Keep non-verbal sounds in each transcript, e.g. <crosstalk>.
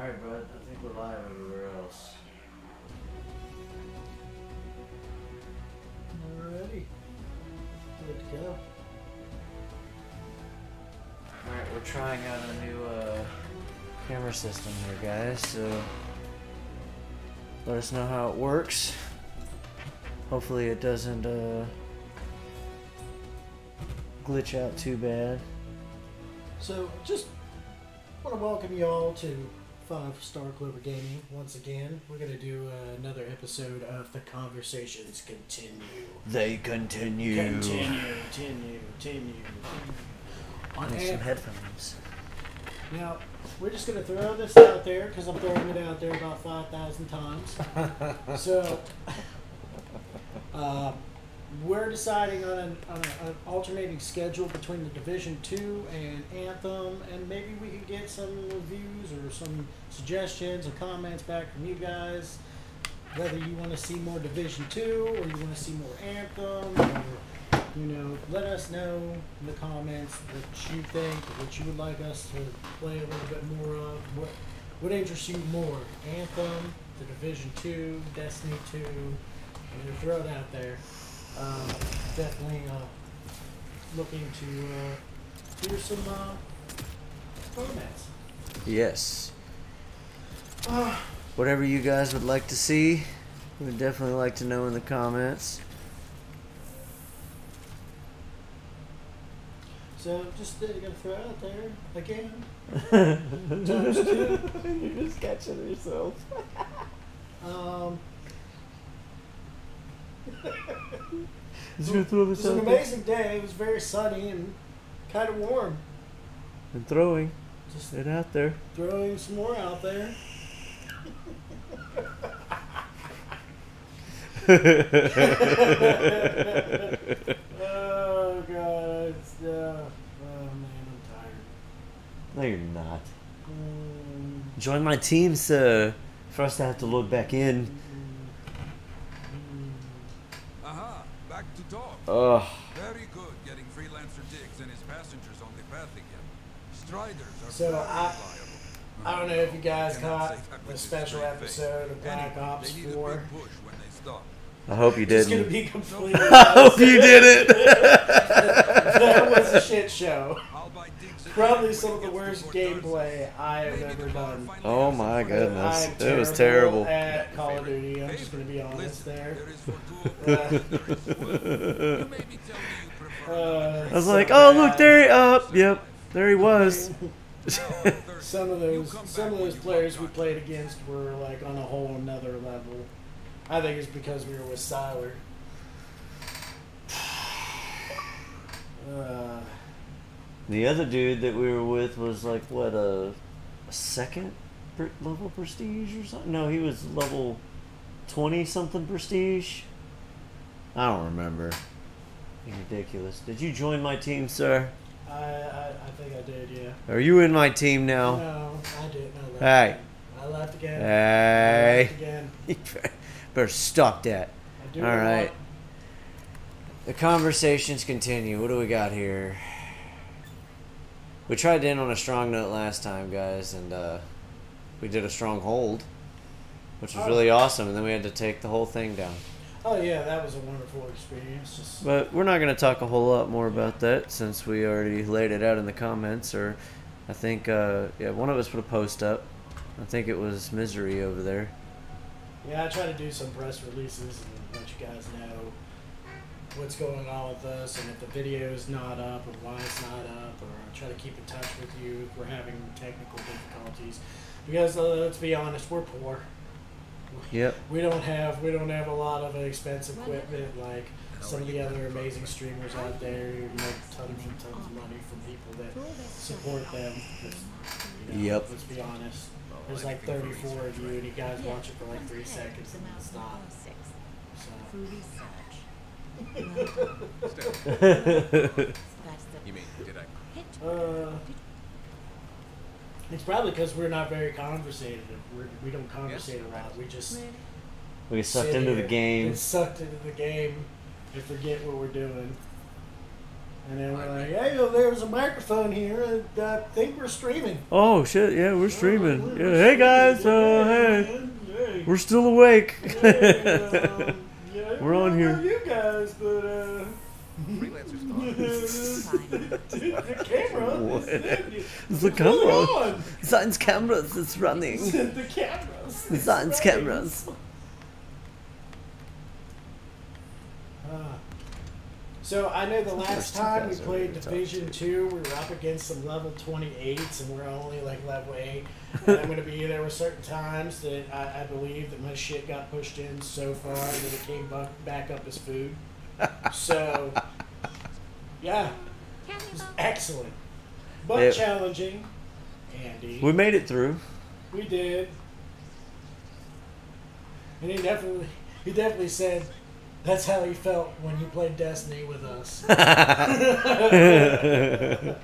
Alright, bud. I think we're live everywhere else. Trying out a new uh, camera system here, guys, so let us know how it works. Hopefully, it doesn't uh, glitch out too bad. So, just want to welcome you all to Five Star Clover Gaming once again. We're going to do uh, another episode of The Conversations Continue. They continue. Continue, continue, continue. On Need some headphones. Now, we're just going to throw this out there because I'm throwing it out there about 5,000 times. <laughs> so, uh, we're deciding on an, on a, an alternating schedule between the Division Two and Anthem, and maybe we can get some reviews or some suggestions or comments back from you guys. Whether you want to see more Division Two or you want to see more Anthem, or you know, let us know in the comments what you think, what you would like us to play a little bit more of. What what interests you more, Anthem, the Division Two, Destiny Two? I'm gonna throw it out there. Um, definitely uh, looking to uh, hear some uh, comments. Yes. Ah, Whatever you guys would like to see, we'd definitely like to know in the comments. So just uh, gonna throw it out there again. <laughs> You're just catching yourself. Um, gonna throw it was an amazing day. It was very sunny and kind of warm. and throwing Just it out there. throwing some more out there. <laughs> <laughs> Oh god, it's, uh, oh man, I'm tired. no, you're not. Mm, Join my team, sir. First, I have to log back in. mm, mm. Aha, back to talk. Ugh. Very good getting freelancer Diggs and his passengers on the path again. Striders are So, very I- I don't know if you guys caught the special episode of Black Anyway, Ops they need a 4. Big push when they stop. I hope you It's gonna didn't. be completely. <laughs> I hope you did it. <laughs> that was a shit show. I'll buy Diggs a Probably some of the worst gameplay I have ever done. Oh my goodness. I'm It was terrible at Call of Duty. I'm just gonna be honest there. there is for two of Uh, them. There is wood. You maybe tell me you prefer Uh, I was so like, oh look there, he up, yep, there he was. <laughs> Some of those, some of those players we played against were like on a whole another level. I think it's because we were with Siler. Uh, The other dude that we were with was like what a, a second per- level prestige or something. No, he was level twenty something prestige. I don't remember. Ridiculous. Did you join my team, sir? I, I, I think I did, yeah. Are you in my team now? No, I didn't. I left. Hey. again. I left again. I Hey. left again. <laughs> Better stop that. All right. The conversations continue. What do we got here? We tried to end on a strong note last time, guys, and uh, we did a strong hold, which was Oh. really awesome. And then we had to take the whole thing down. Oh yeah, that was a wonderful experience. Just But we're not going to talk a whole lot more about that since we already laid it out in the comments. Or I think, uh, yeah, one of us put a post up. I think it was Misery over there. Yeah, I try to do some press releases and let you guys know what's going on with us and if the video is not up or why it's not up or I try to keep in touch with you if we're having technical difficulties. Because uh, let's be honest we're poor. Yep. we don't have we don't have a lot of expensive equipment like some of the other amazing streamers out there who make tons and tons of money from people that support them. You know, Yep. let's be honest there's like 34 of you and you guys watch it for like three seconds and then stop So. Still, you mean, did I? <laughs> Uh, it's probably because we're not very conversative. We're, we don't conversate a lot. We just we get sucked into the game. Get sucked into the game, and forget what we're doing. And then we're like, "Hey, oh, there's a microphone here, and I think we're streaming." Oh shit! Yeah, we're streaming. Oh, Yeah, we're hey guys. streaming. Uh, hey. Hey. we're still awake. Hey, <laughs> um, yeah, We're on here. You guys, but uh. <laughs> Dude, the camera. What? Dude, It's the what's going camera. on? Science cameras. It's running. <laughs> the cameras. Science Right. cameras. Uh, so I know the last time we played Division. Two, we were up against some level 28s, and we're only like level eight. <laughs> and I'm gonna be there were certain times that I, I believe that my shit got pushed in so far that it came bu- back up as food. So, <laughs> yeah, it was excellent, but Yeah. challenging. Andy, We made it through. we did, and he definitely he definitely said. That's how he felt when he played Destiny with us. <laughs>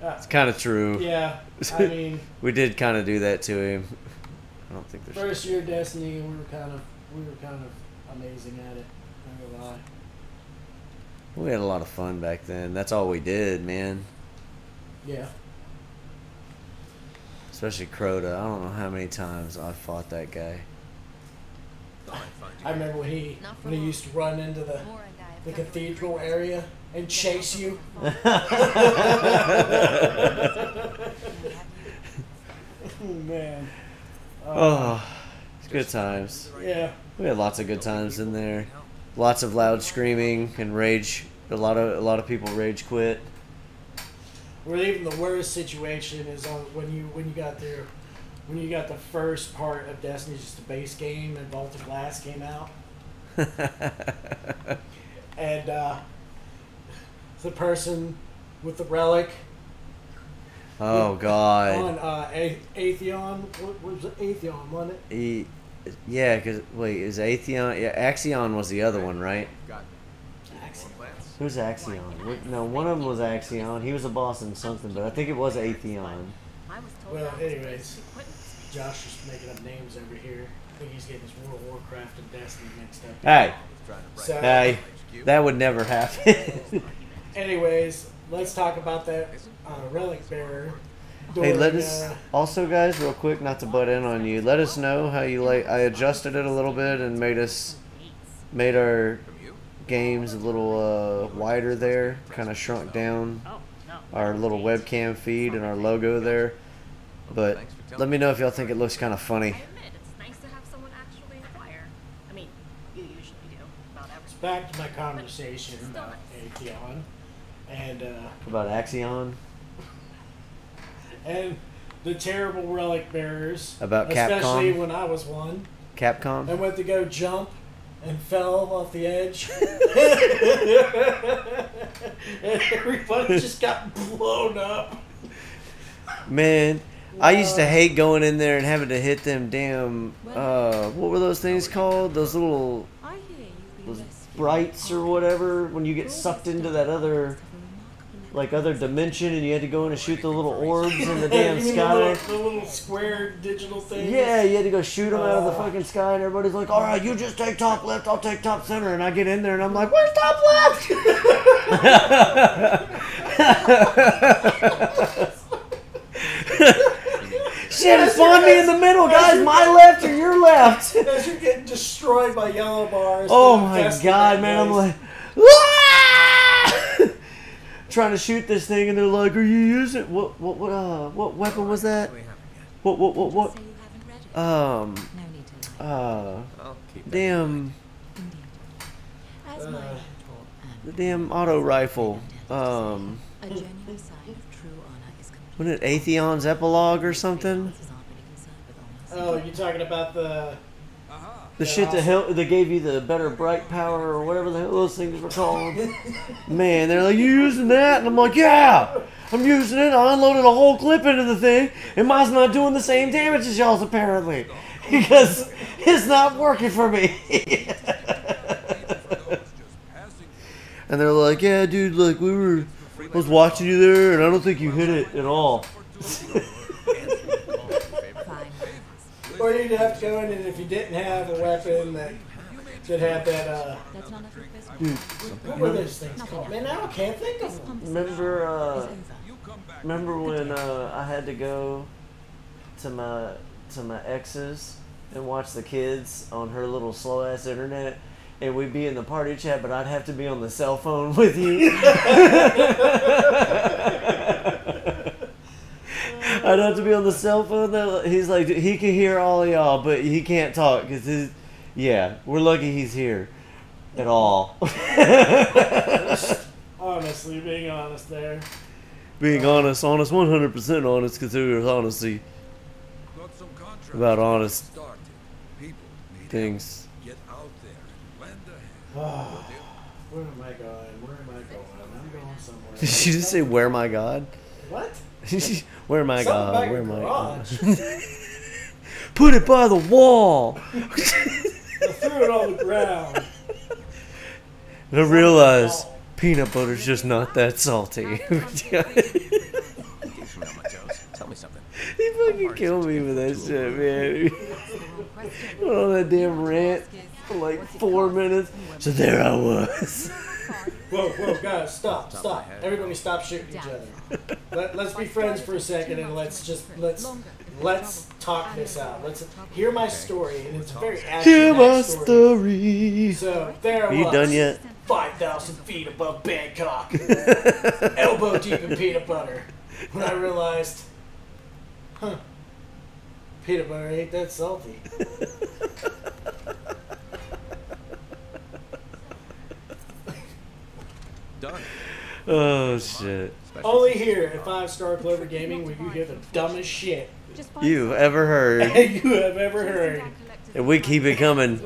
It's kind of true. Yeah, I mean, <laughs> We did kind of do that to him. I don't think there's. first year Destiny, we were kind of we were kind of amazing at it. Not gonna lie. We had a lot of fun back then. That's all we did, man. Yeah, Especially Crota. I don't know how many times I fought that guy. Thought I'd find you. I remember when he when he used to run into the More a guy of the cathedral area and chase you. <laughs> oh man. Uh, Oh, it's good times. Yeah. We had lots of good times in there. Lots of loud screaming and rage. A lot of a lot of people rage quit. Or even the worst situation is on when you when you got there when you got the first part of Destiny, just the base game, and Vault of Glass came out, <laughs> and uh, the person with the relic oh God. on uh, A- Atheon, what was it? Atheon, wasn't it? He, yeah, cause wait, is Atheon? Yeah, Axion was the other one, right? Got Axion. Who's Axion? What- No, one of them was Axion. He was a boss in something, but I think it was Atheon. I was told Well, that anyways. The equipment space. Josh is making up names over here. I think he's getting his World of Warcraft and Destiny mixed up. Hey, So- hey, that would never happen. <laughs> Anyways, let's talk about that uh, relic bearer. hey, let us uh, also, guys, real quick, not to butt in on you. Let us know how you like. I adjusted it a little bit and made us made our games a little uh, wider there, kind of shrunk down Oh, our little webcam feed and our logo there. But Thanks let me know if y'all think it looks kind of funny. I admit, it's nice to have someone actually inquire. I mean, you usually do about back to my conversation about Atheon and uh, About Axion. and the terrible relic bearers. About Capcom, especially when I was one. Capcom. I went to go jump and fell off the edge. and <laughs> <laughs> everybody just got blown up. Man, I used to Uh, hate going in there and having to hit them damn. Uh, what were those things called? Those little I hear you've been those brights or whatever. When you get sucked into that other like other dimension and you had to go in and shoot the little orbs in the <laughs> damn sky. The little, the little square digital thing. Yeah, you had to go shoot them out of the Oh. fucking sky, and everybody's like, "All right, you just take top left, I'll take top center." And I get in there, and I'm like, "Where's top left?" <laughs> <laughs> Shit, spawn me in the middle, guys. My left or your left? <laughs> As you're getting destroyed by yellow bars. Oh my god, that man! I'm like, <laughs> trying to shoot this thing, and they're like, "Are you using what? What? What? Uh, what weapon was that? Actually. What? What? What? What? Say you haven't read it. Um. no need to lie. Uh. I'll keep that. Damn. Indeed. As my Uh, The damn auto rifle. Um. a genuine sign of true honor is complete. Wasn't it Atheon's epilogue or something? Freelancers aren't really concerned with honor. Oh, you talking about the? The Yeah, shit that awesome. that gave you the better bright power or whatever the hell those things were called. Man, they're like, you using that? And I'm like, yeah, I'm using it. I unloaded a whole clip into the thing, and mine's not doing the same damage as y'all's apparently. <laughs> because it's not working for me. <laughs> and they're like, yeah, dude, like we were, I was watching you there, and I don't think you hit it at all. <laughs> Or you'd have to go in and if you didn't have a weapon that should have that uh That's not enough request. what were those things called? Man, now I can't think of them. Remember, uh, remember when uh, I had to go to my to my ex's and watch the kids on her little slow ass internet, and we'd be in the party chat, but I'd have to be on the cell phone with you. <laughs> I'd have to be on the cell phone. Though. He's like, he can hear all y'all, but he can't talk because his. Yeah, we're lucky he's here at all. <laughs> Honestly, being honest there. Being honest, honest, 100% honest, because there's honesty Got some contracts about honest started. People need things. help. Get out there and lend a. Where am I going? Where am I going? I'm going somewhere. Did you just say, "Where my God"? What? <laughs> Where my Something God? Where in the my? garage. <laughs> Put it by the wall. I threw it on the ground. And <laughs> I realized peanut butter's just not that salty. he Keeps me on my toes. Tell me something. fucking killed me with that shit, man. Went on that damn rant for like four minutes. So there I was. <laughs> Whoa, whoa, guys, stop, stop. Everybody stop shooting each other. Let, let's be friends for a second and let's just, let's, let's talk this out. Let's hear my story, and it's a very Hear my story. story. So, there Are I you was. done yet? 5,000 feet above Bangkok. <laughs> elbow deep in peanut butter. When I realized, huh, peanut butter ain't that salty. <laughs> Done. Oh shit. Only here at Five Star Clover Gaming will you hear the dumbest shit You ever heard? <laughs> you have ever heard. And we keep it coming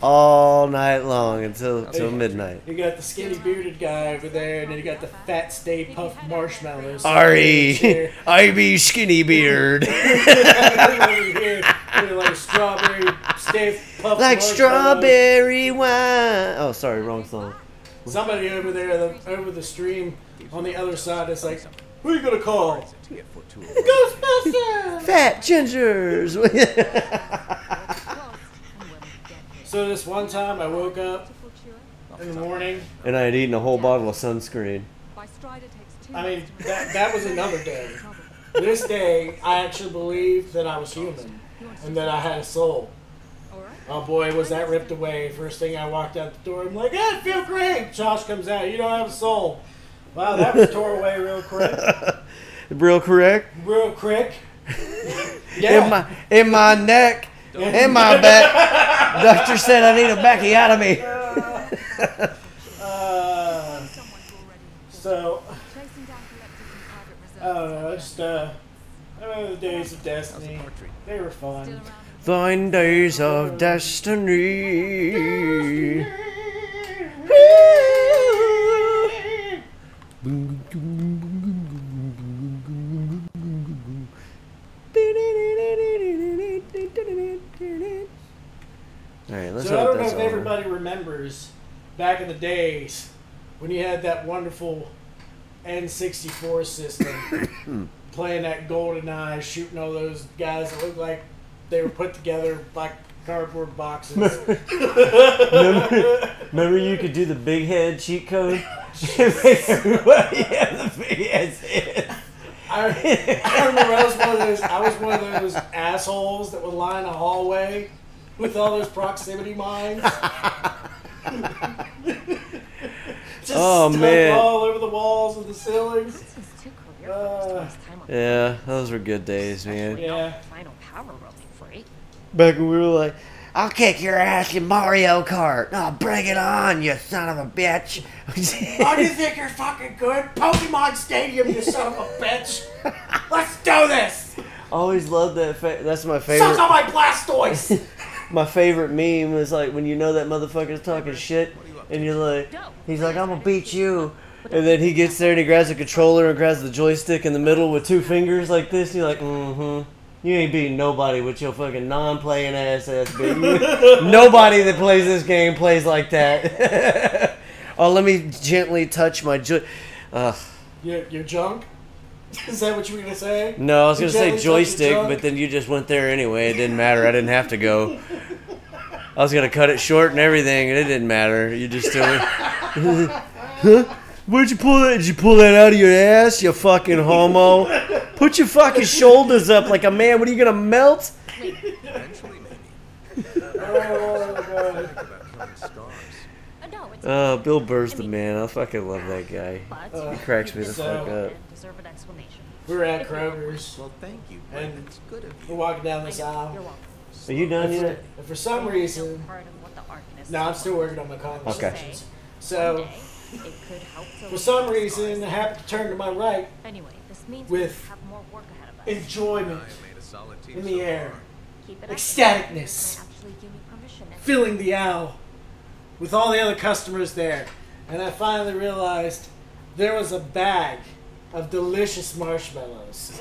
all night long until until midnight. You got the skinny bearded guy over there, and then you got the fat Stay Puft Marshmallows. R.E. I.B. <laughs> Skinny Beard. over here, with like strawberry Stay Puft. like strawberry wine. Oh, sorry, wrong song. Somebody over there, the, over the stream, on the other side, is like, "Who are you gonna call?" to get foot to a Ghostbusters. Fat gingers. <laughs> So this one time, I woke up in the morning. and I had eaten a whole bottle of sunscreen. I mean, that that was another day. This day, I actually believed that I was human and that I had a soul. Oh boy, was that ripped away. First thing I walked out the door, I'm like, I feel great. Josh comes out, you don't have a soul. Wow, that was tore away real quick. <laughs> Real quick? Real quick. <laughs> Yeah. In my in my neck, in my <laughs> back. Doctor said I need a backiotomy. Uh, so, I don't know, just, uh, I remember the days of Destiny. They were fun. Thine days of destiny. All right, let's So I don't know if all. everybody remembers back in the days when you had that wonderful N64 system <coughs> playing that GoldenEye, shooting all those guys that looked like they were put together like cardboard boxes. remember, remember you could do the big head cheat code? Everybody had the big head. I, I remember I was one of those I was one of those assholes that would line a hallway with all those proximity mines. <laughs> Just Oh, stuck man. all over the walls and the ceilings. Uh, Yeah, those were good days, man. yeah. Final power rolling free. Back when we were like, I'll kick your ass in Mario Kart. Oh, bring it on, you son of a bitch. <laughs> Oh, do you think you're fucking good? Pokemon Stadium, you son of a bitch! Let's do this! Always loved that. Fa- that's my favorite. Suck on my Blastoise! <laughs> My favorite meme is like when you know that motherfucker's talking shit, and you're like, he's like, I'm gonna beat you. And then he gets there and he grabs a controller and grabs the joystick in the middle with two fingers like this. And you're like, mm-hmm. You ain't beating nobody with your fucking non-playing ass ass <laughs> nobody that plays this game plays like that. <laughs> oh, let me gently touch my jo- uh, Your, your junk? <laughs> Is that what you were gonna say? No, I was You gonna say gently touch your joystick, but then you just went there anyway. It didn't matter. I didn't have to go. I was gonna cut it short and everything, and it didn't matter. You just still. huh? Where'd you pull that? Did you pull that out of your ass, you fucking homo? Put your fucking shoulders up like a man. What are you gonna melt? Eventually. Oh, God. Think about killing stars. Uh, no, it's Uh, Bill Burr's the man. I fucking love that guy. He cracks me the So- fuck up. and deserve an explanation. We were at If you don't mind. Kroger's. Well, thank you. And It's good of We're walking down I this aisle. You're you done And yet? and for some reason, part of what the Arcanist no, I'm still working on my conversations. One So, day, it could help to for some reason, I stars. happened to turn to my right. Anyway, this means with have more work ahead of us. Enjoyment I made a solid team in so the air, far. Keep it up. ecstaticness. This might actually give me permission. and- filling the owl with all the other customers there. And I finally realized there was a bag of delicious marshmallows.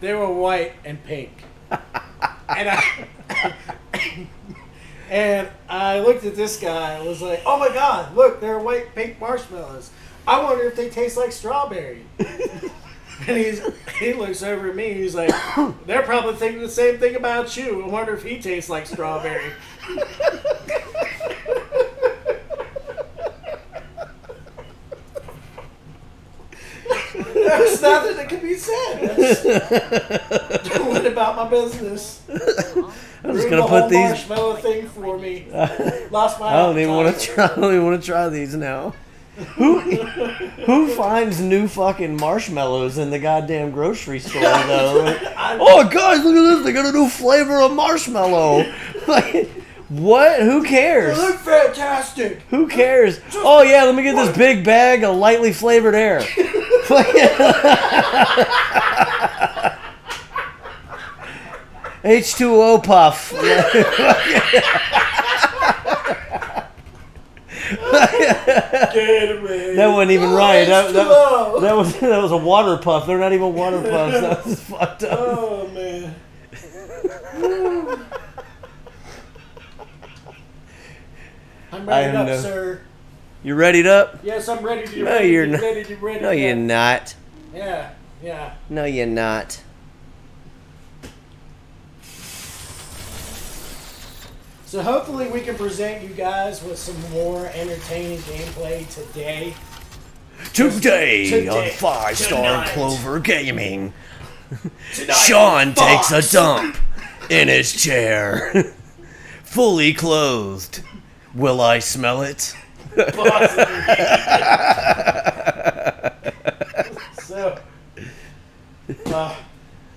They were white and pink. And I <laughs> and I looked at this guy and was like, "Oh my god, look, they're white pink marshmallows. I wonder if they taste like strawberry." <laughs> And he's he looks over at me. and He's like, "They're probably thinking the same thing about you. I wonder if he tastes like strawberry." <laughs> There's nothing that can be said. <laughs> What about my business? I'm just Ruined gonna the put these. marshmallow thing for me. Lost my. I don't even want to try. I don't even want to try these now. Who who finds new fucking marshmallows in the goddamn grocery store though? <laughs> oh guys, look at this! They got a new flavor of marshmallow. Like, <laughs> what? Who They cares? look fantastic. Who cares? Oh yeah, let me get this big bag of lightly flavored air. <laughs> H2O puff. <laughs> That wasn't even Oh, right. That, that, that was that was a water puff. They're not even water puffs. <laughs> That was fucked up. Oh man. I'm ready up, no- sir. You readied up? Yes, I'm ready to. No, ready, you're not. Ready ready. No, to- you're not. Yeah, yeah. No, you're not. So hopefully we can present you guys with some more entertaining gameplay today. Today, Today. on Five Star. Clover Gaming, Tonight Sean takes a dump in his chair, <laughs> fully clothed. Will I smell it? <laughs> So, uh,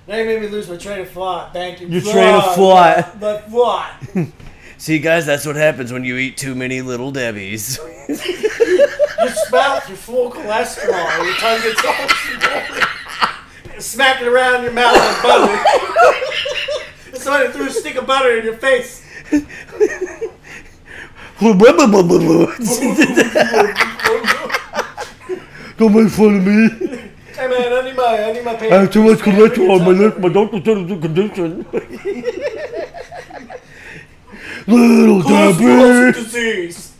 they made me lose my train of thought. Thank you. Your train of thought. The thought. <laughs> See, guys, that's what happens when you eat too many little Debbie's. <laughs> Your mouth, you're full cholesterol. Your tongue gets all swollen. Smack it around your mouth like butter. Somebody threw a stick of butter in your face. Don't make fun of me. Hey man, I need my, I need my pants. I have too much cholesterol on my lip. My doctor said it's a condition. Little Cholesterol Debbie. disease.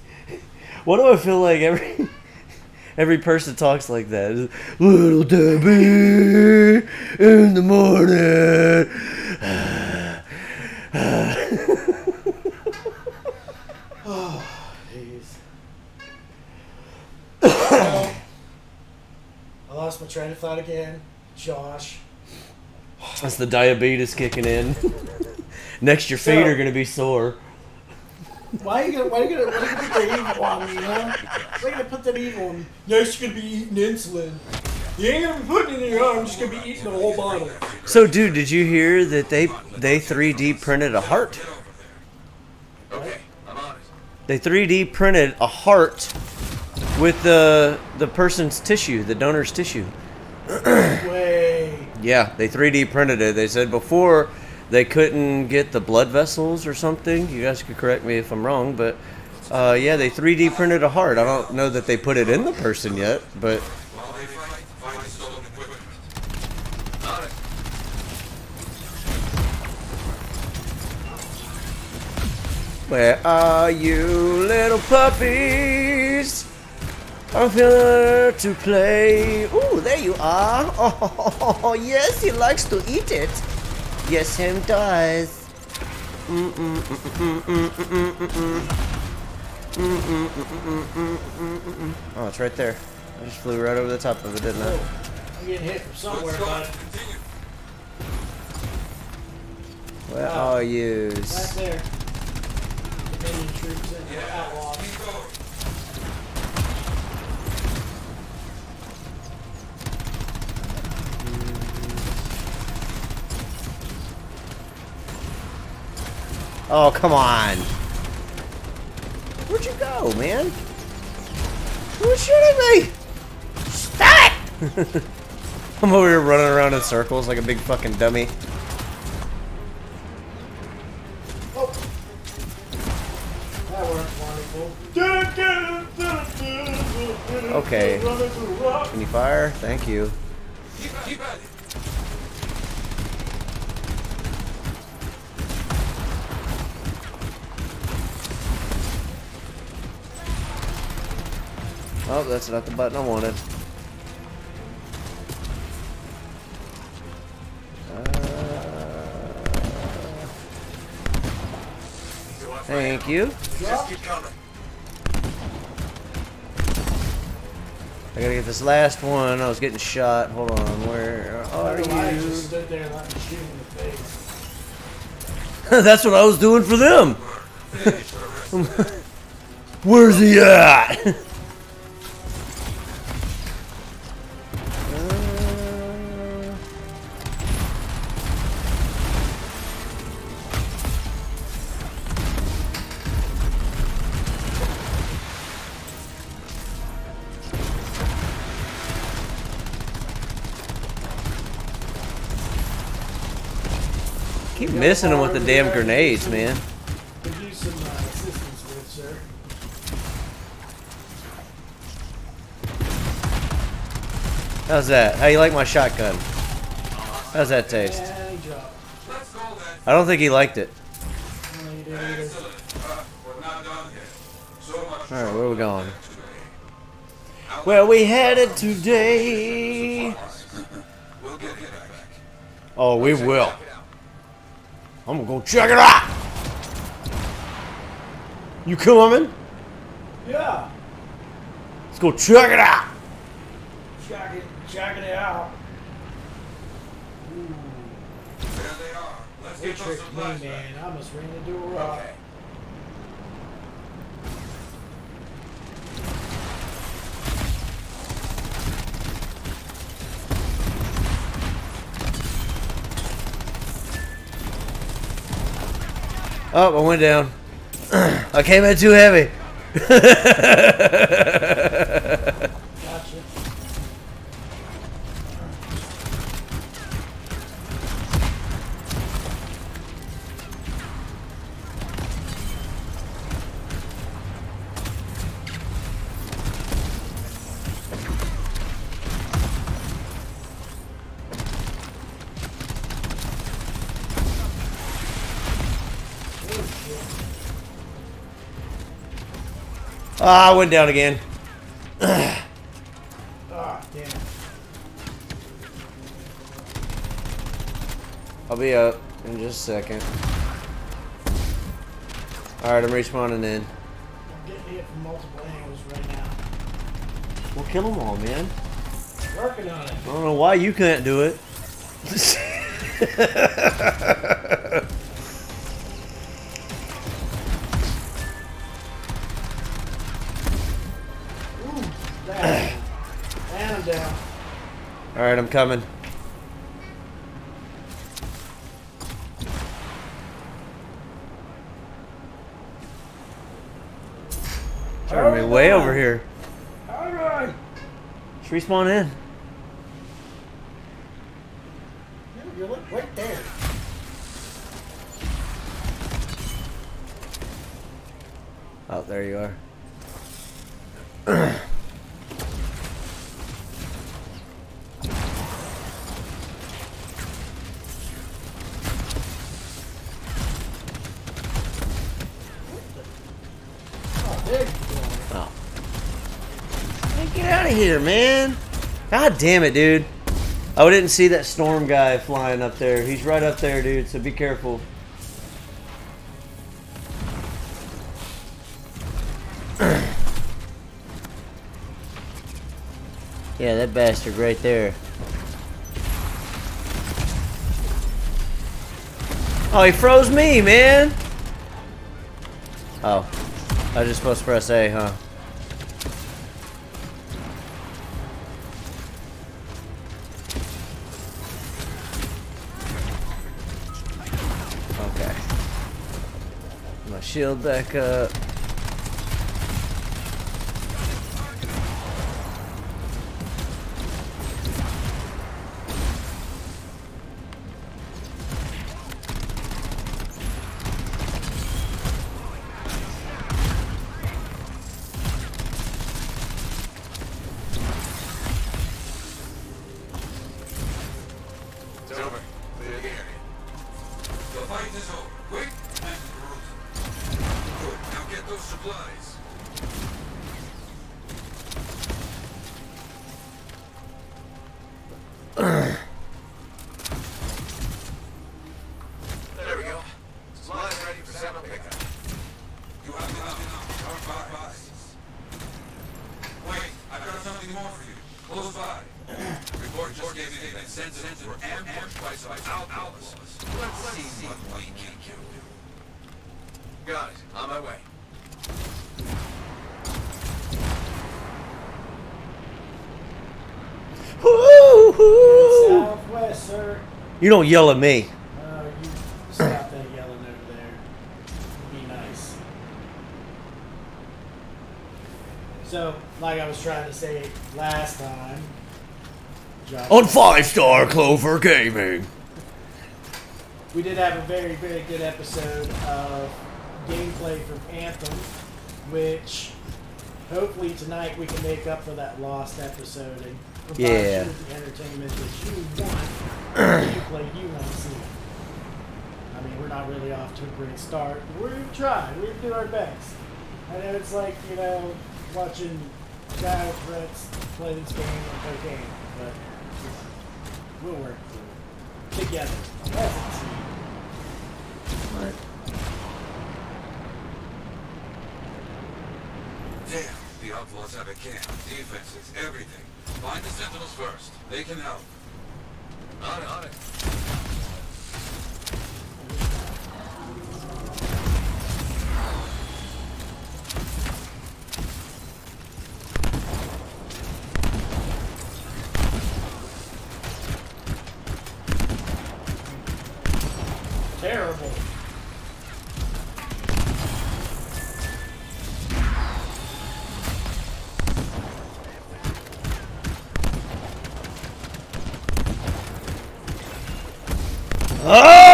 Why do I feel like every <laughs> every person talks like that? Little Debbie in the morning. <sighs> <sighs> <laughs> Jeez. Well, I lost my train of thought again. Josh. That's the diabetes kicking in. <laughs> Next, your feet So- are gonna be sore. Why are you gonna why are you gonna why are you gonna put the evil on me, huh? Why are you gonna put that evil on me? Yes, you're gonna be eating insulin. You ain't gonna be putting it in your arm, you're just gonna be eating the whole bottle. So, dude, did you hear that they they 3D printed a heart? Okay, I'm on it. They 3D printed a heart with the the person's tissue, the donor's tissue. Way. Yeah, they 3D printed it. They said before they couldn't get the blood vessels or something. You guys could correct me if I'm wrong, but uh, yeah, they 3D printed a heart. I don't know that they put it in the person yet, but. Where are you, little puppies? I'm here to play. Ooh, there you are. <laughs> Oh, yes, he likes to eat it. Yes, him does. Oh, it's right there. I just flew right over the top of it, didn't I? I'm getting hit from somewhere. Where are you? back there. Troops and outlaws. Oh, come on. Where'd you go, man? Who's shooting me? Stop it! <laughs> I'm over here running around in circles like a big fucking dummy. Oh. That worked wonderful. Okay. Can you fire? Thank you. Keep, Oh, that's not the button I wanted. Uh, thank you. I gotta get this last one. I was getting shot. Hold on. Where are you? just stood there and let me shoot in the face. <laughs> That's what I was doing for them. Finish the rest. Where's he at? <laughs> missing him with the damn grenades, man. How's that? How you like my shotgun? How's that taste? I don't think he liked it. No, he didn't either. Excellent. Uh, we're not done yet. So much. All right, where are we going? Where we headed today? Oh, we will. It out. I'm gonna go check it out. You coming? Yeah. Let's go check it out. Check it, checking it out. There they are. Let's They get those tricked some me, flashbacks. man. I almost ran into a rock. Okay. Oh, I went down. <clears throat> I came in too heavy. <laughs> Ah, I went down again. Ah, damn. I'll be up in just a second. Alright, I'm respawning in. I'm getting hit from multiple angles right now. Well, kill them all, man. Working on it. I don't know why you can't do it. <laughs> Alright, I'm coming. Turn me way over here. Alright. Respawn in. Damn it, dude. Oh, I didn't see that storm guy flying up there. He's right up there, dude, so be careful. <clears throat> yeah, that bastard right there. Oh, he froze me, man. Oh. I was just supposed to press A, huh? Shield back up. Uh, You don't yell at me. Uh, you stop that yelling over there. Be nice. So, like I was trying to say last time, Josh, On five star Clover Gaming. we did have a very, very good episode of gameplay from Anthem, which hopefully tonight we can make up for that lost episode and Yeah. you with the entertainment that you want, gameplay you want to see. I mean, we're not really off to a great start. We're trying. We do our best. I know it's like you know watching guy threats play this game on cocaine, but we'll work through it together as a team. Damn, the outlaws have a camp, defenses, everything. Find the sentinels first. They can help. On it, on it. Oh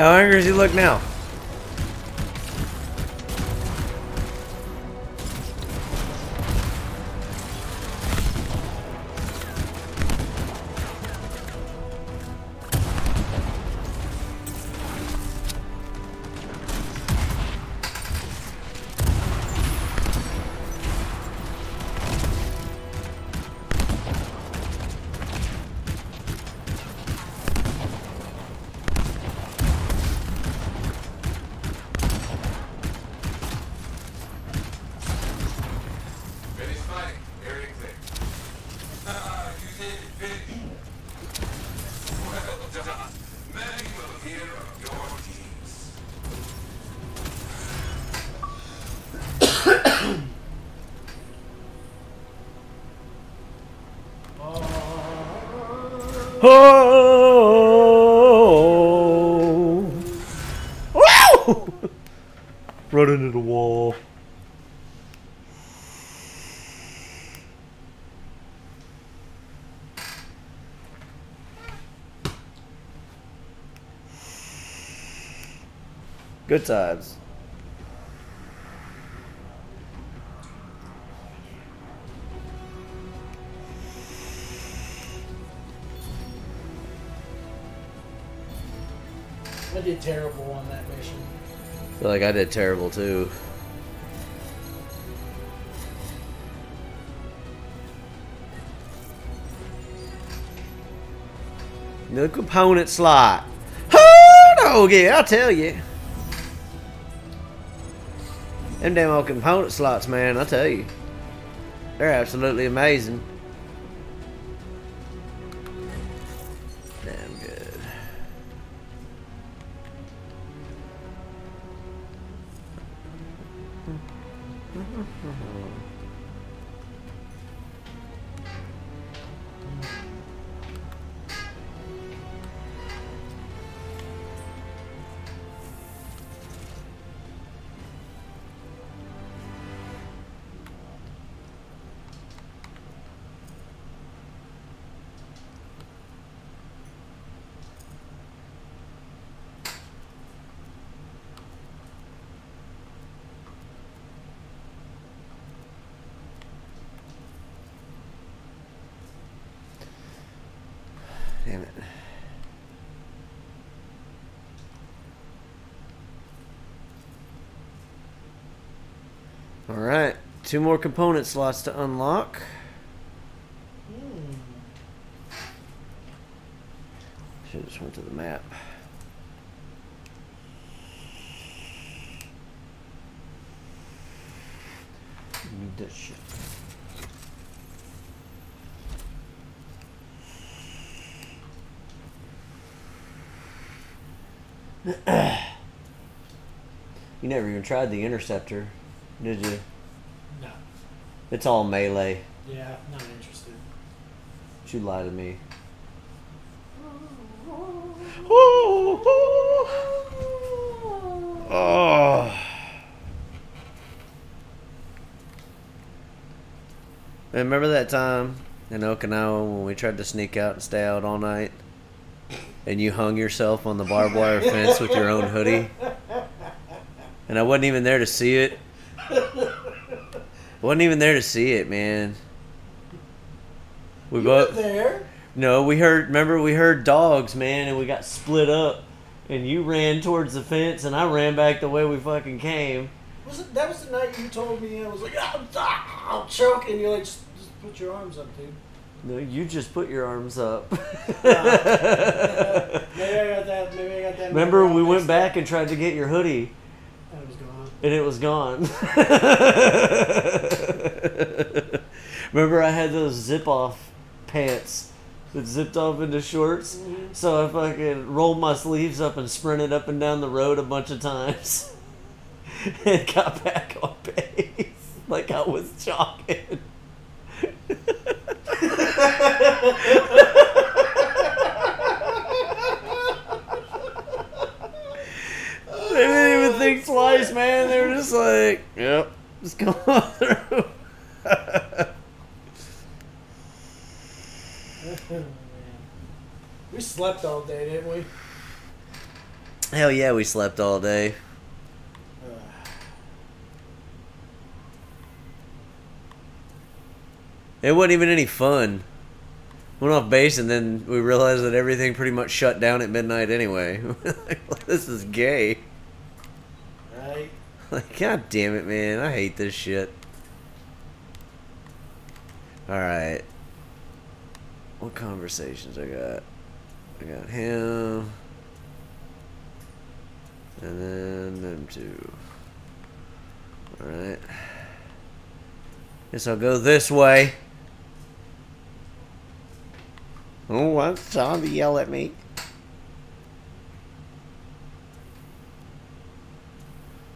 How angry does he look now? Good times. I did terrible on that mission. feel like I did terrible too. No component slot. Oh no, yeah, I'll tell you. Them damn old component slots, man, I tell you. They're absolutely amazing. Two more component slots to unlock. Should just went to the map. Need shit. <coughs> You never even tried the interceptor, did you? No. It's all melee. Yeah, not interested. You lie to me. <laughs> Oh. Remember that time in Okinawa when we tried to sneak out and stay out all night? And you hung yourself on the barbed wire fence with your own hoodie? And I wasn't even there to see it. Wasn't even there to see it, man. We You both there. No, we heard. Remember, we heard dogs, man, and we got split up. And you ran towards the fence, and I ran back the way we fucking came. Was it, that was the night you told me I was like, "Ah, ah, I'll choke, and you're like, just, just put your arms up, dude. No, you just put your arms up. <laughs> Maybe I got that. Maybe I got that. Remember, we went back and tried to get your hoodie. And it was gone. and it was gone. Remember, I had those zip off pants that zipped off into shorts? Mm-hmm. So I fucking rolled my sleeves up and sprinted up and down the road a bunch of times. <laughs> and got back on base like I was jogging. <laughs> They didn't even think twice, man. They were just like, yep, just go on <laughs> through. we slept all day, didn't we? Hell yeah, we slept all day. It wasn't even any fun. Went off base and then we realized that everything pretty much shut down at midnight anyway. <laughs> Like, this is gay. <laughs> Like, god damn it, man. I hate this shit. Alright. What conversations I got? I got him. And then them two. Alright. Guess I'll go this way. Oh, what's time to yell at me?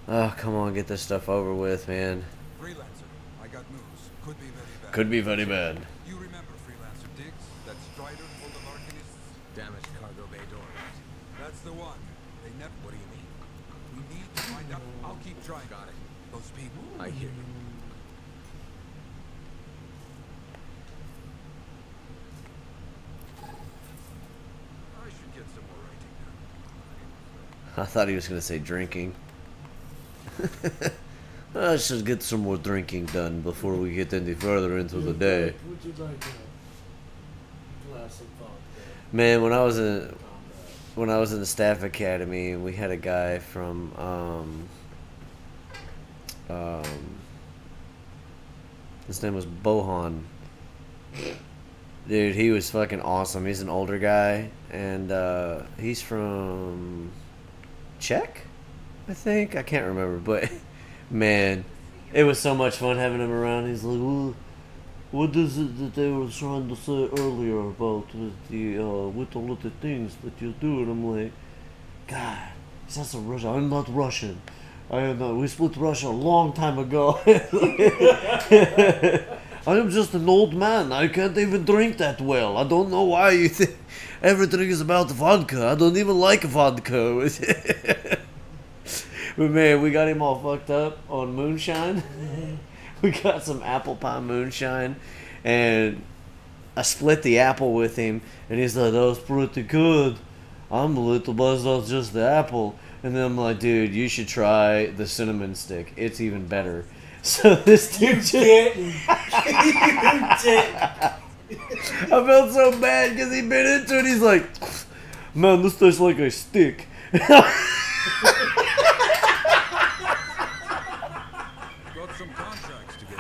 Oh, come on, get this stuff over with, man. Freelancer, I got news. Could be very bad. Could be very bad. You remember Freelancer Diggs? That strider full of Arcanists? Damaged cargo bay doors. That's the one. They never. What do you mean? We need to find out. I'll keep trying. Got it. Those people. I hear you. I should get some more writing done. I thought he was going to say drinking. <laughs> I just get some more drinking done before we get any further into the day. Man, when I was in when I was in the staff academy, we had a guy from um, um, his name was Bohan. Dude, he was fucking awesome. He's an older guy, and uh, he's from Czech, I think. I can't remember, but man, it was so much fun having him around. He's like, well, what is it that they were trying to say earlier about the uh, with all of the things that you do? And I'm like, God, that's a Russian. I'm not Russian. I am not. We split Russia a long time ago. <laughs> I am just an old man. I can't even drink that well. I don't know why you think everything is about vodka. I don't even like vodka. <laughs> but man, we got him all fucked up on moonshine. <laughs> we got some apple pie moonshine, and I split the apple with him, and he's like, "That was pretty good." I'm a little buzzed off just the apple, and then I'm like, "Dude, you should try the cinnamon stick. It's even better." <laughs> So this dude just. Didn't. <laughs> you did. I felt so bad because he bit into it. He's like, "Man, this tastes like a stick." Got some contracts to get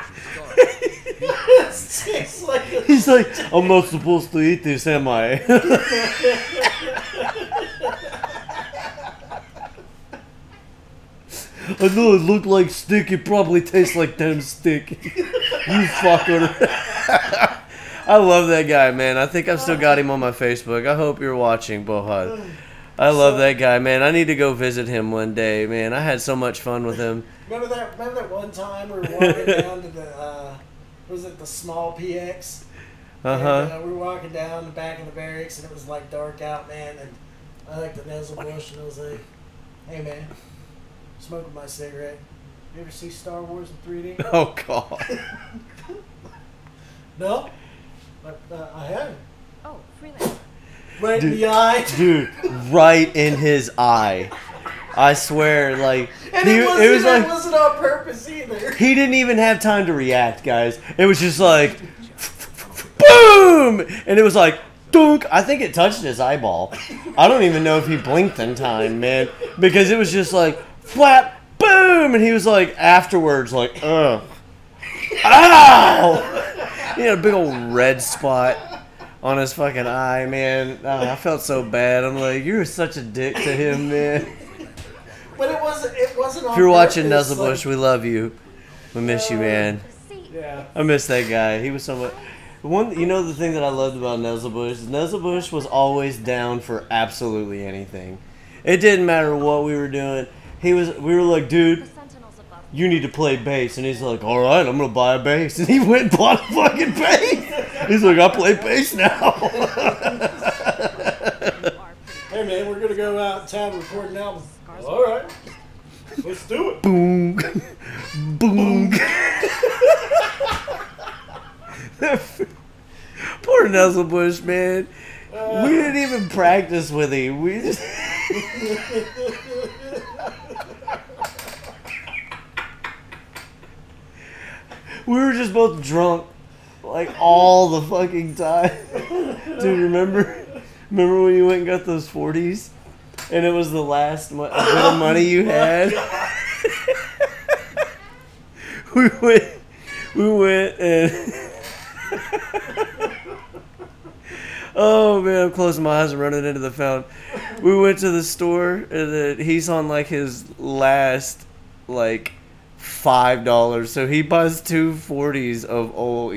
you started. Like a He's like, "I'm not supposed to eat this, am I?" I know it looked like stick. It probably tastes like damn stick. you fucker. I love that guy, man. I think I've still got him on my Facebook. I hope you're watching, Bohan. I love that guy, man. I need to go visit him one day, man. I had so much fun with him. Remember that? Remember that one time we were walking <laughs> down to the uh, was it the small PX? Uh huh. And, uh, we were walking down the back of the barracks, and it was like dark out, man. And I like the Nuzzlebush, and I was like, "Hey, man, smoking my cigarette. You ever see Star Wars in 3D? <laughs> Oh God. <laughs> no, but uh, I haven't. Oh, freelance. Right in the eye. dude, right in his eye. <laughs> I swear, like <laughs> And he, it, wasn't, it was like it wasn't on purpose either. <laughs> he didn't even have time to react, guys. It was just like <laughs> boom, and it was like dunk. I think it touched his eyeball. I don't even know if he blinked in time, man, because it was just like flap, boom, and he was like afterwards, like, ugh, ow. He had a big old red spot on his fucking eye, man. Oh, I felt so bad. I'm like, you're such a dick to him, man. But it wasn't. It wasn't. If you're watching Nuzzlebush, we love you. We miss you, man. Yeah. I miss that guy. He was so much. One, you know, the thing that I loved about Nuzzlebush is Nuzzlebush was always down for absolutely anything. It didn't matter what we were doing. He was. We were like, dude, you need to play bass, and he's like, all right, I'm gonna buy a bass, <laughs> and he went and bought a fucking bass. He's like, I play bass now. You are pretty Hey man, we're gonna go out in town and record an album. All right. Let's do it. boom, boom. <laughs> Poor Nuzzlebush, man. We uh. didn't even practice with him. We just. <laughs> we were just both drunk, like all the fucking time. <laughs> Dude, remember? Remember when you went and got those forties, and it was the last mo- bit of money you <laughs> oh had? <laughs> we went. We went and. <laughs> Oh man, I'm closing my eyes and running into the fountain. We went to the store and he's on like his last like five dollars, so he buys two forties of OE.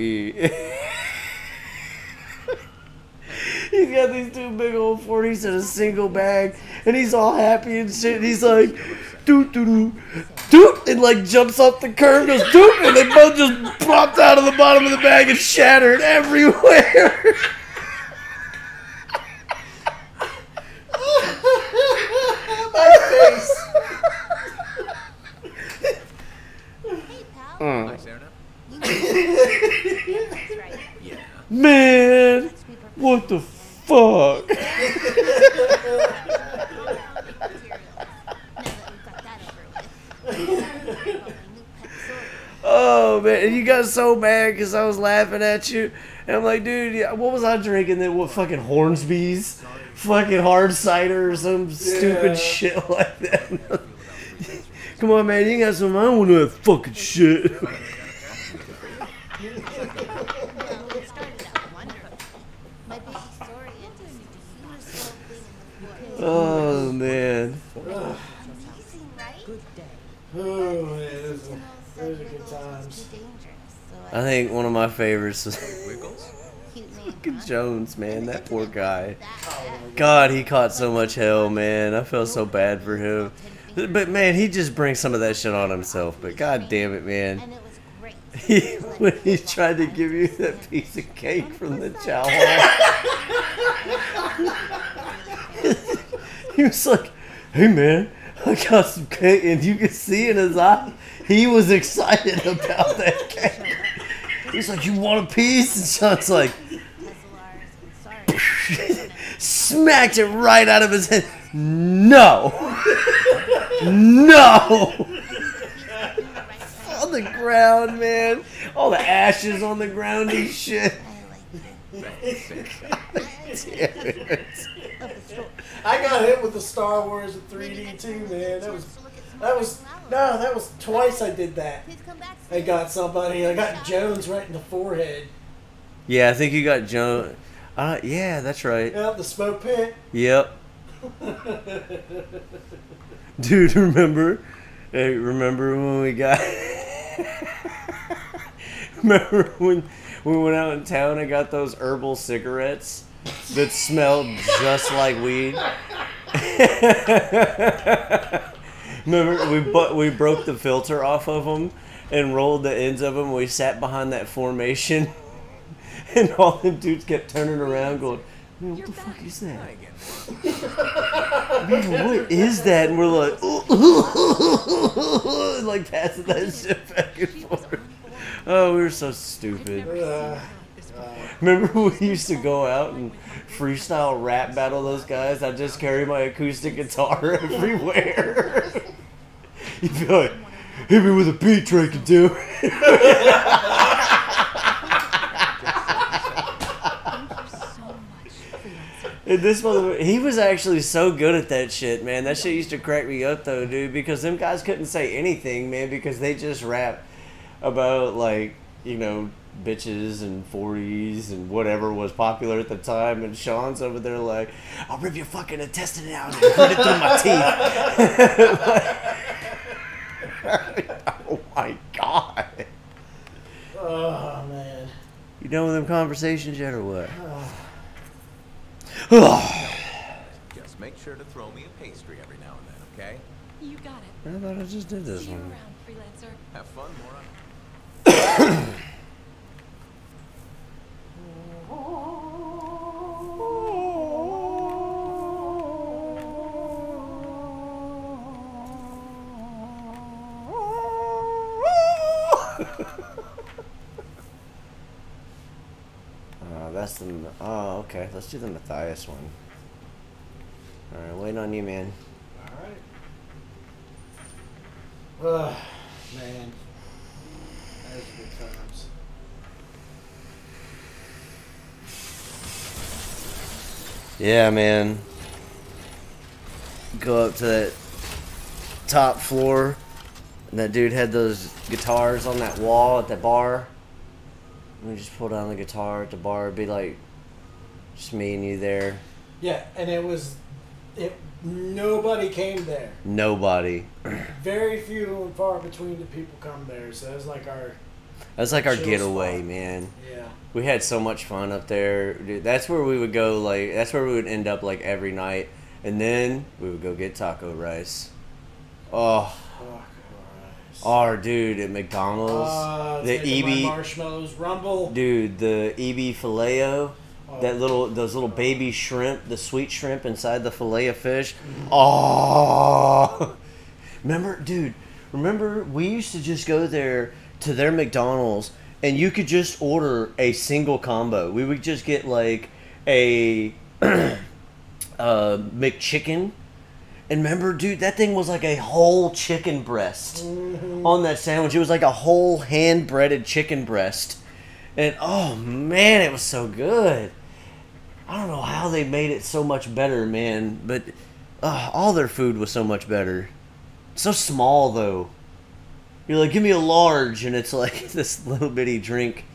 He's got these two big old forties in a single bag, and he's all happy and shit. And he's like, doot doot doot, doot, and like jumps off the curb, goes doot, and they both just plopped out of the bottom of the bag and shattered everywhere. <laughs> My face. Hey, pal. Mm. Nice air now? That's right. Yeah. Man, Let's be prepared. What the fuck? Now that we've got that over with. About my new pet sword. Oh man, and you got so mad because I was laughing at you, and I'm like, dude, what was I drinking? That what fucking Hornsby's, fucking hard cider or some Yeah. stupid shit <laughs> like that. <laughs> Come on, man, you got some. I don't want that fucking shit. <laughs> Well, it started out wonderful. My baby story ended. He was slowly in the woods. Oh man? Oh man, those are, are good times. I think one of my favorites was <laughs> Wiggles? Jones, man. That poor guy. God, he caught so much hell, man. I felt so bad for him. But man, he just brings some of that shit on himself. But god damn it, man. He, <laughs> when he tried to give you that piece of cake from the chow hall, <laughs> <laughs> he was like, "Hey man, I got some cake," and you could see in his eye he was excited about that <laughs> cake. He's like, "You want a piece?" And Sean's like, Teslars and sorry. <laughs> smacked it right out of his head. No, no. on the ground, man. All the ashes on the ground and shit. Damn it. I got hit with the Star Wars in 3D too, man. That was that was no, that was twice I did that. Please come back I got somebody. I got Jones right in the forehead. Yeah, I think you got Joan. Uh, yeah, that's right. Out the smoke pit. Yep. <laughs> Dude, remember? Hey, remember when we got? <laughs> remember when we went out in town and got those herbal cigarettes that smelled just like weed? <laughs> remember we bu- we broke the filter off of them and rolled the ends of them. We sat behind that formation, <laughs> and all the dudes kept turning around, going, "Man, what the fuck is that?" <laughs> Man, what is that? And we're like, like passing that shit back and forth. Oh, we were so stupid. Uh, <laughs> Remember we used to go out and freestyle rap battle those guys? I just carry my acoustic guitar <laughs> everywhere. <laughs> You'd be like, hit me with a beat, Drake and do. And this mother, he was actually so good at that shit, man. That shit used to crack me up though, dude, because them guys couldn't say anything, man, because they just rap about like you know bitches and 40s and whatever was popular at the time and Sean's over there like I'll rip your fucking intestine out and put it through my teeth <laughs> <laughs> oh my god Oh man. you done with them conversations yet or what Oh. <sighs> <sighs> Just make sure to throw me a pastry every now and then, okay? You got it. I thought I just did this See you one around, freelancer. Have fun, Mora. <coughs> <coughs> <laughs> Uh, that's the. Oh, okay. Let's do the Matthias one. All right, waiting on you, man. All right. Ugh, man. Those are good times. Yeah, man. Go up to that top floor, and that dude had those guitars on that wall at the bar. And we just pull down the guitar at the bar. It'd be like just me and you there. Yeah, and it was, it. Nobody came there. Nobody. Very few and far between the people come there. So it was like our, That's like our Chill getaway, spot. man. yeah. We had so much fun up there. Dude, that's where we would go. Like that's where we would end up like every night, and then we would go get taco rice. Oh, Oh, Christ. our dude at McDonald's, Uh, the it's making my EB, marshmallows rumble. dude, the Ebi Filet-O, Oh. that little those little baby shrimp, the sweet shrimp inside the fillet of fish. Mm-hmm. Oh, <laughs> remember, dude? Remember we used to just go there to their McDonald's, and you could just order a single combo. We would just get like a <clears throat> uh, McChicken. And remember, dude, that thing was like a whole chicken breast on that sandwich. It was like a whole hand breaded chicken breast. And oh man, it was so good. I don't know how they made it so much better, man. But uh, all their food was so much better. So small though. You're like, give me a large, and it's like <laughs> this little bitty drink,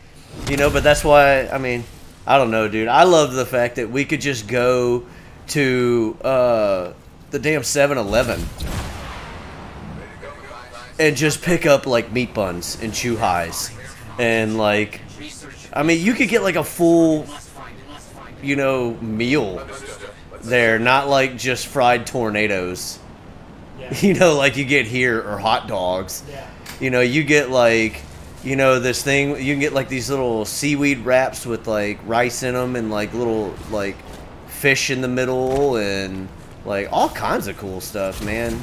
you know. But that's why I mean, I don't know, dude. I love the fact that we could just go to uh, the damn 7-Eleven and just pick up like meat buns and chu-his, and like, I mean, you could get like a full, you know, meal there, not like just fried tornadoes. Yeah. <laughs> You know, like you get here or hot dogs. Yeah. You know, you get like, you know, this thing. You can get like these little seaweed wraps with like rice in them and like little like fish in the middle and like all kinds of cool stuff, man.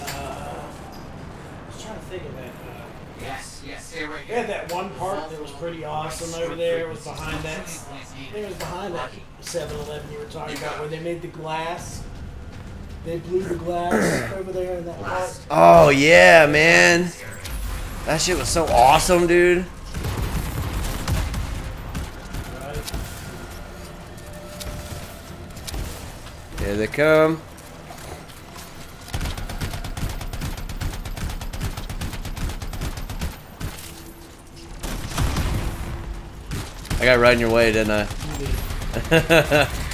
Uh, I was trying to think of that. Uh, Yes, yes, stay we had that one part that was pretty awesome over there. It was behind that. I think it was behind that 7-Eleven you were talking about, where they made the glass. They blew the glass <coughs> over there in that part. Oh yeah, man. That shit was so awesome, dude. Here they come. I got right in your way, didn't I? <laughs>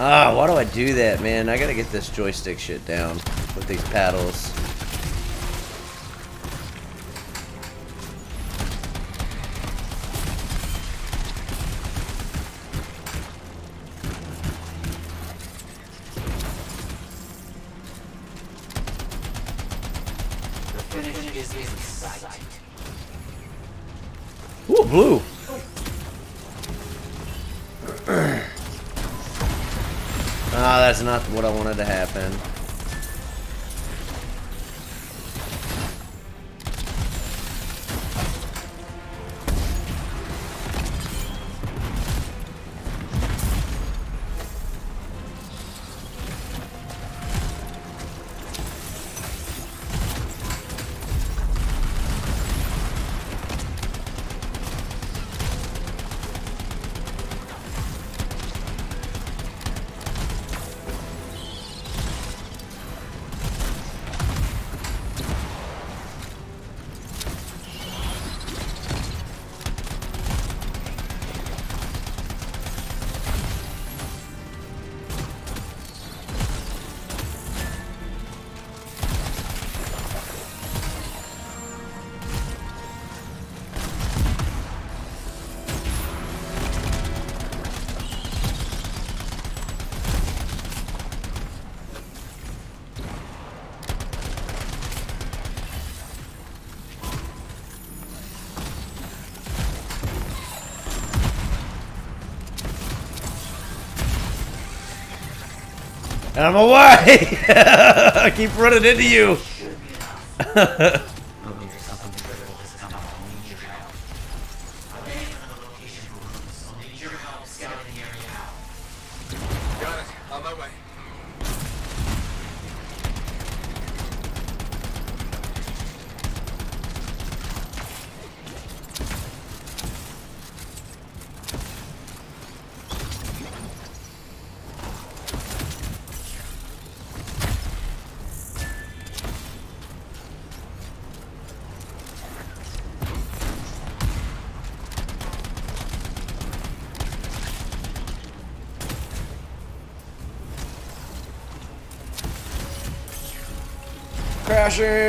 Ah, why do I do that, man? I gotta get this joystick shit down with these paddles. Ooh, blue. <clears throat> Ah, that's not what I wanted to happen. I'm away! <laughs> I keep running into you! <laughs> Boże!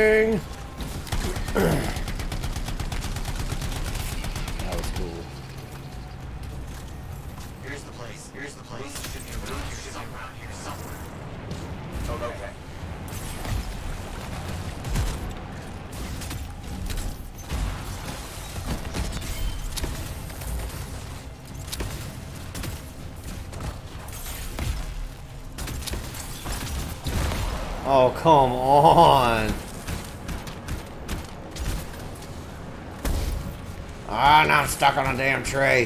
damn tray.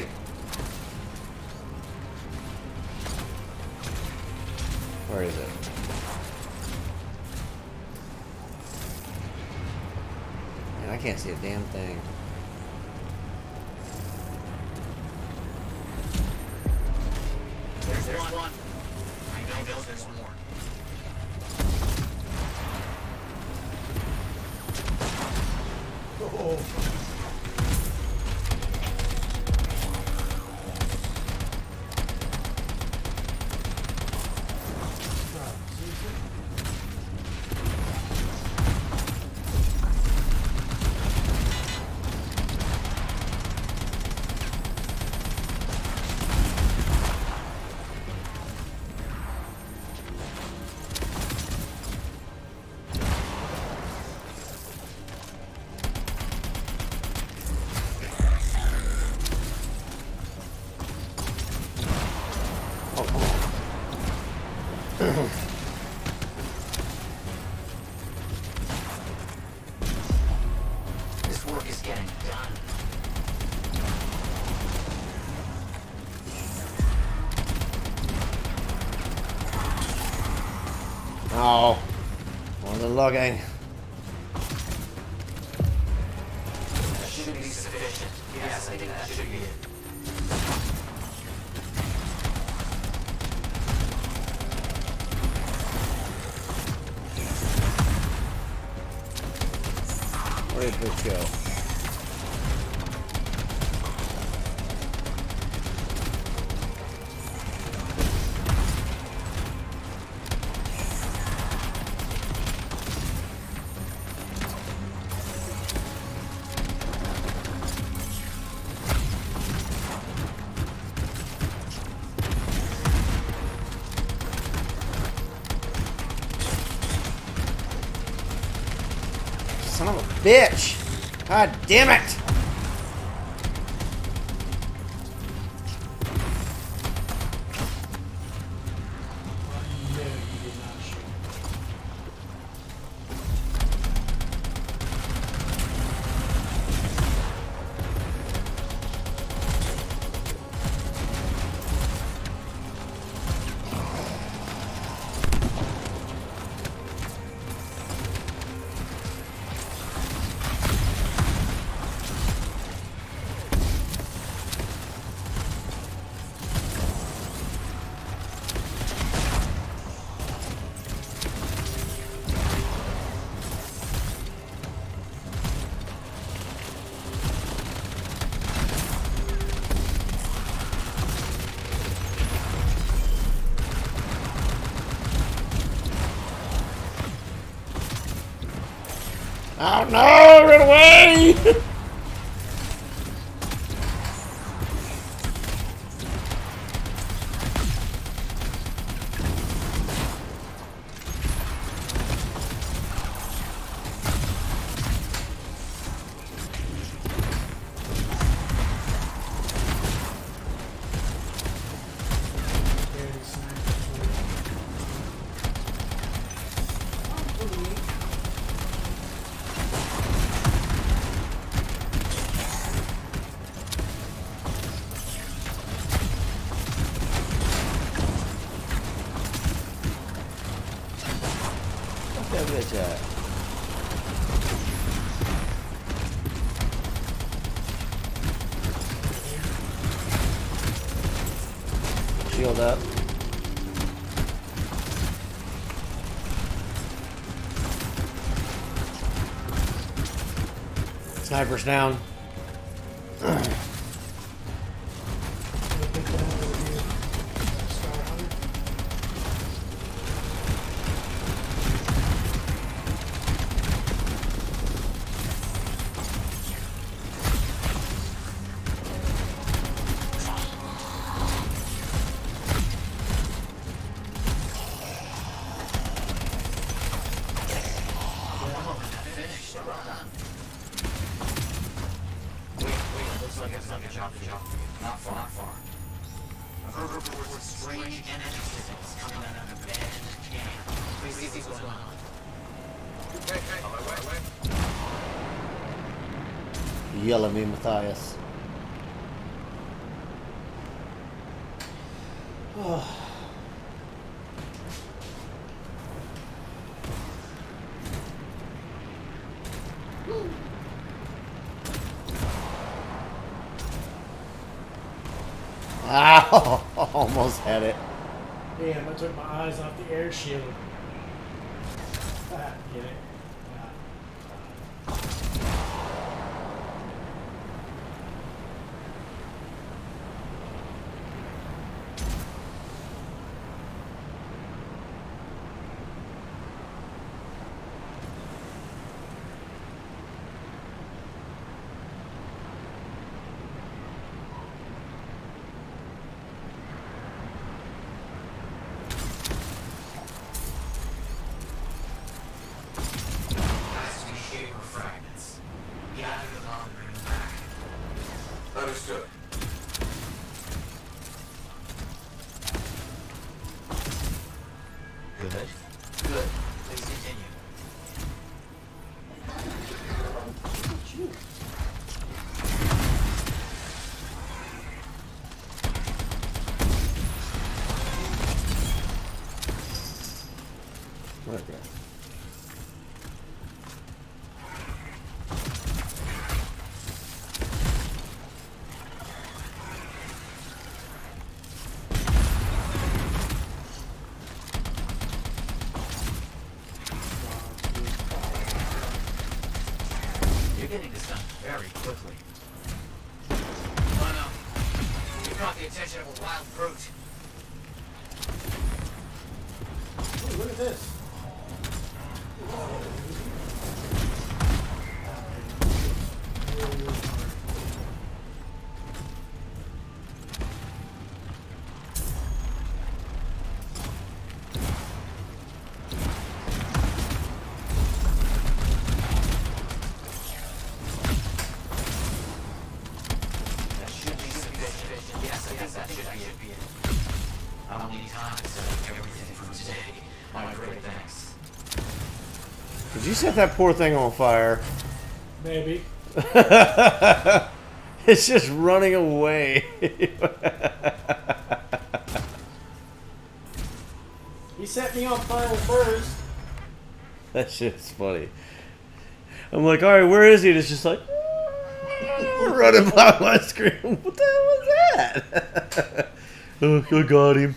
Where is it? Man, I can't see a damn thing. all, gang. God damn it! drivers down. Matthias. set that poor thing on fire? Maybe. <laughs> it's just running away. <laughs> he set me on fire first. That shit's funny. I'm like, alright, where is he? And it's just like, <laughs> running by my screen. What the hell was that? oh, I got him.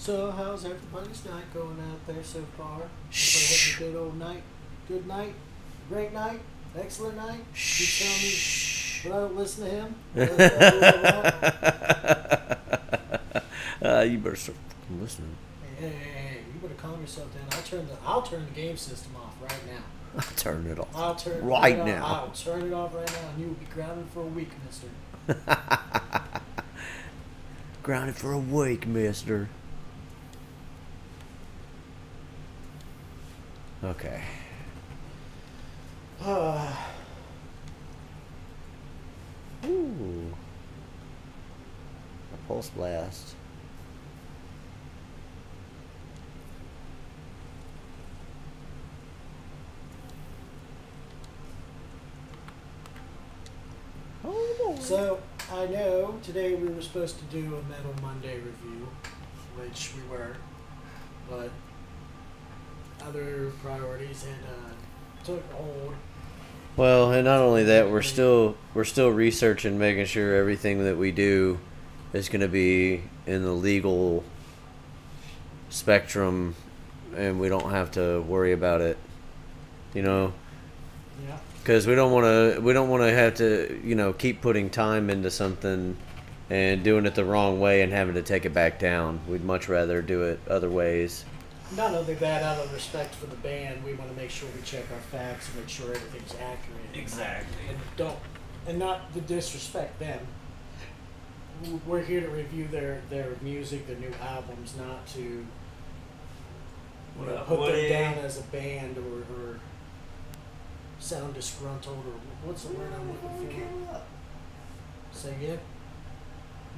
So how's everybody's night going out there so far? Everybody Shh. having a good old night? Good night? Great night? Excellent night? You tell me but I don't listen to him? <laughs> uh, you better start listening. Hey, hey, hey, you better calm yourself down. I'll turn the I'll turn the game system off right now. <laughs> I'll turn it off. I'll turn Right it off- now. I'll turn it off right now, and you will be grounded for a week, Mister. <laughs> Grounded for a week, mister. Okay. Uh, Ooh. A pulse blast. Oh, boy. so I know today we were supposed to do a Metal Monday review, which we were, but other priorities had uh, took hold. Well, and not only that, we're still we're still researching, making sure everything that we do is going to be in the legal spectrum, and we don't have to worry about it. You know, Yeah. because we don't want to we don't want to have to you know keep putting time into something and doing it the wrong way and having to take it back down. We'd much rather do it other ways. Not only that, out of respect for the band, we want to make sure we check our facts and make sure everything's accurate. Exactly. And don't, and not to disrespect them. We're here to review their their music, their new albums, not to you What know, put them down as a band or, or sound disgruntled or what's the word I'm looking for? Say again.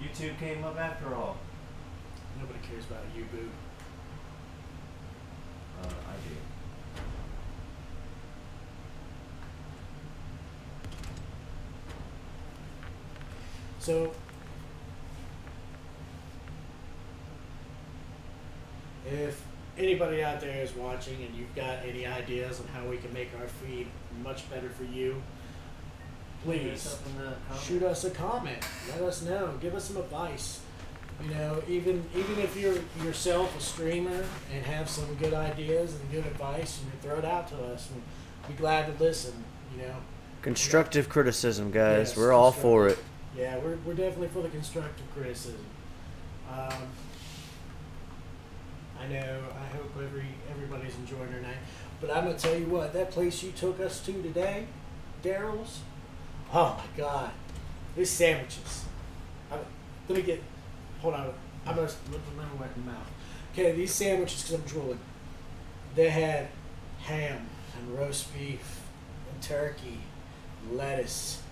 You two came up after all. Nobody cares about you, boo. Uh, I do. So, if anybody out there is watching and you've got any ideas on how we can make our feed much better for you, please shoot us a comment. Let us know. Give us some advice. You know, even even if you're yourself a streamer and have some good ideas and good advice, you can throw it out to us and be glad to listen. You know. Constructive criticism, guys. Yes, We're all for it. Yeah, we're, we're definitely for the constructive criticism. Um, I know. I hope every everybody's enjoying their night. But I'm gonna tell you what. That place you took us to today, Darrell's. Oh my God, these sandwiches. I, let me get. Hold on. I'm gonna let me wipe my mouth. Okay, these sandwiches because I'm drooling. They had ham and roast beef and turkey, and lettuce,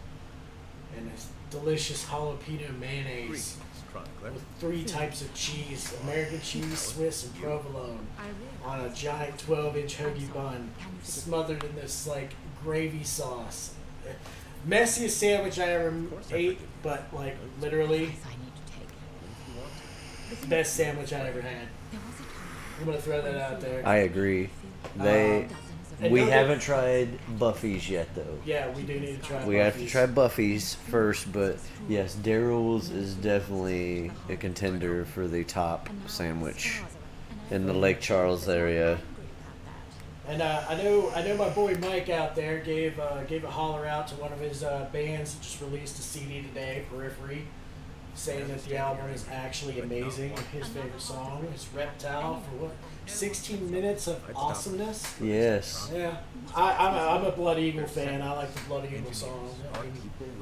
and this delicious jalapeno mayonnaise Greetings, with three types of cheese American <laughs> cheese, Swiss, and provolone on a giant 12 inch hoagie bun smothered in this like gravy sauce. Messiest sandwich I ever ate, but like literally best sandwich I ever had. I'm gonna throw that out there. I agree. They. And we don't haven't tried Buffy's yet, though. Yeah, we do need to try. We have to try Buffy's first, but yes, Darrell's is definitely a contender for the top sandwich in the Lake Charles area. And uh, I know, I know my boy Mike out there gave uh, gave a holler out to one of his uh, bands that just released a CD today, Periphery, saying that the album is actually amazing. His favorite song is Reptile for what, 16 minutes of awesomeness. Yes. Yeah, I, I'm, a, I'm a Blood Eagle fan. I like the Blood Eagle song. I mean,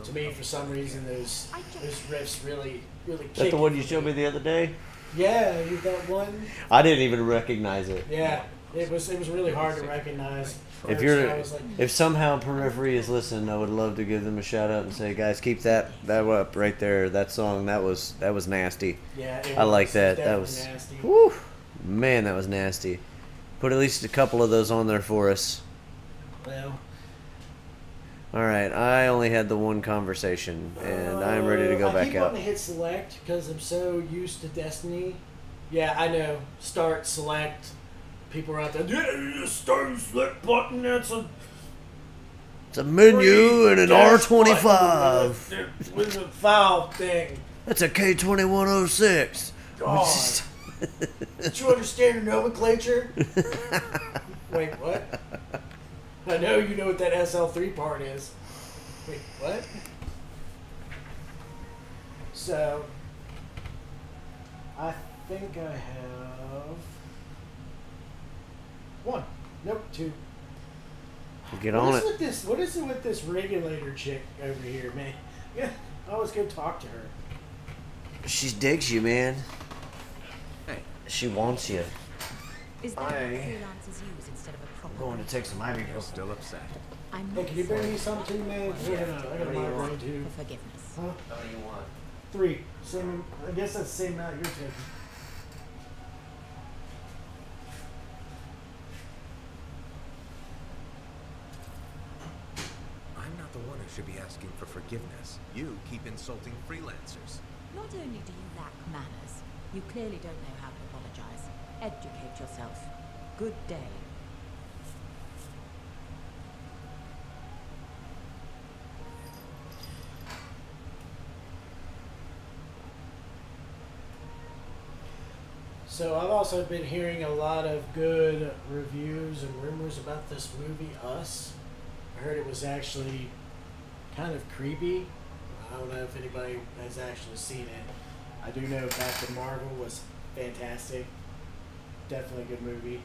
to me, for some reason, those those riffs really really. Is that kick the one you showed me the other day? Yeah, you that one. I didn't even recognize it. Yeah, it was it was really hard to recognize. If you're, like, if somehow Periphery is listening, I would love to give them a shout out and say, guys, keep that that up right there. That song, that was that was nasty. yeah, it I like that. That was, nasty. whew, man, that was nasty. Put at least a couple of those on there for us. Well, All right, I only had the one conversation, and I'm ready to go uh, I back keep out. wanting to hit select because I'm so used to Destiny. Yeah, I know. Start select. People are out there. Yeah, you just start and select button. That's a It's a menu and an R25. button With a, file thing. That's a K2106. God. Do you understand the nomenclature? <laughs> Wait, what? I know you know what that SL3 part is. Wait, what? So, I think I have one. Nope, two. Get What on is it. with this? What is it with this regulator chick over here, man? Yeah, <laughs> I always go talk to her. She digs you, man. Hey, She wants you. Is that I- what instead of a proper I'm going to take some you're ibuprofen. still upset. I'm Hey, can you bring me something too, man? I got a, I got a What do you migraine want? too. for forgiveness. Huh? What do you want? Three. Same. I guess that's the same amount you're taking. I'm not the one who should be asking for forgiveness. You keep insulting freelancers. Not only do you lack manners, you clearly don't know how to apologize. Educate yourself. Good day. So I've also been hearing a lot of good reviews and rumors about this movie, Us. I heard it was actually kind of creepy. I don't know if anybody has actually seen it. I do know Captain Marvel was fantastic. Definitely a good movie.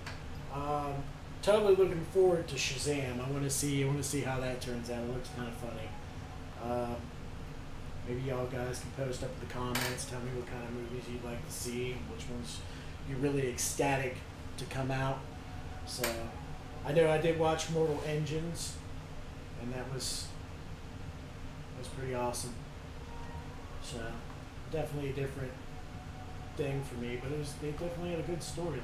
Um, totally looking forward to Shazam. I want to see. I want to see how that turns out. It looks kind of funny. Um, maybe y'all guys can post up in the comments. Tell me what kind of movies you'd like to see. Which ones you're really ecstatic to come out. So, I know I did watch Mortal Engines, and that was that was pretty awesome. So, definitely a different thing for me, but it was they definitely had a good storyline.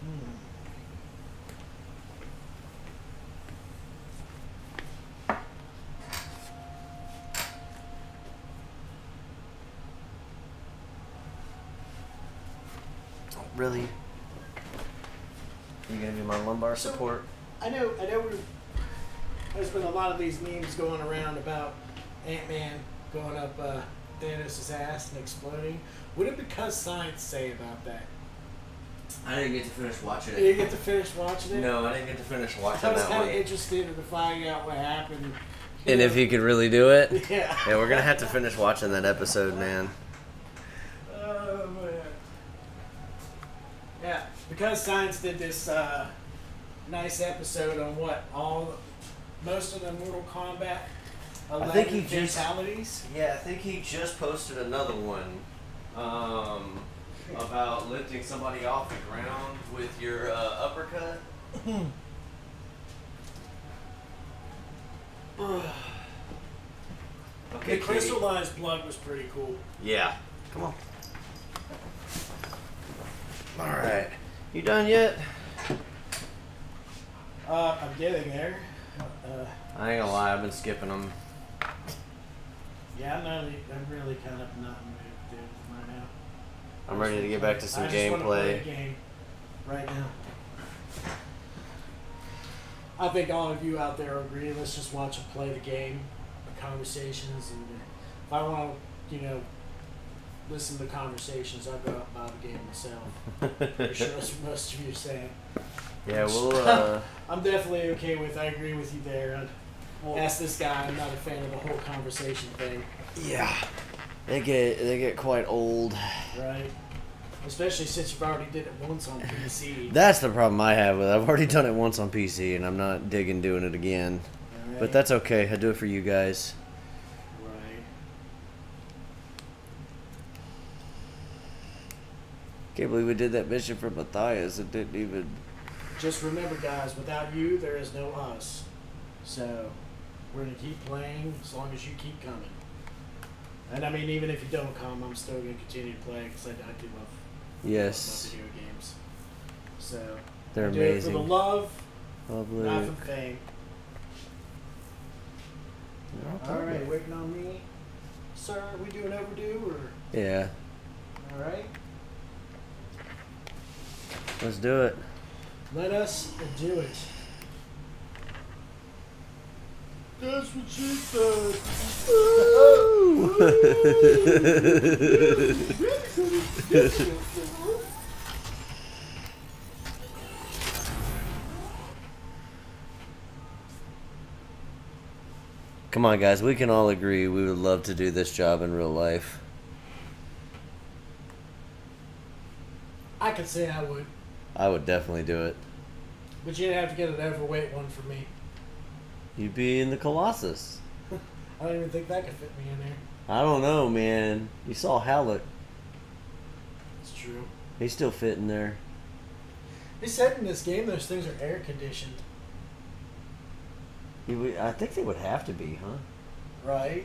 Hmm. Really? You gonna do my lumbar So- support? I know, I know. We're, there's been a lot of these memes going around about Ant Man going up uh, Thanos' ass and exploding. What did because science say about that? I didn't get to finish watching it. You didn't get to finish watching it? No, I didn't get to finish watching I was kind of interested in finding out what happened. And if he could really do it? <laughs> Yeah. Yeah, we're gonna have to finish watching that episode, man. Oh man. Yeah, because science did this uh, nice episode on what all, most of the Mortal Kombat. 11 think he just- Yeah, I think he just posted another one um, about lifting somebody off the ground with your uh, uppercut. <sighs> The okay, Katie. crystallized blood was pretty cool. Yeah. Come on. All right. You done yet? Uh, I'm getting there. Uh, I ain't gonna lie, I've been skipping them. yeah, I'm really, I'm really kind of not in the mood, dude, right now. I'm ready to get back to some I just wanna play gameplay. game right now. I think all of you out there agree. Let's just watch and play the game, the conversations, and if I want to, you know, listen to conversations, I'll go out and buy the game myself. <laughs> I'm sure that's what most of you are saying. Yeah, we'll. Uh, <laughs> I'm definitely okay with. I agree with you there. I'd Well- ask this guy. I'm not a fan of the whole conversation thing, yeah. They get they get quite old. right? Especially since you've already did it once on PC. That's the problem I have with. it. I've already done it once on PC, and I'm not digging doing it again. right? But that's okay. I do it for you guys. right. Can't believe we did that mission for Matthias. and didn't even. Just remember, guys, without you, there is no us. So, we're going to keep playing as long as you keep coming. And I mean, even if you don't come, I'm still going to continue to play because I, I do love, Yes, love video games. So, they're it for the amazing. love, Lovely. not for fame. All right, waiting on me. Sir, are we doing overdue or? Yeah, All right. Let's do it. Let us do it. That's what she said. Come on, guys. We can all agree we would love to do this job in real life. I could say I would, I would definitely do it. but you'd have to get an overweight one for me. You'd be in the Colossus. <laughs> I don't even think that could fit me in there. I don't know, man. You saw Haluk. It's true. He's still fitting there. They said in this game those things are air conditioned, You would- I think they would have to be, huh? right?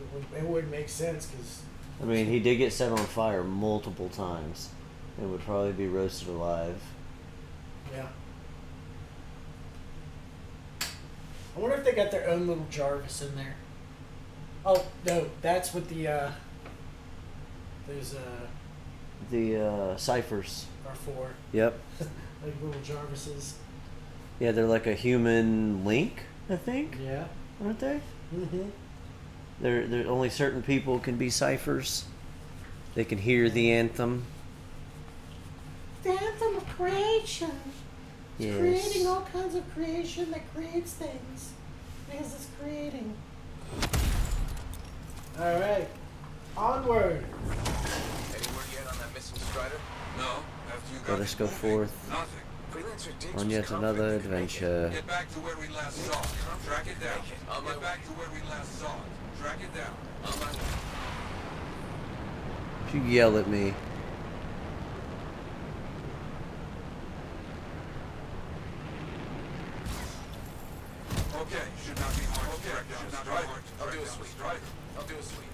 It would, it would make sense because I mean, he did get set on fire multiple times and would probably be roasted alive. yeah. I wonder if they got their own little Jarvis in there. Oh no, that's what the uh, there's uh The uh, cyphers. are for Yep. <laughs> like little Jarvises. Yeah, they're like a human link, I think, Yeah. aren't they? Mm-hmm. There, there only certain people can be cyphers. They can hear the anthem. The anthem of creation. Yes. creating all kinds of creation that creates things because it's creating. All right, onward. Any word yet on that missing Strider? No, after you got Let us go forth Nothing. On yet another we could make it. adventure. Get back to where we last saw it. Track it down. On my Get back to where we last saw it. Track it down. On my way. You yell at me, Okay, should not be hard to. Should not be hard to I'll do a down sweep. Strider. I'll do a sweep.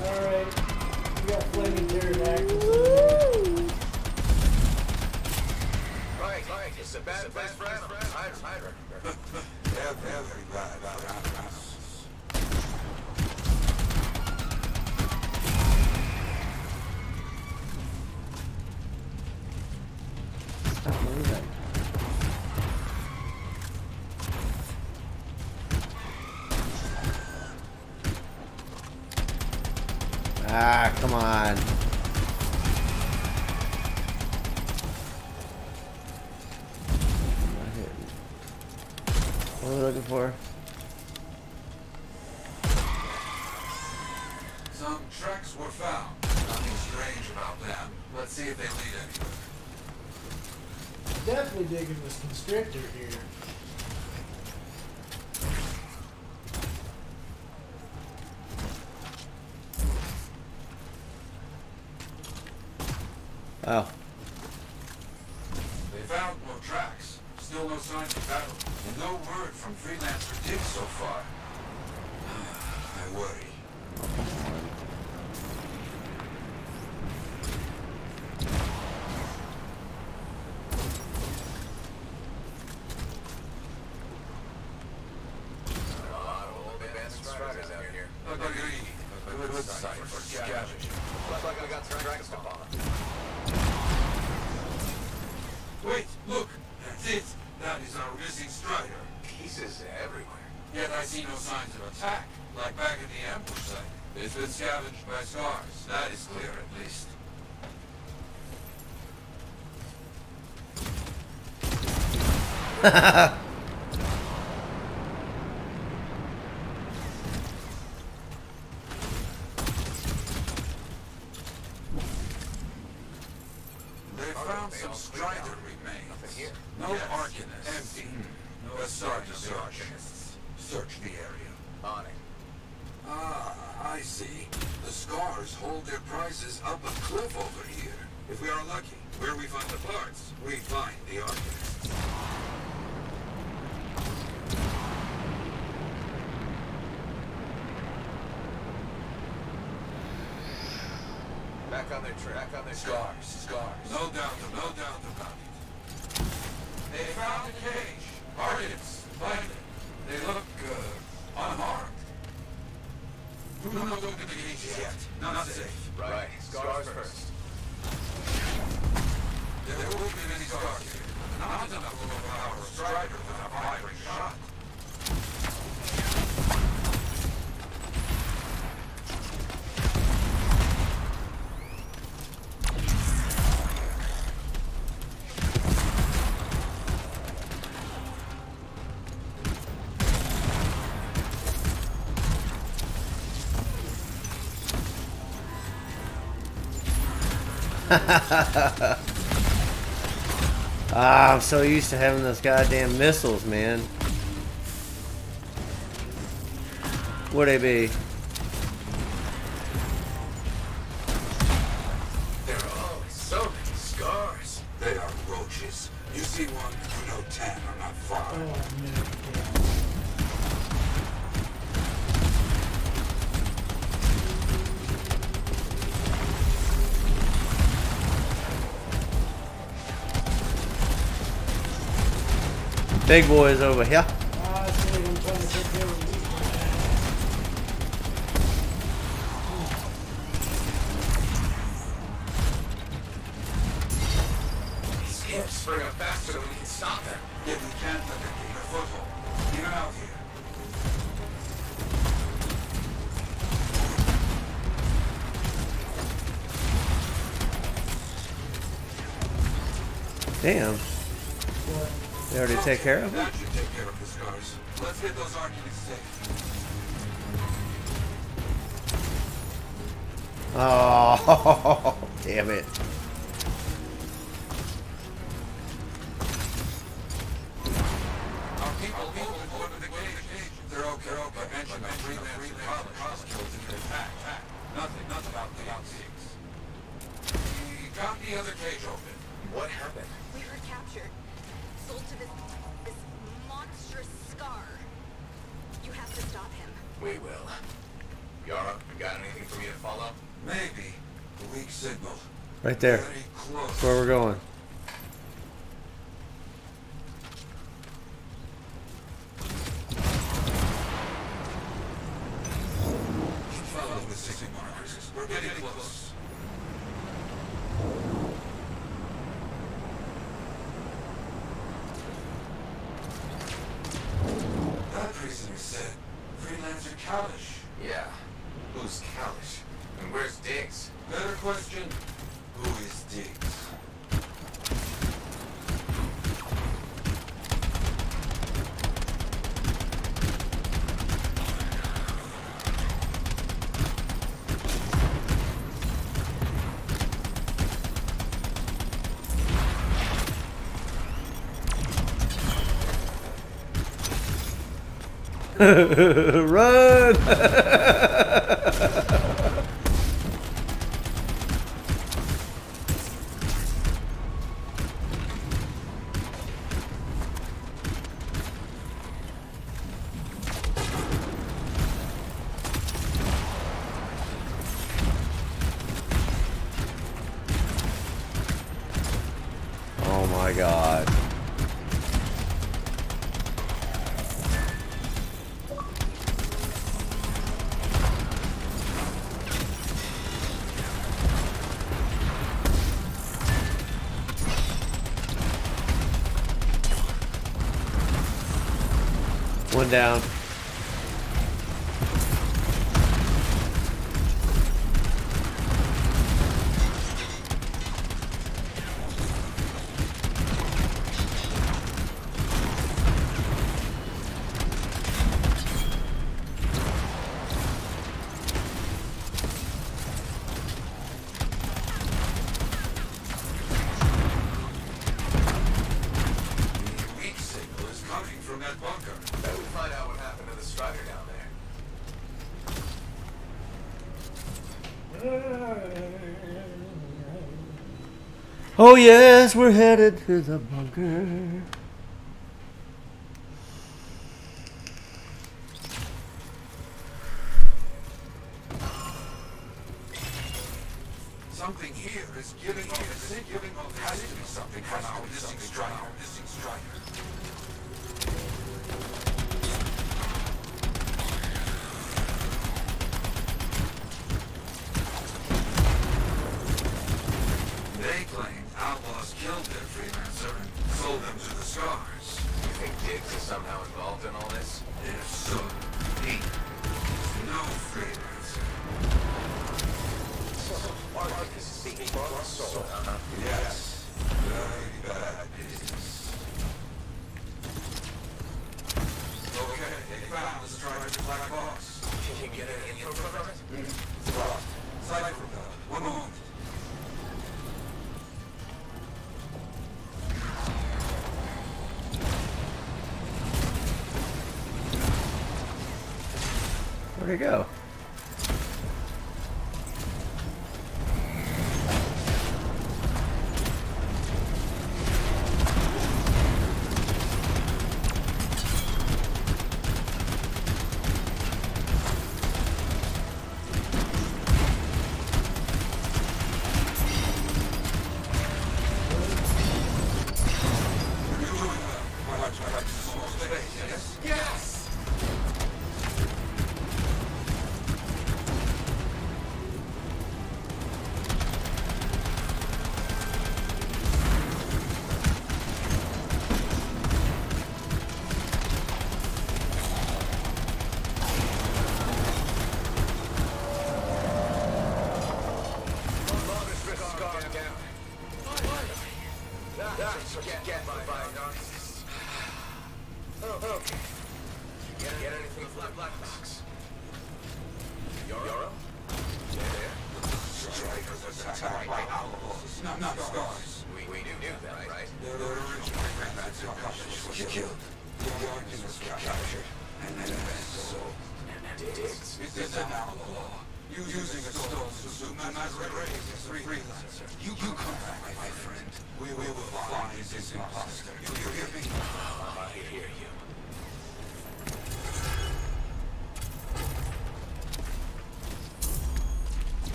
All right, we got flaming pterodactyls. Right, right. It's a bad place for animals. Hydra, Hydra. Yeah, Ah, come on. What are we looking for? Some tracks were found. Nothing strange about them. Let's see if they lead anywhere. Definitely digging this constrictor here. Oh, They found more tracks. Still no signs of battle. And no word from Freelancer Diggs so far. <sighs> I worry. A lot of old advanced Striders out here. Agreed. A good site for scavenging. Looks like we got Dragon stuff on it. Wait, look! That's it! That is our missing Strider. Pieces everywhere. Yet I see no signs of attack, like back at the ambush site. It's been scavenged by scars. That is clear at least. They <laughs> <laughs> ah, I'm so used to having those goddamn missiles, man. Where'd they be? Big boys over here. take care of it. ter <laughs> Run! <laughs> down. Oh yes, we're headed to the bunker.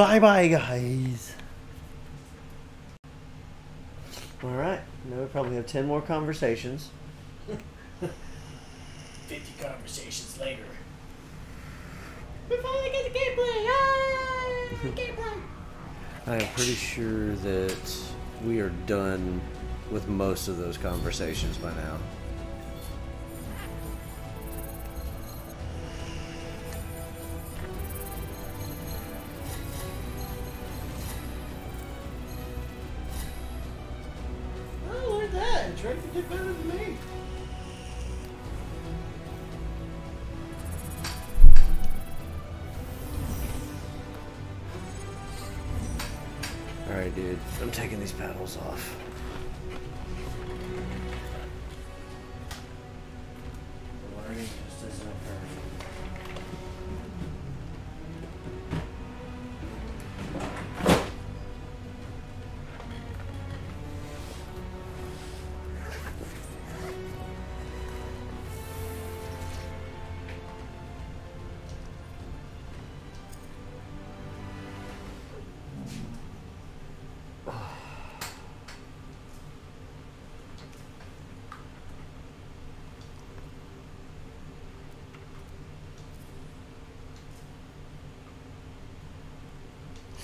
Bye bye, guys. All right. Now we probably have ten more conversations. <laughs> 50 conversations later. We finally get the gameplay! Ah, gameplay! I am pretty sure that we are done with most of those conversations by now.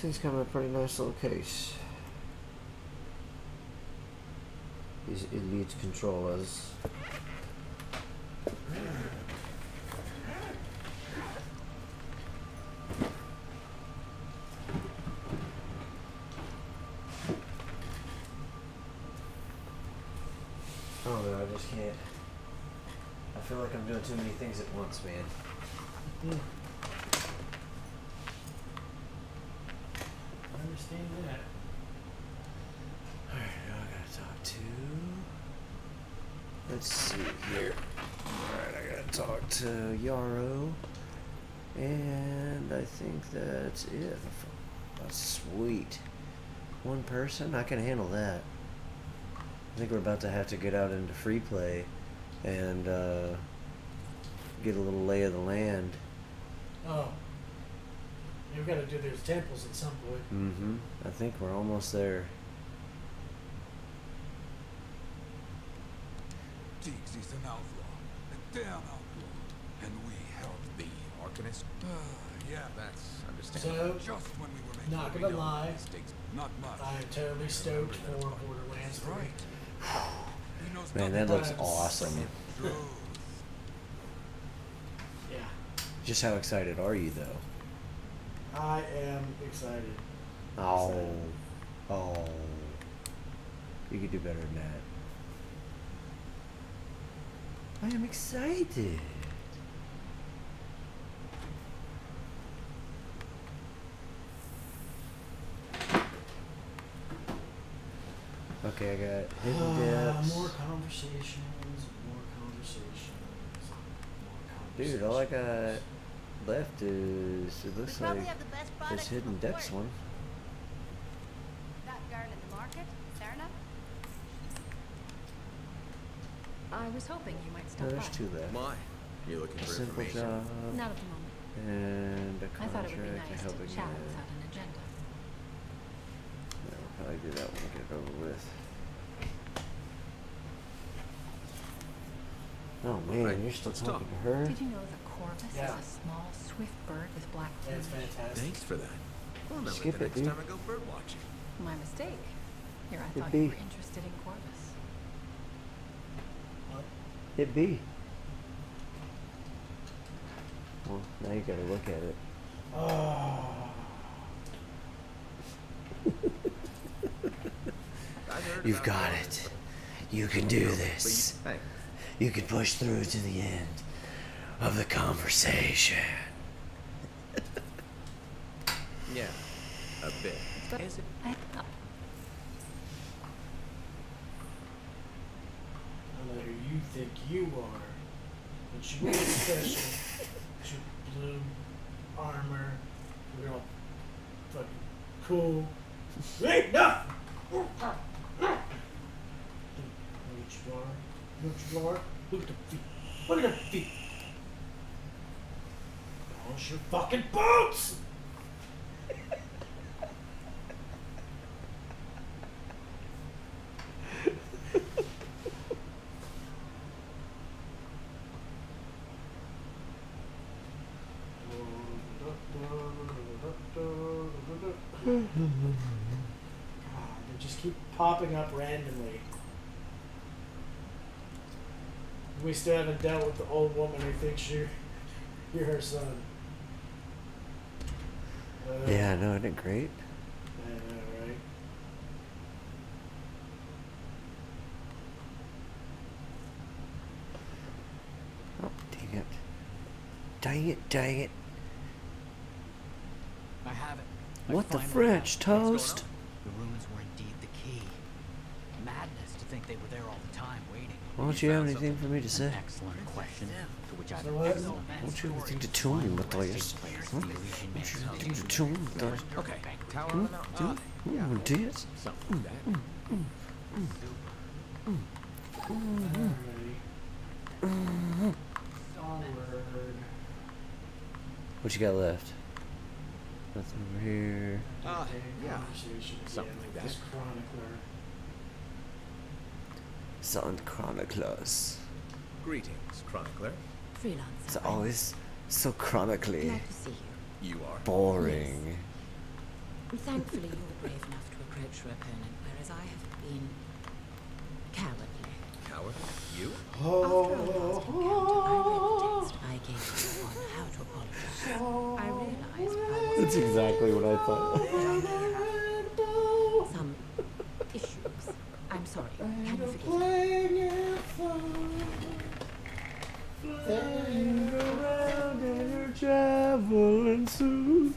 Thing's got a pretty nice little case. These elite controllers. Oh don't I just can't. I feel like I'm doing too many things at once, man. I understand that. Alright, now I gotta talk to. Let's see here. Alright, I gotta talk to Yarrow. And I think that's it. That's sweet. One person? I can handle that. I think we're about to have to get out into free play and uh, get a little lay of the land. Oh. You've got to do those temples at some point. Mm-hmm. I think we're almost there. Diggs is an outlaw. A damn outlaw. and we helped the Arcanist? Uh, yeah, That's understandable. So, just when we were making not gonna lie, Mistakes. Not much. I am terribly stoked for Borderlands 3. <sighs> He Man, that looks awesome. Yeah, Just how excited are you, though? I am excited. Oh, oh, you could do better than that. I am excited. Okay, I got hidden ah, depths. more conversations, more conversations, more Dude, conversations. all I got left is it looks like have the best this hidden depths port. one. That girl in the market, Serna? I was hoping you might No, stop there's by. two left. Why? you're looking A for simple information? job Not at the moment. and a I contract thought it would be to nice help to again. chat without an agenda. Yeah, we'll probably do that one and get it over with. Oh man, Right, you're still let's talking to her? Did you know that Corvus Yeah. is a small, swift bird with black plumage? That's fantastic. Thanks for that. I'll Skip the it, next dude. time I go bird watching. My mistake. Here, I Could thought be. you were interested in Corvus. What? Hit B. Well, now you gotta look at it. <sighs> Oh, You've got it. You can do this. But you, hey, You can push through to the end of the conversation. <laughs> yeah, a bit. But Is it? I, I know who you think you are. But you are special. With your blue armor. You're all fucking cool. Ain't nothing! You know what you are? You know what you are? Look at the feet. Look at the feet. Polish your fucking boots! God, they just keep popping up randomly. We still haven't dealt with the old woman who thinks you're, you're her son. Uh, Yeah, no, isn't it great? I know, right? Oh, dang it. Dang it, dang it. I have it. I What the French, have toast? The ruins were indeed the key. Madness to think they were there all the time waiting. Why don't you have anything for me to say? Excellent question. To which I So what? don't you have story. anything to tell me with all your... Takes place Huh? Hmm? in Why the Elysian don't you have Mansion. anything to tell me with all your... Okay, tower on the mountain. Ooh, ooh, dance? something like that. Alrighty. Onward. What you got left? Nothing over here. Day yeah. Something like that. This chronicler. Sound chroniclers. Greetings, chronicler. Freelancer. It's always so chronically Glad to see you. You are. boring. Thankfully, you're brave enough to approach your opponent, whereas I have been cowardly. Coward? You? After our last encounter, I realized I gave you on how to apologize. I realized I That's exactly what I thought. that I may have some issues. I'm sorry. Can you forgive me? Your phone. Hang around in your traveling suit.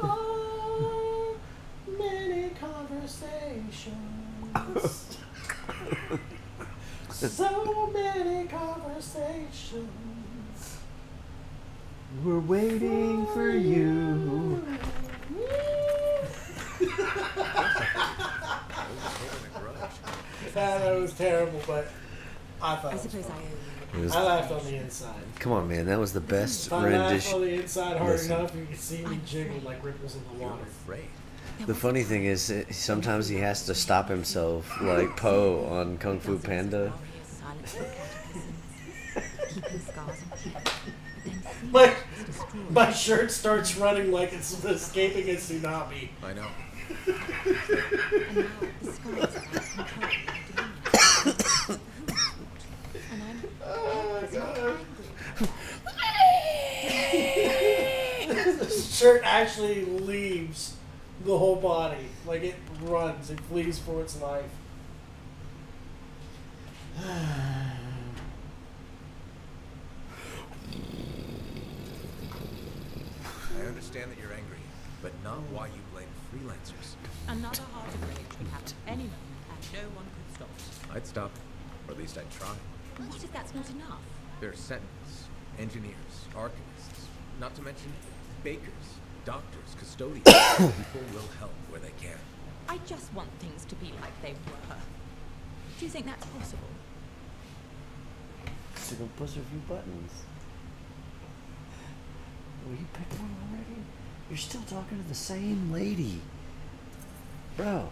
Are many conversations. so many conversations. We're waiting for you. that was terrible, but I thought I it was suppose I funny. owe you. It was- I laughed on the inside. Come on, man. That was the best If I laughed on rendition. the inside hard Listen. enough, you could see me jiggle like ripples in the You're water. afraid. The funny thing is, sometimes he has to stop himself, like Po on Kung Fu Panda. Glorious silence of cataclysms. Keep the scars and heal, but then My, Phoenix was destroyed. my shirt starts running like it's escaping a tsunami. I know. And now the scars are out of control. and I'm helpless and angry. the shirt actually leaves the whole body. Like it runs, it flees for its life. I understand that you're angry, but not why you blame freelancers. Another heart of rage could happen any moment, and no one could stop it. I'd stop, or at least I'd try. What if that's not enough? There are sentinels, engineers, archivists, not to mention bakers, doctors, custodians. <coughs> People will help where they can. I just want things to be like they were. Do you think that's possible? So go push a few buttons. Well, you picked one already? You're still talking to the same lady. Bro,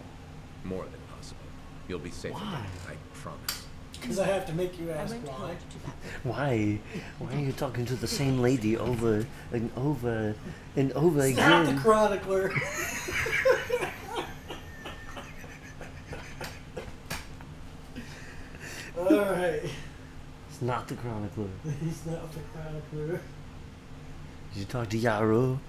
More than possible. You'll be safe with Why? I promise. Because I have to make you ask why. hold you to that. why? Why are you talking to the same lady over and over and over It's not the again? chronicler. <laughs> Alright. It's not the chronicler. He's not the chronicler. Did you talk to Yarrow?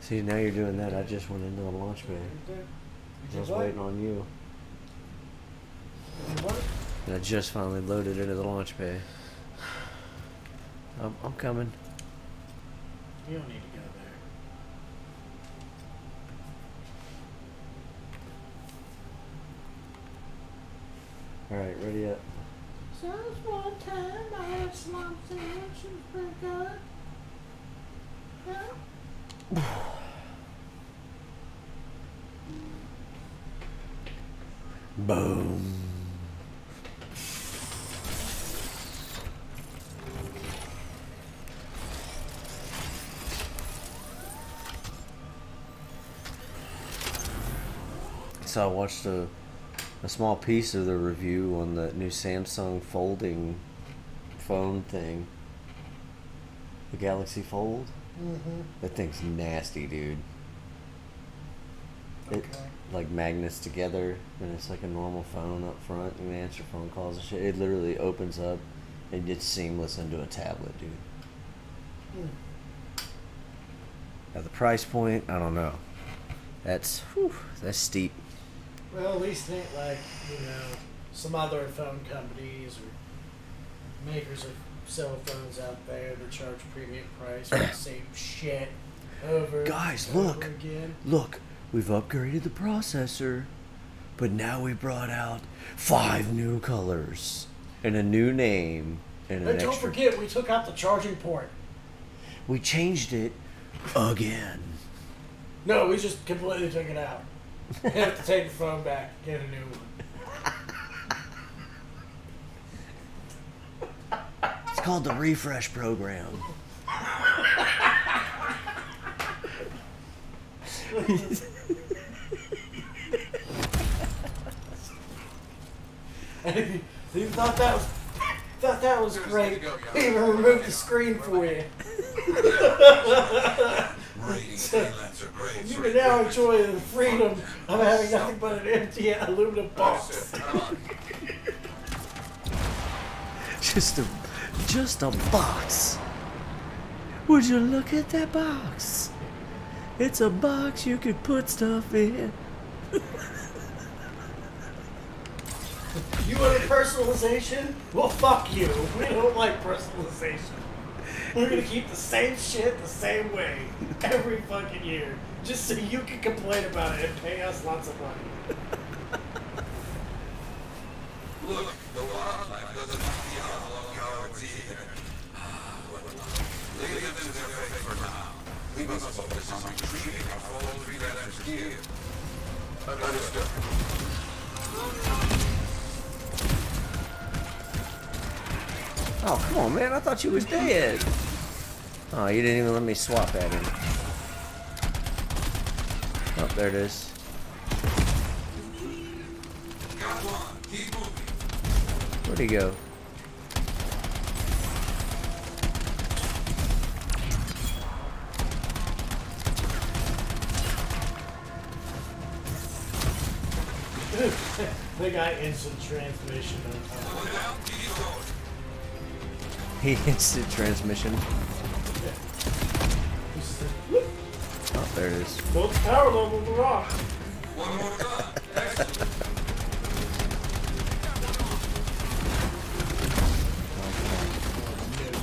See, now you're doing that. I just went into the launch bay. Dun dun. I was waiting on you. And I just finally loaded into the launch bay. I'm, I'm coming. You don't need to go there. Alright, ready up. So this one time I had slumps and it was pretty good. Boom. So I watched a, a small piece of the review on the new Samsung folding phone thing. The Galaxy Fold. Mm-hmm. That thing's nasty, dude. It Okay. like magnets together, and it's like a normal phone up front. You can answer phone calls and shit. It literally opens up and it's seamless into a tablet, dude. Hmm. At the price point, I don't know. That's whew, that's steep. Well, at least it ain't like, you know, some other phone companies or makers of cell phones out there that charge premium price for the <coughs> same shit over Guys, and over look. again. Look, we've upgraded the processor, but now we brought out five new colors and a new name and an And don't extra. forget, we took out the charging port. We changed it again. No, we just completely took it out. <laughs> You have to take the phone back, get a new one. <laughs> called the refresh program. <laughs> And you thought that was thought that was great. the go, We guys. even removed the screen for you. Rating. <laughs> You can now enjoy the freedom of having nothing but an empty aluminum box. That's it. Come on. Just a, just a box. Would you look at that box? It's a box you could put stuff in. <laughs> You want a personalization? Well, fuck you. We don't like personalization. We're gonna keep the same shit the same way every fucking year, just so you can complain about it and pay us lots of money. Look, the wildlife doesn't We must focus on retrieving our fallen gear. Understood. Oh, come on, man. I thought you was dead. Oh, you didn't even let me swap at him. Oh, there it is. Where'd he go? The guy instant transmission. One down. Keep going. He instant transmission. Oh, there it is. Built power level of the rock. One more gun. Excellent. Good.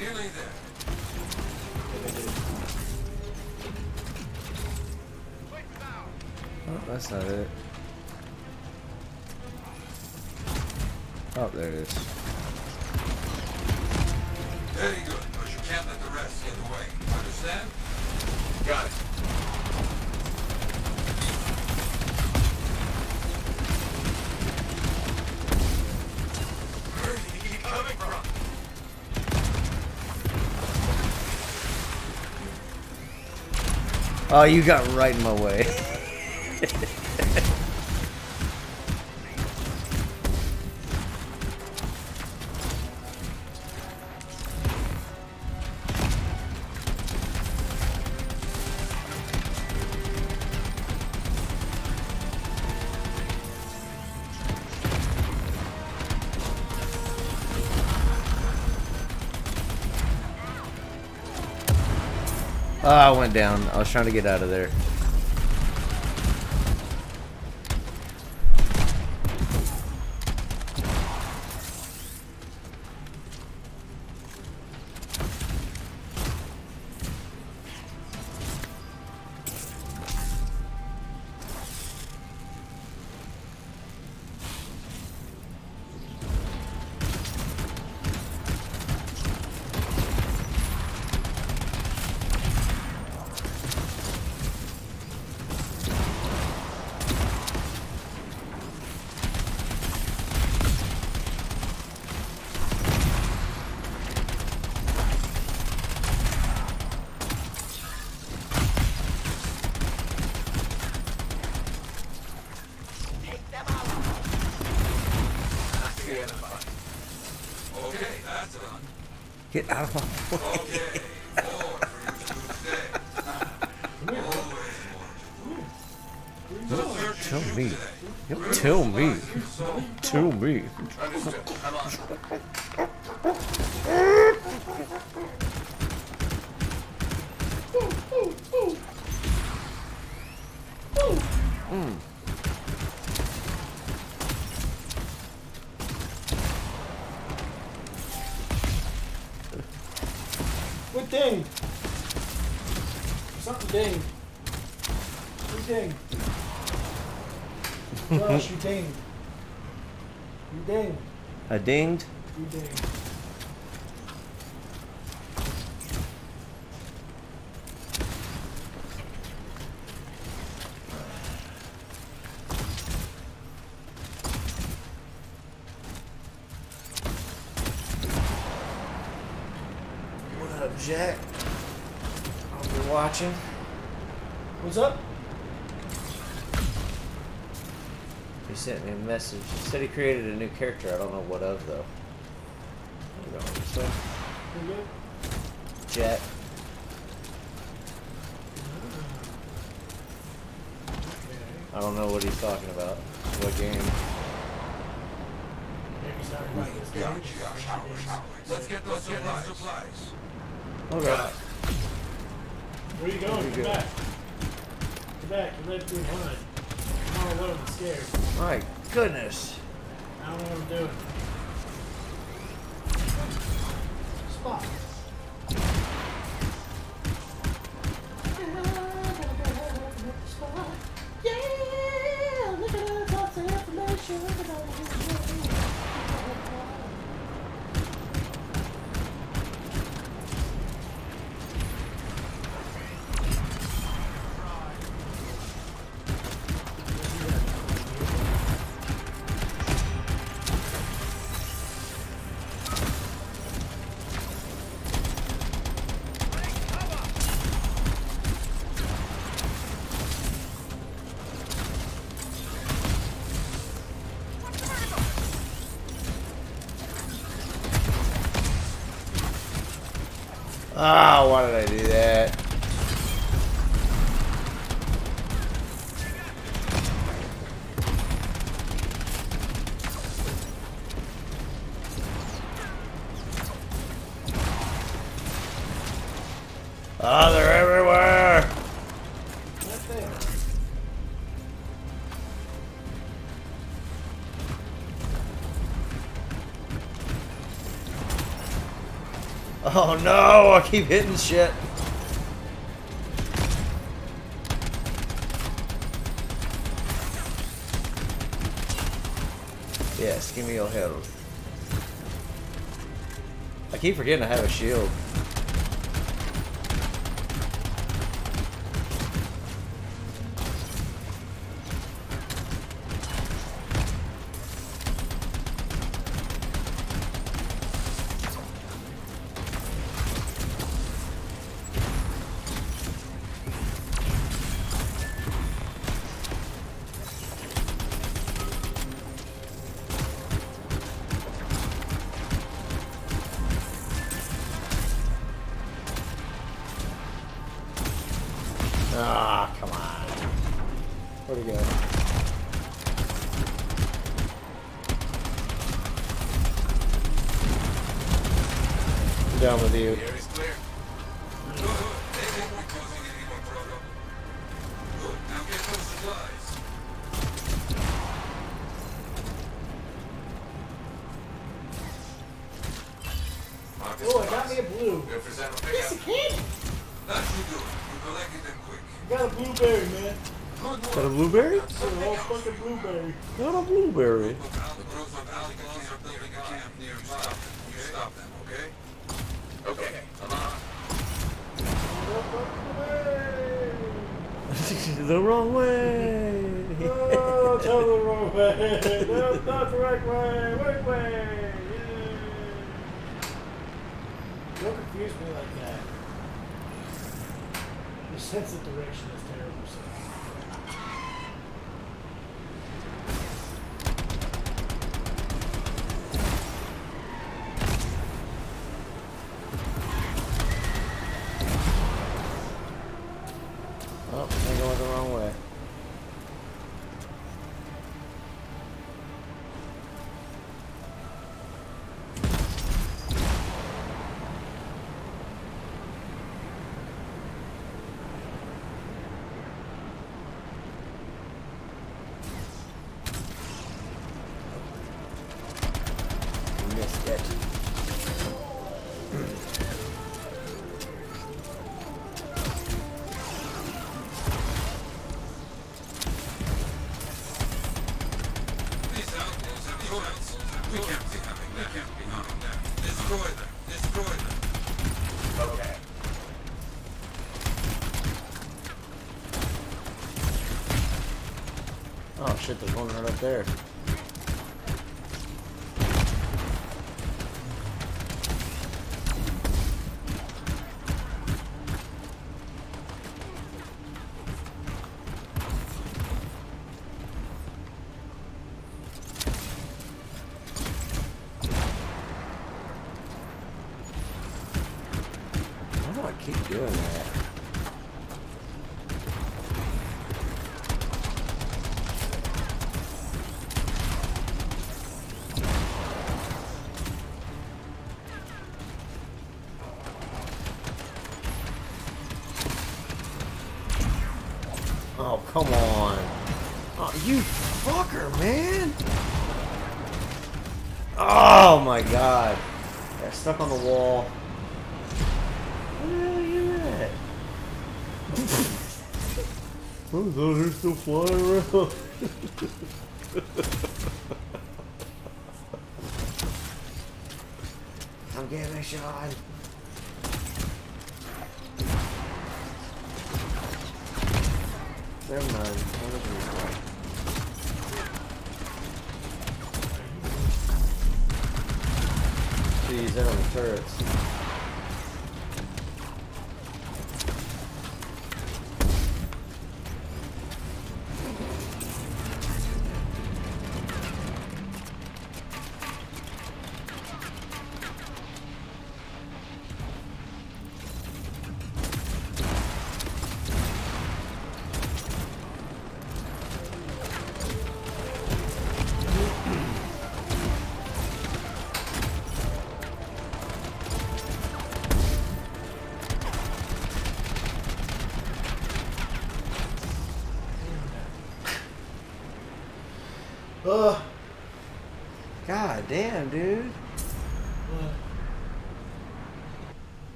Nearly there. Oh, that's not it. Oh, there it is. Very good, but you can't let the rest get away. Understand? Got it. Where did he coming from? Oh, you got right in my way. <laughs> Oh, I went down. I was trying to get out of there. Get out of my way. Search Tell me. Tell me. Tell me. Dinged. What up, Jack? I'll be watching. What's up? He sent me a message. He said he created a new character. I don't know what of though. Oh no, I keep hitting shit. Yes, give me your health. I keep forgetting I have a shield. shit, there's one right up there. my god. Got stuck on the wall. Where you at? oh, <laughs> those here still flying around. <laughs> I'm getting a shot. Never mind.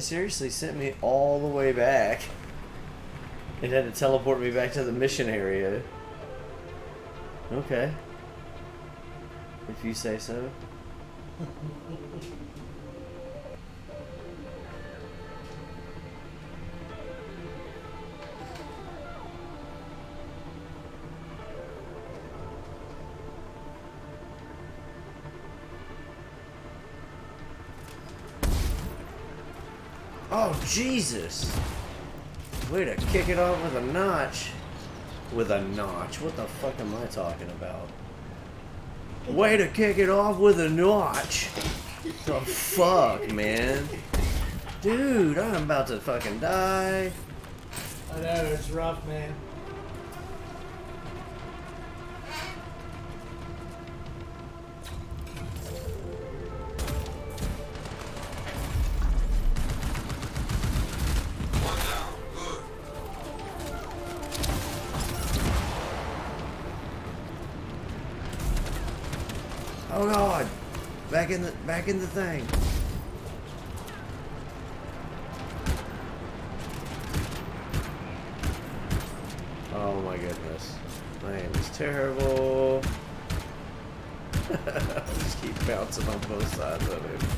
They seriously sent me all the way back. It had to teleport me back to the mission area. Okay. If you say so. <laughs> Jesus! Way to kick it off with a notch. With a notch? What the fuck am I talking about? Way to kick it off with a notch! The fuck, man? Dude, I'm about to fucking die. I know, it's rough, man. Back in the thing. Oh my goodness. My aim is terrible. <laughs> Just keep bouncing on both sides of it.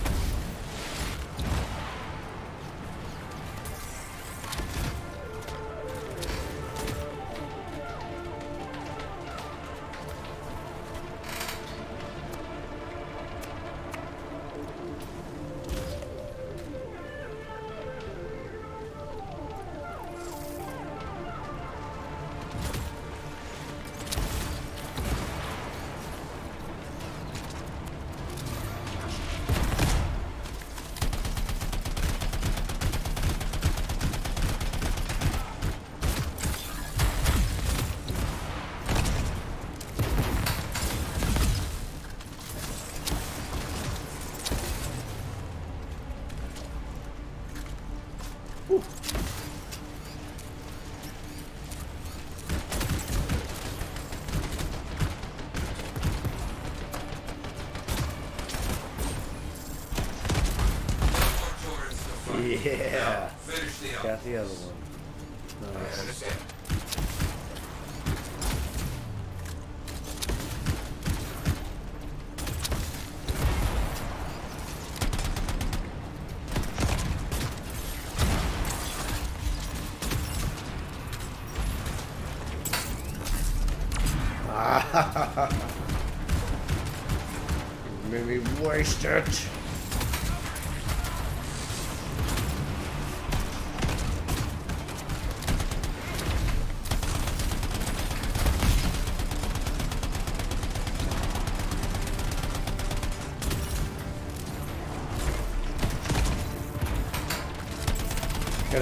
Got the other one. Nice. me waste it.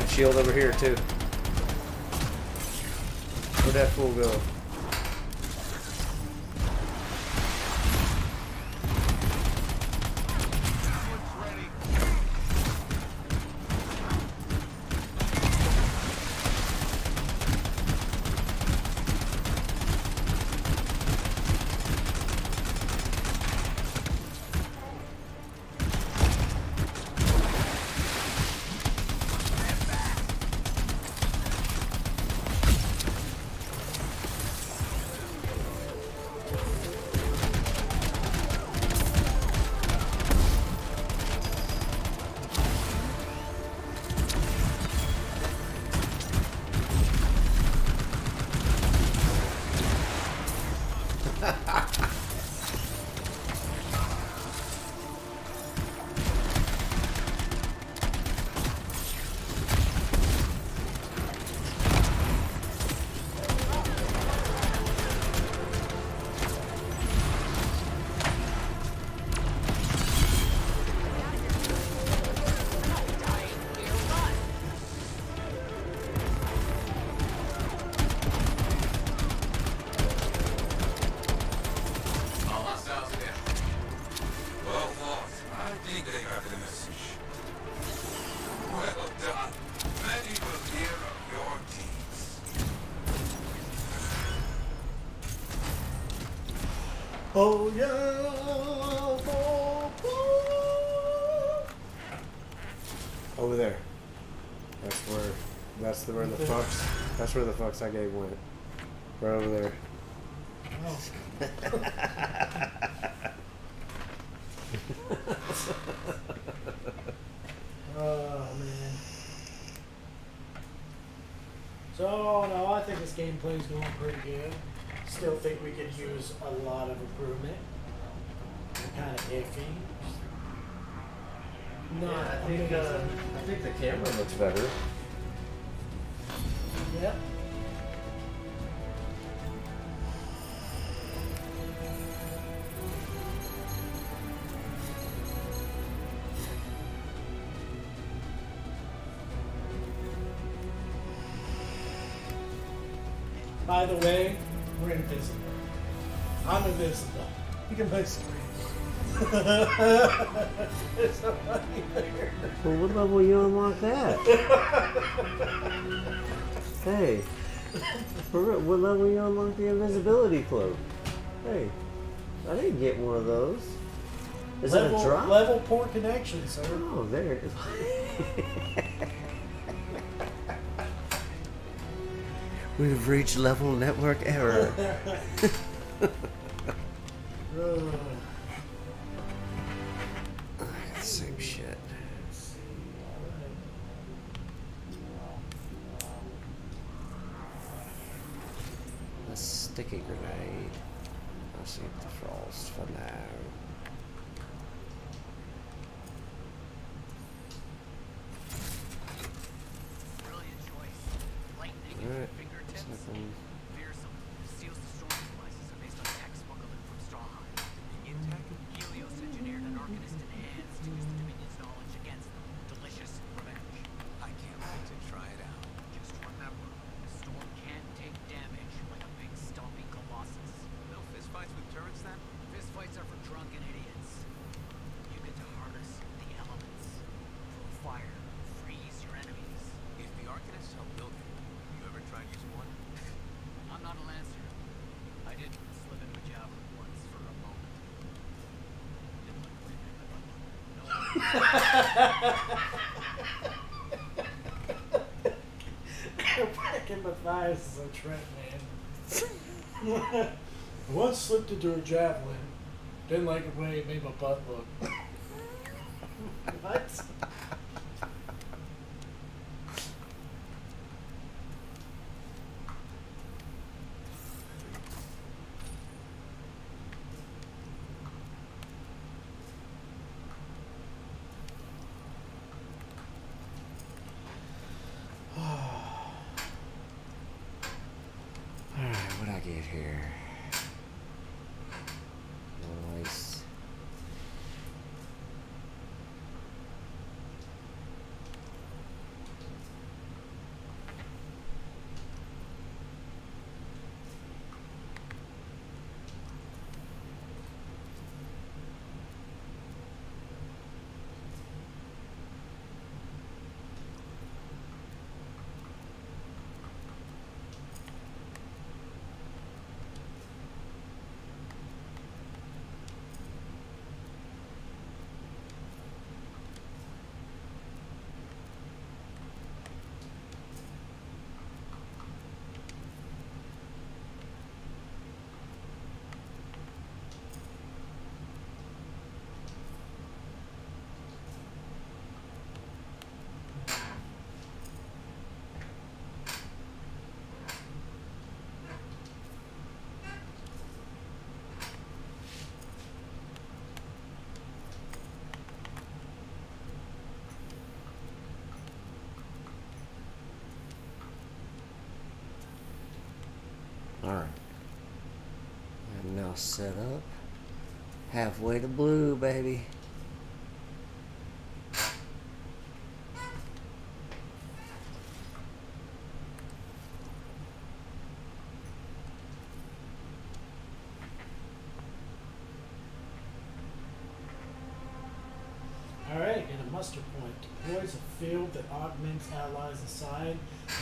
Shield over here too. Where'd that fool go? That's where the fox I gave went. Right over there. <laughs> Oh man. So no, I think this gameplay's going pretty good. Still think we could use a lot of improvement. Kind of iffy. Not I think, uh. I think the camera looks better. By the way, we're invisible. I'm invisible. You can play screen. There's nobody there. Well, what level you unlock that? hey, for real, what level you unlock the invisibility cloak? Hey, I didn't get one of those. Is level, that a drop? Level poor connection, sir. Oh, there it is. <laughs> We've reached level network error. <laughs> Ugh. Same shit. A sticky grenade. I'll see the frost for now. Brilliant choice. Lightning at Alright. your fingertips. Second. Fearsome. Seals the storm devices are based on tech smuggled in from Strawhide. Intech? Helios engineered an Arcanist enhanced to use the Dominion's knowledge against them. Delicious revenge. I can't wait to try it out. Just remember, the storm can't take damage like a big stomping colossus. No fistfights with turrets then? Fistfights are for drunken idiots. You get to harness the elements. Throw fire, freeze your enemies. If the Arcanists help build it, you ever tried using one? I'm not a lancer. I did slip into a javelin once for a moment. Didn't look like it, but no. Matthias is a man. I <laughs> once slipped into a javelin. Didn't like the way it made my butt look. what? Alright, what I get here? Nice. Alright. I'm now set up. Halfway to blue, baby. Alright, and a muster point. Deploys a field that augments allies aside,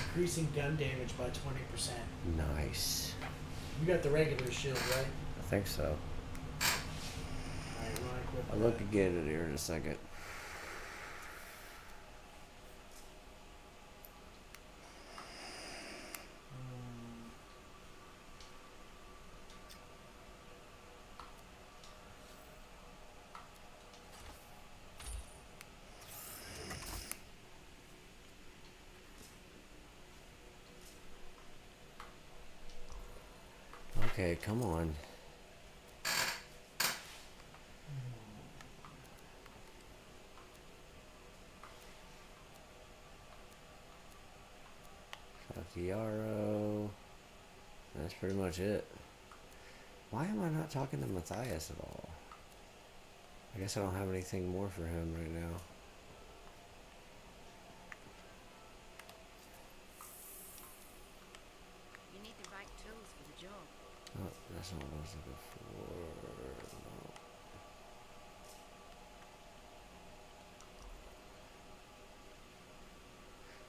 increasing gun damage by 20%. Nice. You got the regular shield, right? I think so. I'll look again in here in a second. Come on. Yarrow. That's pretty much it. Why am I not talking to Matthias at all? I guess I don't have anything more for him right now. You need the right tools for the job. Oh, that's what I was looking for. No.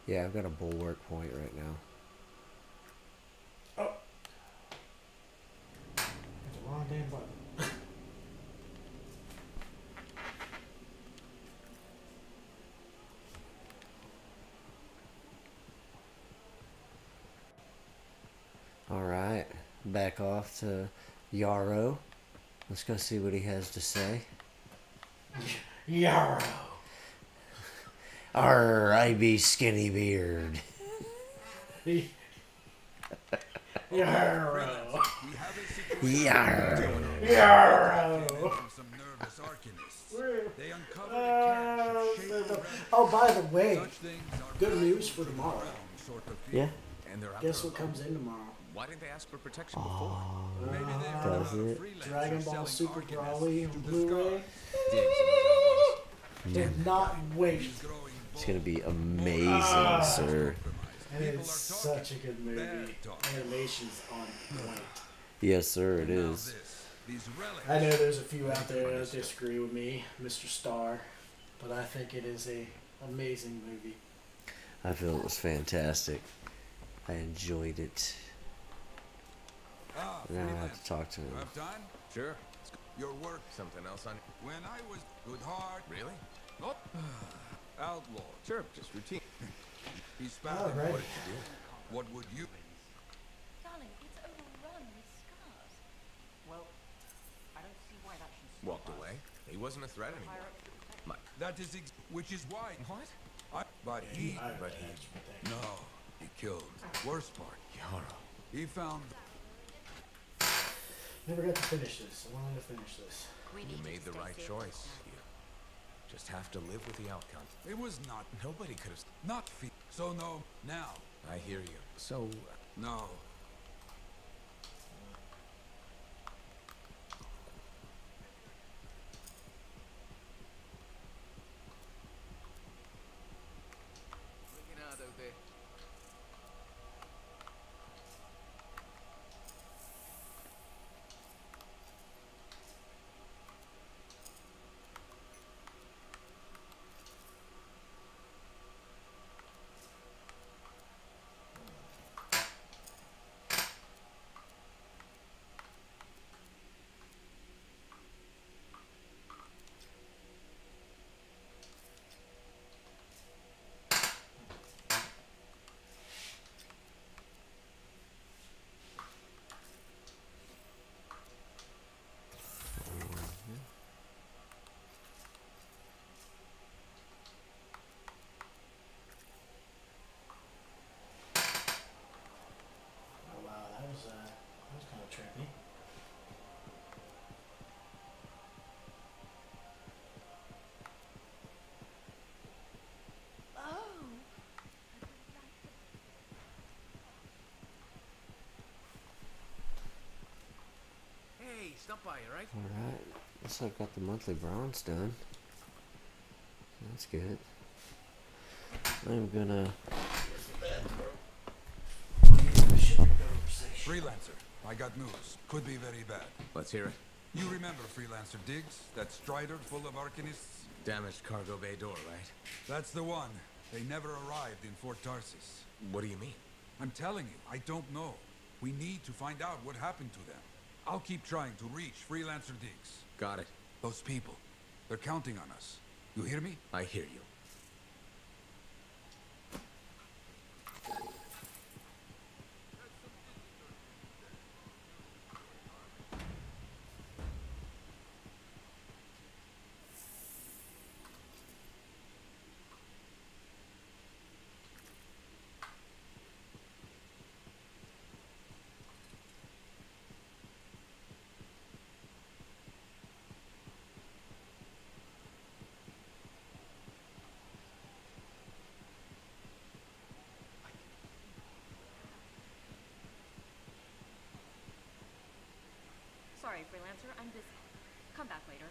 Yeah, I've got a bulwark point right now. Oh. It's the wrong damn button. All right, back off to Yarrow. Let's go see what he has to say. Yarrow. Arr, I be skinny beard. Yarrow. We have a Yarrow. Yarrow. from some nervous arcanists. They uncovered a of oh, by the way, Such things are good news for tomorrow. round sort of Yeah. Guess what comes in tomorrow? Why didn't they ask for protection before? Maybe they Does it? Dragon Ball Super arcanists Broly on Blu-ray. sky. Diggs and his outlaws. Did not wait. It's gonna be amazing, Ah. sir. And it's such a good movie. Animation's on point. Yes, sir, it Now is. this, these relics. I know there's a few out there that disagree with me, Mr. Star, but I think it is a amazing movie. I feel it was fantastic. I enjoyed it. Ah, Now I have to talk to You him. have time? Sure. Your work. Something else on When I was good heart, Really? not <sighs> outlaw. Sure, just routine. <laughs> He's found All right. What, what would you? Darling, it's overrun with scars. Well, I don't see why that should stop Walked away. He wasn't a threat anymore. Higher up to protect My, That is ex- which is why. what? I, but he. I but he- No, he killed. Worst part. Yarrow. He found. Never got to finish this. I wanted to finish this. We You you made the right choice. You just have to live with the outcome. It was not. Nobody could have. Not fe- So no. Now. I hear you. So, No. Hey, stop by, alright? Alright, looks like I've got the monthly bronze done. That's good. I'm gonna. Freelancer. I got news. Could be very bad. Let's hear it. You remember Freelancer Diggs? That strider full of arcanists? Damaged cargo bay door, right? That's the one. They never arrived in Fort Tarsis. What do you mean? I'm telling you, I don't know. We need to find out what happened to them. I'll keep trying to reach Freelancer Diggs. Got it. Those people, They're counting on us. You hear me? I hear you. Sorry, freelancer, I'm busy. Come back later.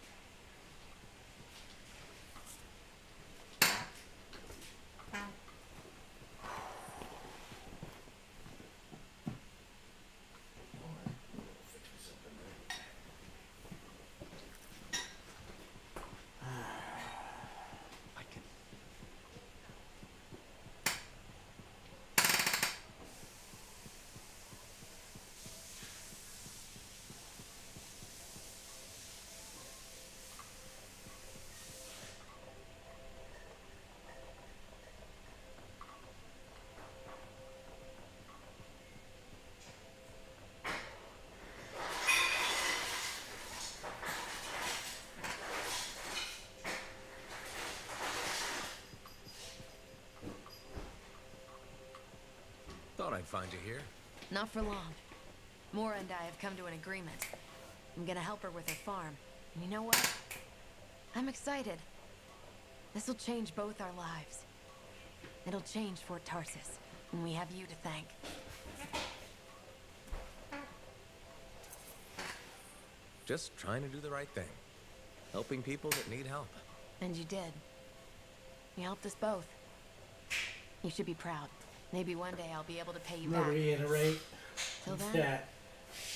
I'd find you here. Not for long. Mora and I have come to an agreement. I'm gonna help her with her farm. And you know what? I'm excited. This'll change both our lives. It'll change Fort Tarsis, and we have you to thank. Just trying to do the right thing. Helping people that need help. And you did. You helped us both. You should be proud. Maybe one day I'll be able to pay you I'm gonna back. reiterate Till then, that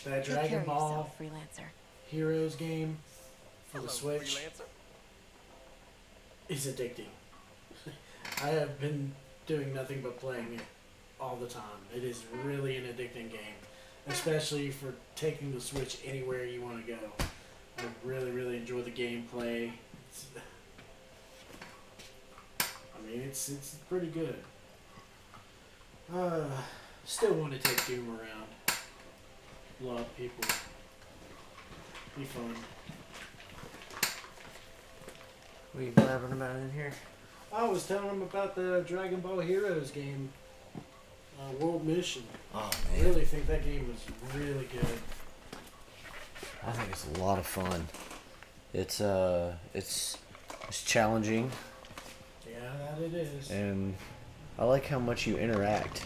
that Dragon of Ball yourself, freelancer. Heroes game for the Switch freelancer. is addicting. <laughs> I have been doing nothing but playing it all the time. It is really an addicting game, especially for taking the Switch anywhere you want to go. I really, really enjoy the gameplay. It's, <sighs> I mean, it's it's pretty good. Uh, still want to take Doom around. A lot of people. Be fun. What are you blabbering about in here? I was telling him about the Dragon Ball Heroes game, uh, World Mission. Oh I man, really think that game was really good. I think it's a lot of fun. It's uh, it's it's challenging, Yeah, that it is. and I like how much you interact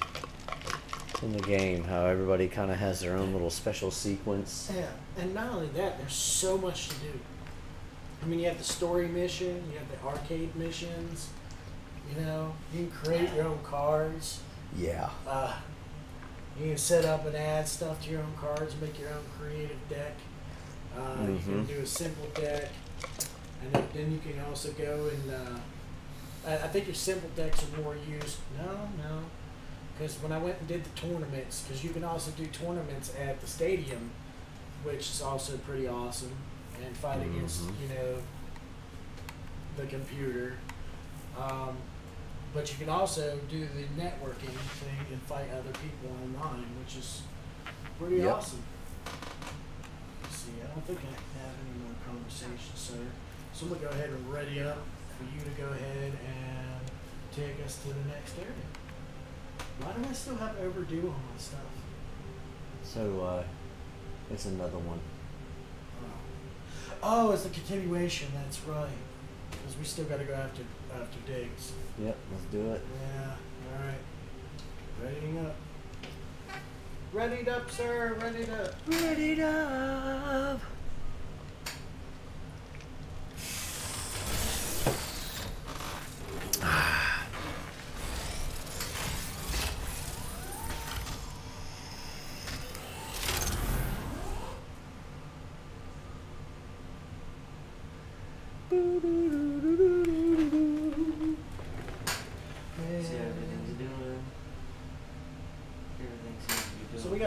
in the game. How everybody kind of has their own little special sequence. Yeah, and not only that, there's so much to do. I mean, you have the story mission, you have the arcade missions. You know, you can create your own cards. Yeah. Uh, you can set up and add stuff to your own cards, make your own creative deck. Uh, You can Mhm. do a simple deck, and then, then you can also go and. Uh, I, I think your simple decks are more used. No, no, because when I went and did the tournaments, because you can also do tournaments at the stadium, which is also pretty awesome, and fight against Mhm. you know the computer. Um, but you can also do the networking thing and fight other people online, which is pretty Yep. awesome. Let's see, I don't think I have any more conversations, sir. So I'm gonna go ahead and ready up for you to go ahead and take us to the next area. Why do I still have overdue on my stuff? So uh, it's another one. Oh, it's the continuation. That's right. Because we still got to go after after Diggs. Yep, let's do it. Yeah. All right. Readying up. Readied up, sir. Readied up. Ready up. See everything's doing. Everything seems to be doing. So we got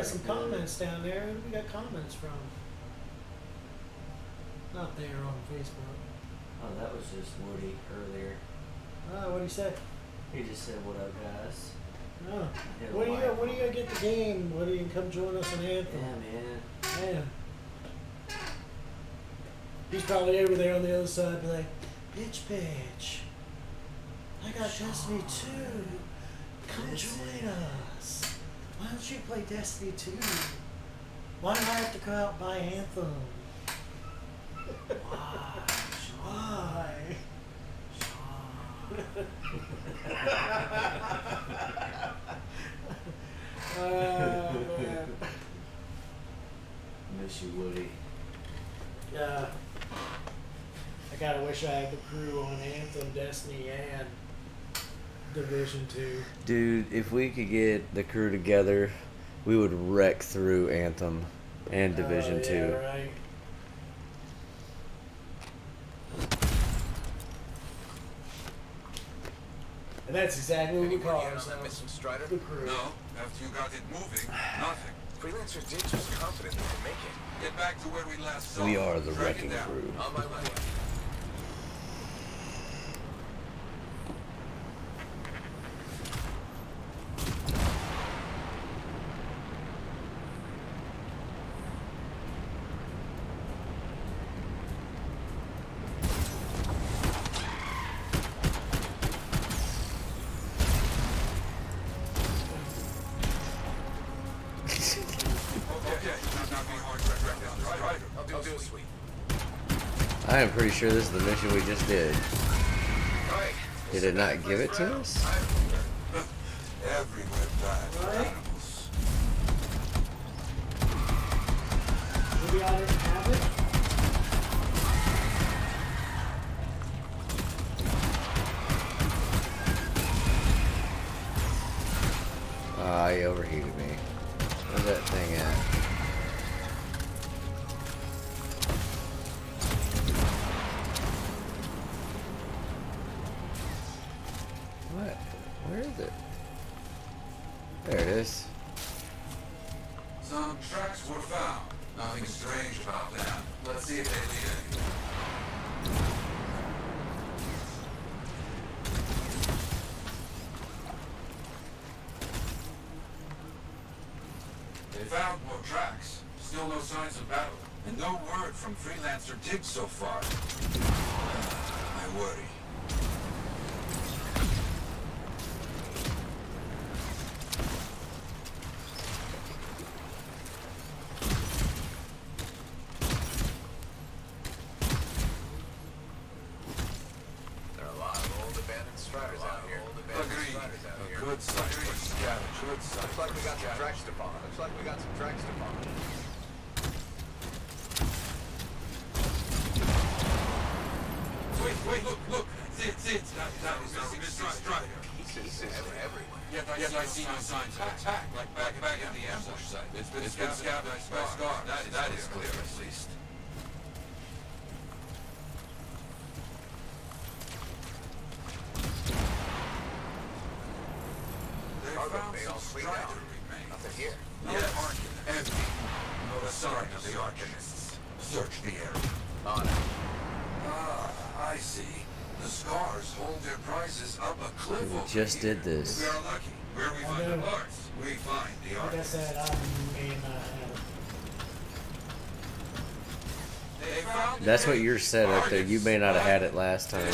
some comments down there. We got comments from? Not there on Facebook. Oh, that was just Woody earlier. Uh, oh, what do you say? He just said, "What up, guys?" Oh. Hit When are you when are you gonna get the game? When are you come join us in Anthem? Yeah, man. Man. He's probably over there on the other side, be like, bitch, bitch. I got Destiny 2. Come join us. Why don't you play Destiny 2? Why do I have to go out and buy Anthem? Why? Why? Oh, <laughs> man. Miss you, Woody. Yeah. I gotta wish I had the crew on Anthem, Destiny, and Division Two. Dude, if we could get the crew together, we would wreck through Anthem and oh, Division Oh, yeah, Two. Right. And that's exactly what we call word yet on that ourselves. missing Strider? The crew. No, after you got it moving, nothing. Freelancer Diggs was confident we could make it. Get back to where we last saw. We are the Track it wrecking down. crew. Sure this is the mission we just did. Did it not give it to us? Dig so far. I worry. There are a lot of old abandoned Striders out here. Old abandoned Agreed. Striders out A here. good site for scavenge. Good site Looks like we got some for tracks to follow. Looks like we got some tracks to follow. Wait, wait, look, look. See it, see it. That, that is our missing strider. Pieces everywhere. Yet I, yet I see no signs of attack, like back, back at the ambush site. It's been, it's been scavenged by Scar. That is, that is clear, at least. They Cargo found bay some all cleaned strider out. remains. Nothing here. Yes, empty. No sign of the Arcanists. Search the area. On it. Ah, I see. The scars hold their prizes up a cliff We over just did this. We are lucky. Where we find the parts, we find the Like I said, I may not have it. Uh, they found the That's what cage. yours said up there. You may not have had it last time.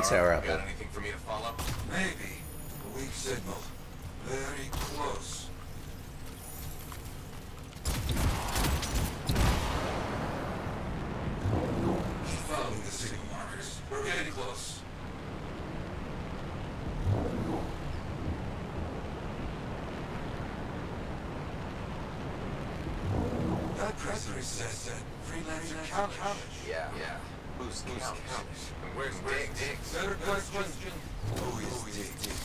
tower there. anything for me to follow? Maybe. A weak signal. Very close. Following the signal markers. We're getting close. That presser says that Freelancer Yeah. Yeah. Who's Diggs? And where's Diggs? Better question. Who is Diggs?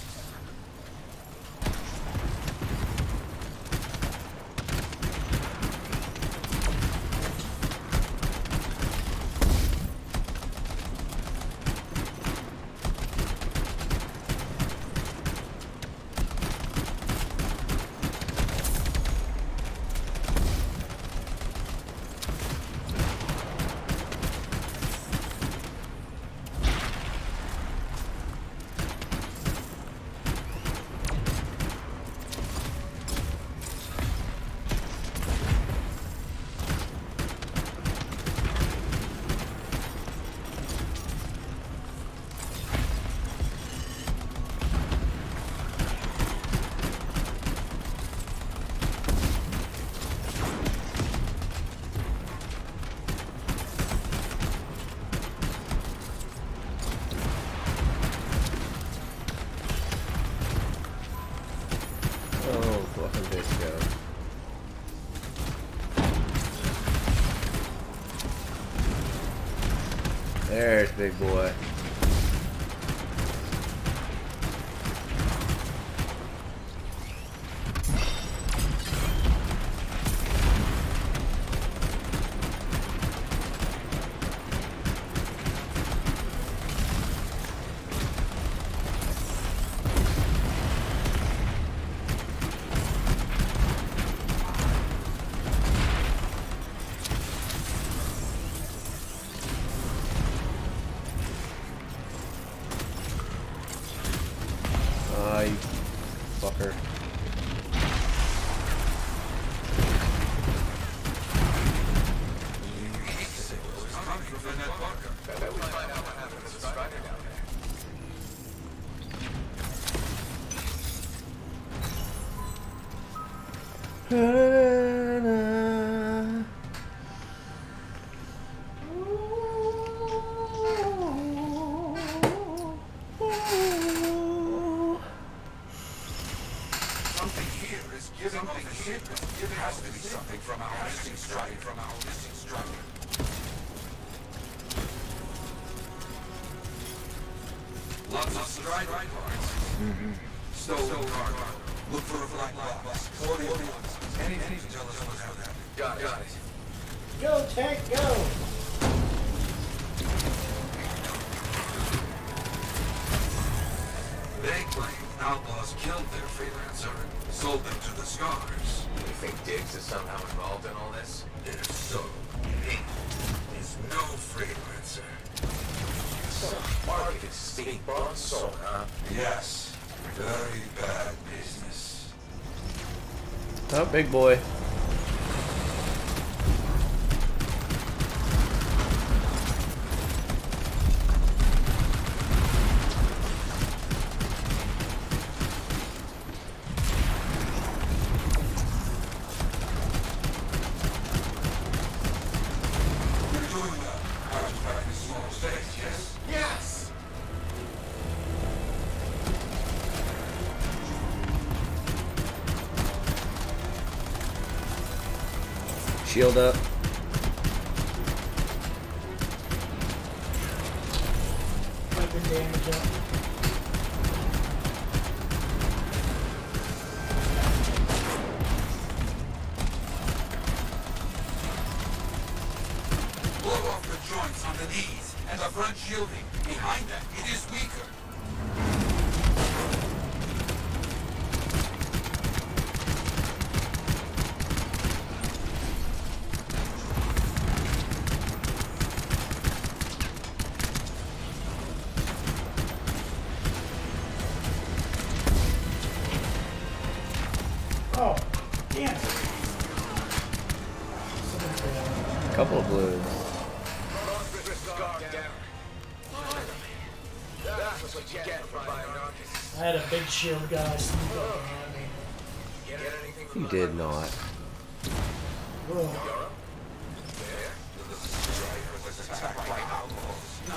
big boy. Big boy. Shield up. Shield guy sneak up behind me. You did not. Whoa.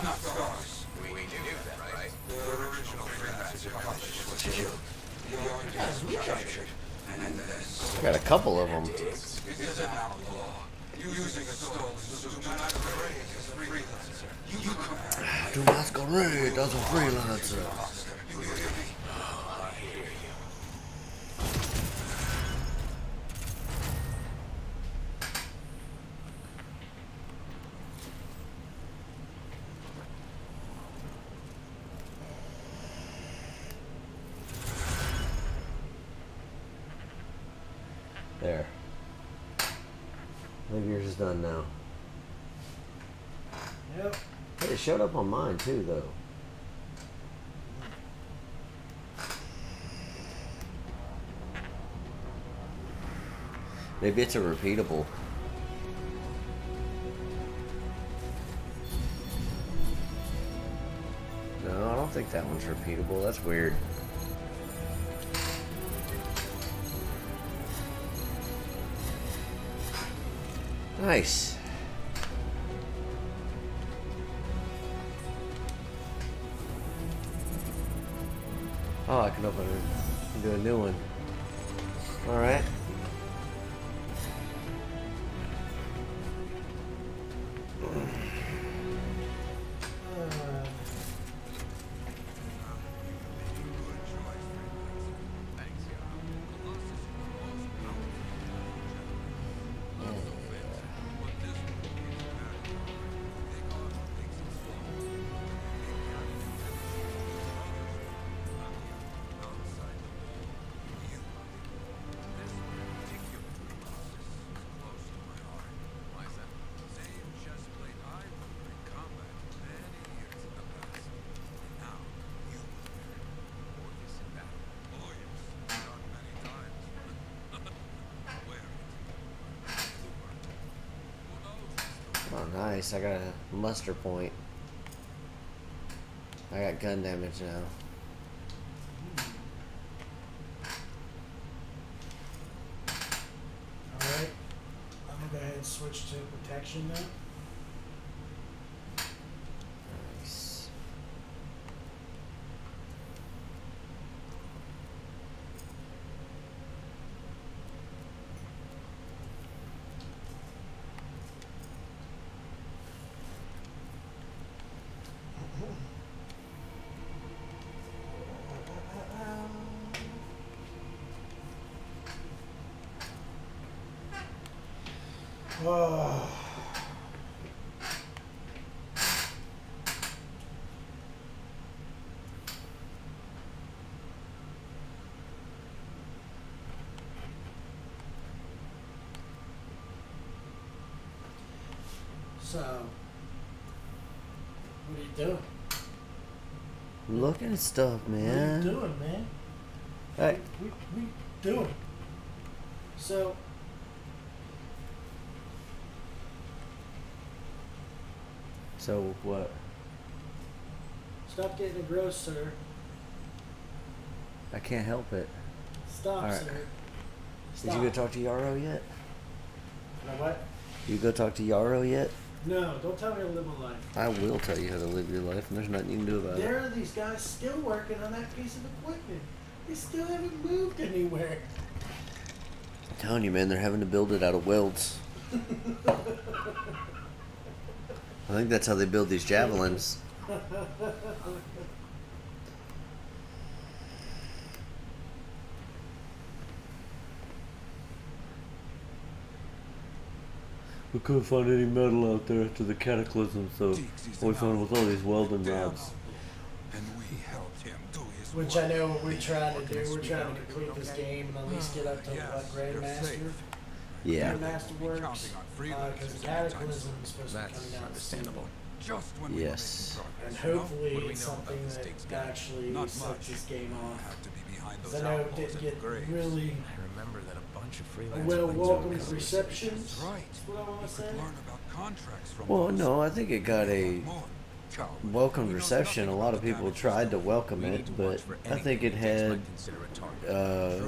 Not stars. We, we knew that, right? The original freelancers are published was killed. The artist was captured. And this Got a couple of them. is an outlaw. Using a stolen suit to masquerade as a freelancer. You command Do masquerade as a freelancer. You hear me? I hear you. There. Maybe yours is done now. Yep. Hey, it showed up on mine too, though. Maybe it's a repeatable. No, I don't think that one's repeatable. That's weird. Nice. Oh, I can open it and do a new one. Alright. Nice. I got a muster point. I got gun damage now. Alright. I'm gonna go ahead and switch to protection now. Nice. Oh. <sighs> So, what are you doing? I'm looking at stuff, man. What are you doing, man? Hey, What, what are you doing? So, so what? stop getting gross, sir. I can't help it. Stop, Alright. sir. Did you go talk to Yarrow yet? Now what? You go talk to Yarrow yet? No, don't tell me how to live my life. I will tell you how to live your life, and there's nothing you can do about it. There are these guys still working on that piece of equipment. They still haven't moved anywhere. I'm telling you, man, they're having to build it out of welds. <laughs> I think that's how they build these javelins. We couldn't find any metal out there after the cataclysm, so all we found was all these welding rods. And we helped him do his Which. I know what we're trying to do. We're trying to complete this game and at least get up to Yes, what Grandmaster. Safe. Yeah. Grandmaster works. Because freelancers the Cataclysm is supposed to be coming out understandable. Just when Yes. were And progress, you know? hopefully What we it's something that Stig's actually Not sets much. this game off. Have to be behind those 'Cause I know it didn't get graves. really I remember that a bunch of a freelancers well went to welcomed a couple of reception. That's right. That's what I want to say. Learn about contracts from Well, no, I think it got a welcome reception. A lot of people tried to welcome it, but I think it anything the Stig's had might consider a target. uh,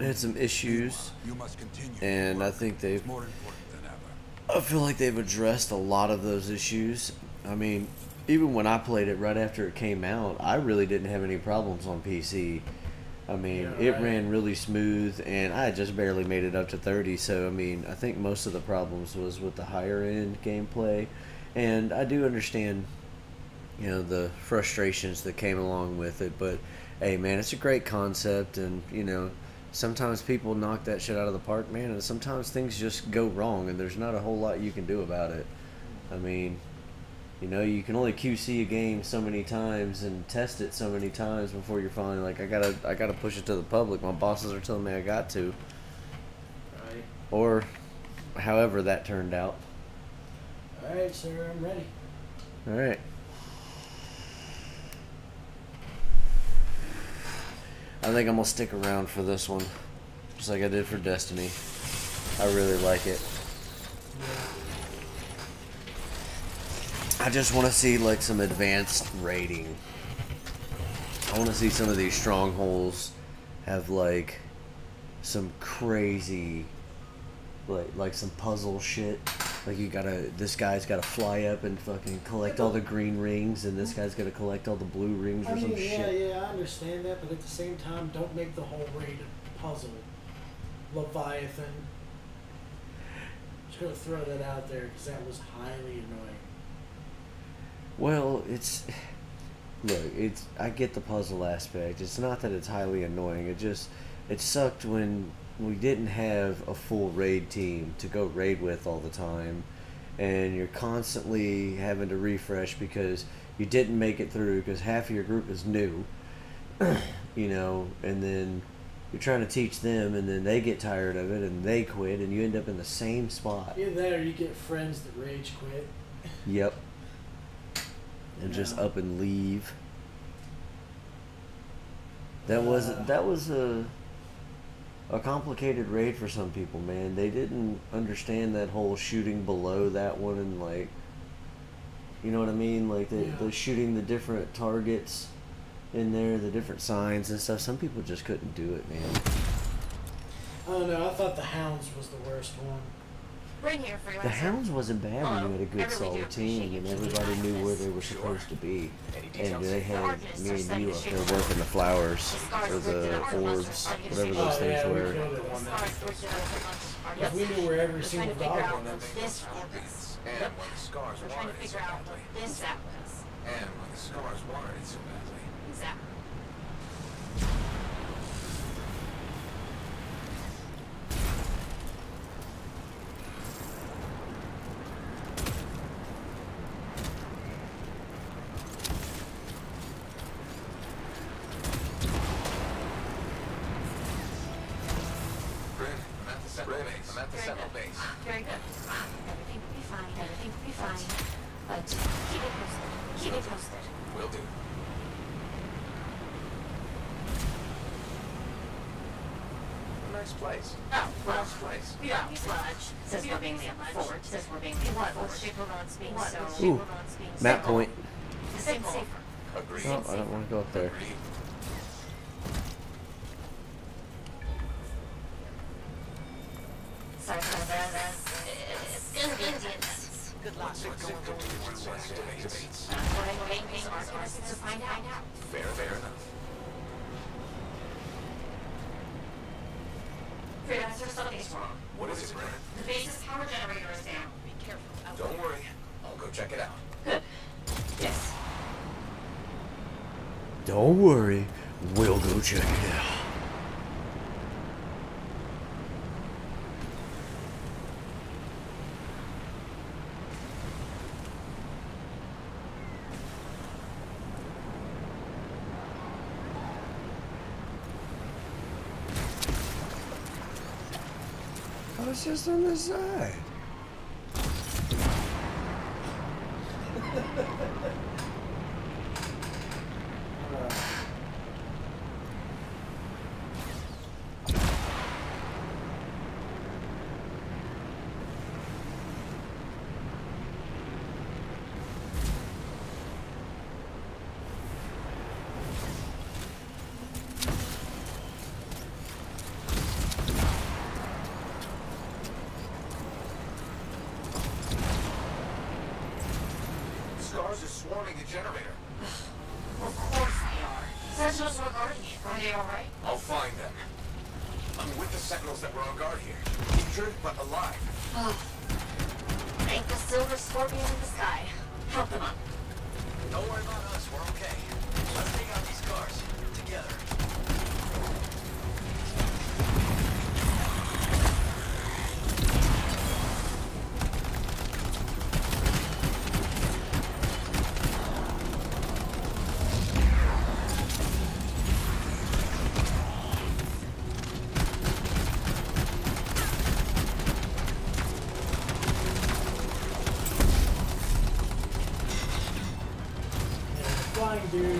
done. Had some issues, You must continue and I think they've more important than ever. I feel like they've addressed a lot of those issues. I mean, even when I played it right after it came out, I really didn't have any problems on PC. I mean, Yeah, it right. ran really smooth, and I just barely made it up to 30. So, I mean, I think most of the problems was with the higher end gameplay. And I do understand, you know, the frustrations that came along with it. But, hey, man, it's a great concept, and, you know, sometimes people knock that shit out of the park, man, and sometimes things just go wrong, and there's not a whole lot you can do about it. I mean, you know, you can only QC a game so many times and test it so many times before you're finally like, I gotta, I gotta push it to the public. My bosses are telling me I got to, Right. or however that turned out. All right, sir. I'm ready. All right. I think I'm gonna stick around for this one, just like I did for Destiny. I really like it. I just want to see like some advanced rating. I want to see some of these strongholds have like some crazy, like like some puzzle shit. Like you gotta, this guy's gotta fly up and fucking collect all the green rings, and this guy's gotta collect all the blue rings I or some mean, yeah, shit. yeah, I understand that, but at the same time, don't make the whole raid a puzzle. Leviathan. Just gonna throw that out there because that was highly annoying. Well, it's look, it's I get the puzzle aspect. It's not that it's highly annoying. It just it sucked when we didn't have a full raid team to go raid with all the time, and you're constantly having to refresh because you didn't make it through because half of your group is new, <clears throat> you know, and then you're trying to teach them, and then they get tired of it and they quit, and you end up in the same spot. Either that or you get friends that rage quit. <laughs> Yep. And just up and leave. That was Uh. that was a a complicated raid for some people, man. They didn't understand that whole shooting below that one and like you know what I mean? Like the, Yeah. the shooting the different targets in there, the different signs and stuff. Some people just couldn't do it, man. I don't know. I thought the Hounds was the worst one. Right here, freelancer. The Hounds wasn't bad when you had a good I really do solid team and everybody knew where they were supposed to be. And they had me and you up there working the flowers or oh, the it out from orbs, whatever Oh, those things were. killed it one The night. scars ripped it out from us. Because we knew where every single dog out was. what this was. And when the scars We're trying to so figure out badly. what this was. And when the scars wanted it so badly. Exactly. Grid, I'm at the central base. I'm at the Very central good. base. Very good. Everything will be fine. Everything will be fine. But keep it posted. Keep it posted. Will do. Nice place. Oh, well, Nice place. we don't sludge. Says we're being forward. Says we're being what? What shape of roads being so? What Ooh, shape of roads being Map so? point. Safe, safer. Agreed. Oh, I don't want to go up there. Just on the side. Scars are swarming the generator. Of course they are. Sentinels were guarding it. Are they alright? I'll find them. I'm with the sentinels that were on guard here. Injured, but alive. Thank the silver scorpion in the sky. Help them up. Don't worry about us. We're okay. Let's take out these scars. Together. Dude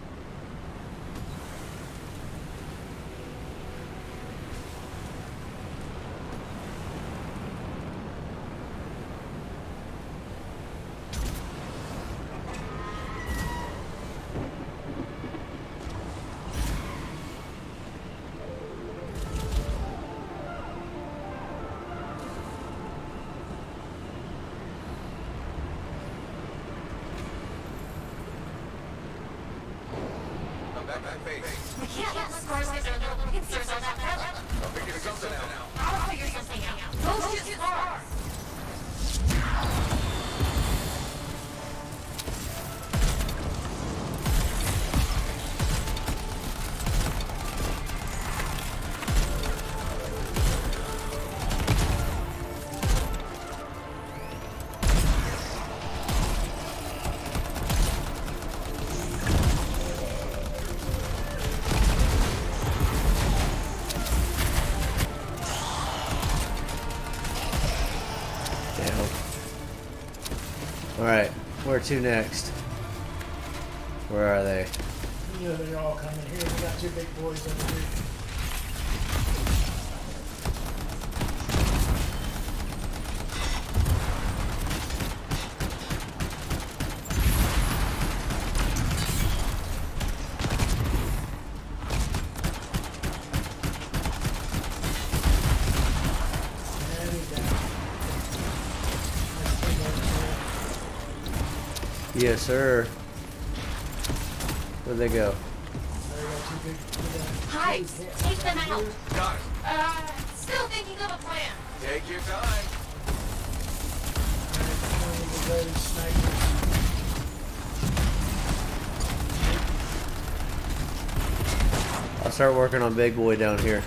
base. We can't let the scars to next? Where are they? Know they're all coming here. We got two big boys over here. Yes, sir. Where'd they go? There you go, two big- we got Hides! two hits Take them out! Got it. Uh, still thinking of a plan. Take your time. One of the those snipers. I'll start working on Big Boy down here.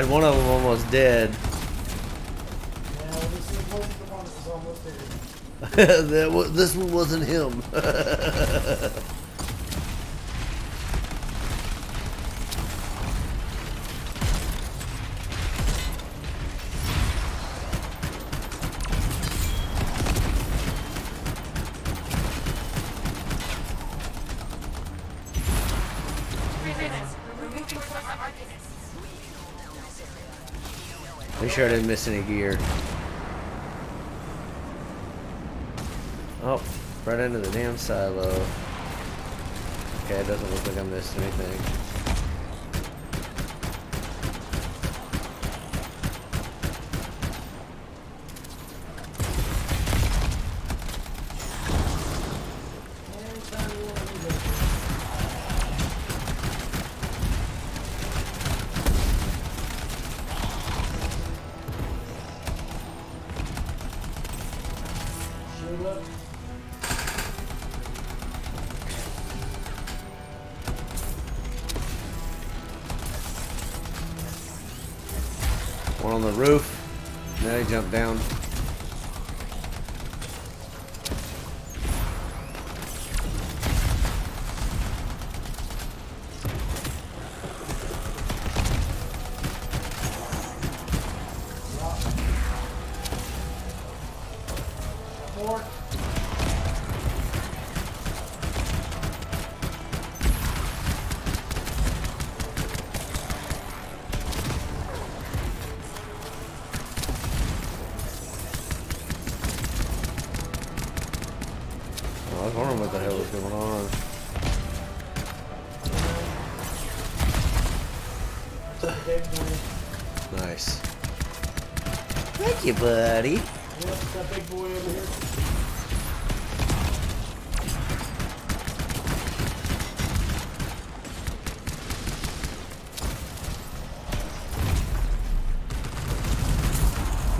Had one of them almost dead. <laughs> This one wasn't him. <laughs> miss any gear. Oh, right into the damn silo. Okay, it doesn't look like I missed anything.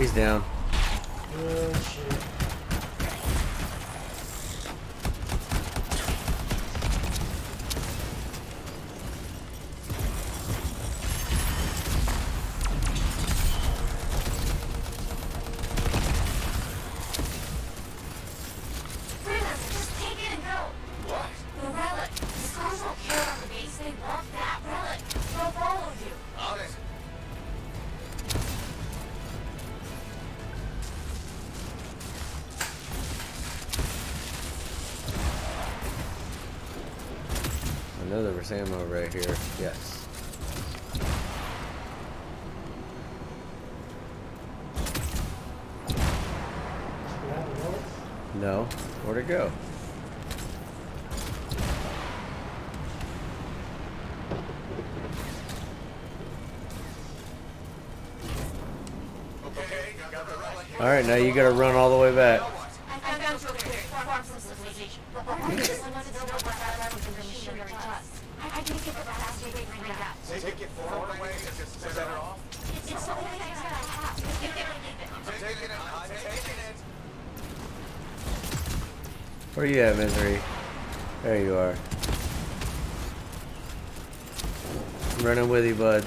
He's down. Ammo right here. Yes. Grab the rope. No. Where'd it go? Okay, got the relic. Alright, now you gotta run all the way back. Take it far away and just it off. Where you at, Misery? There you are. I'm running with you, bud.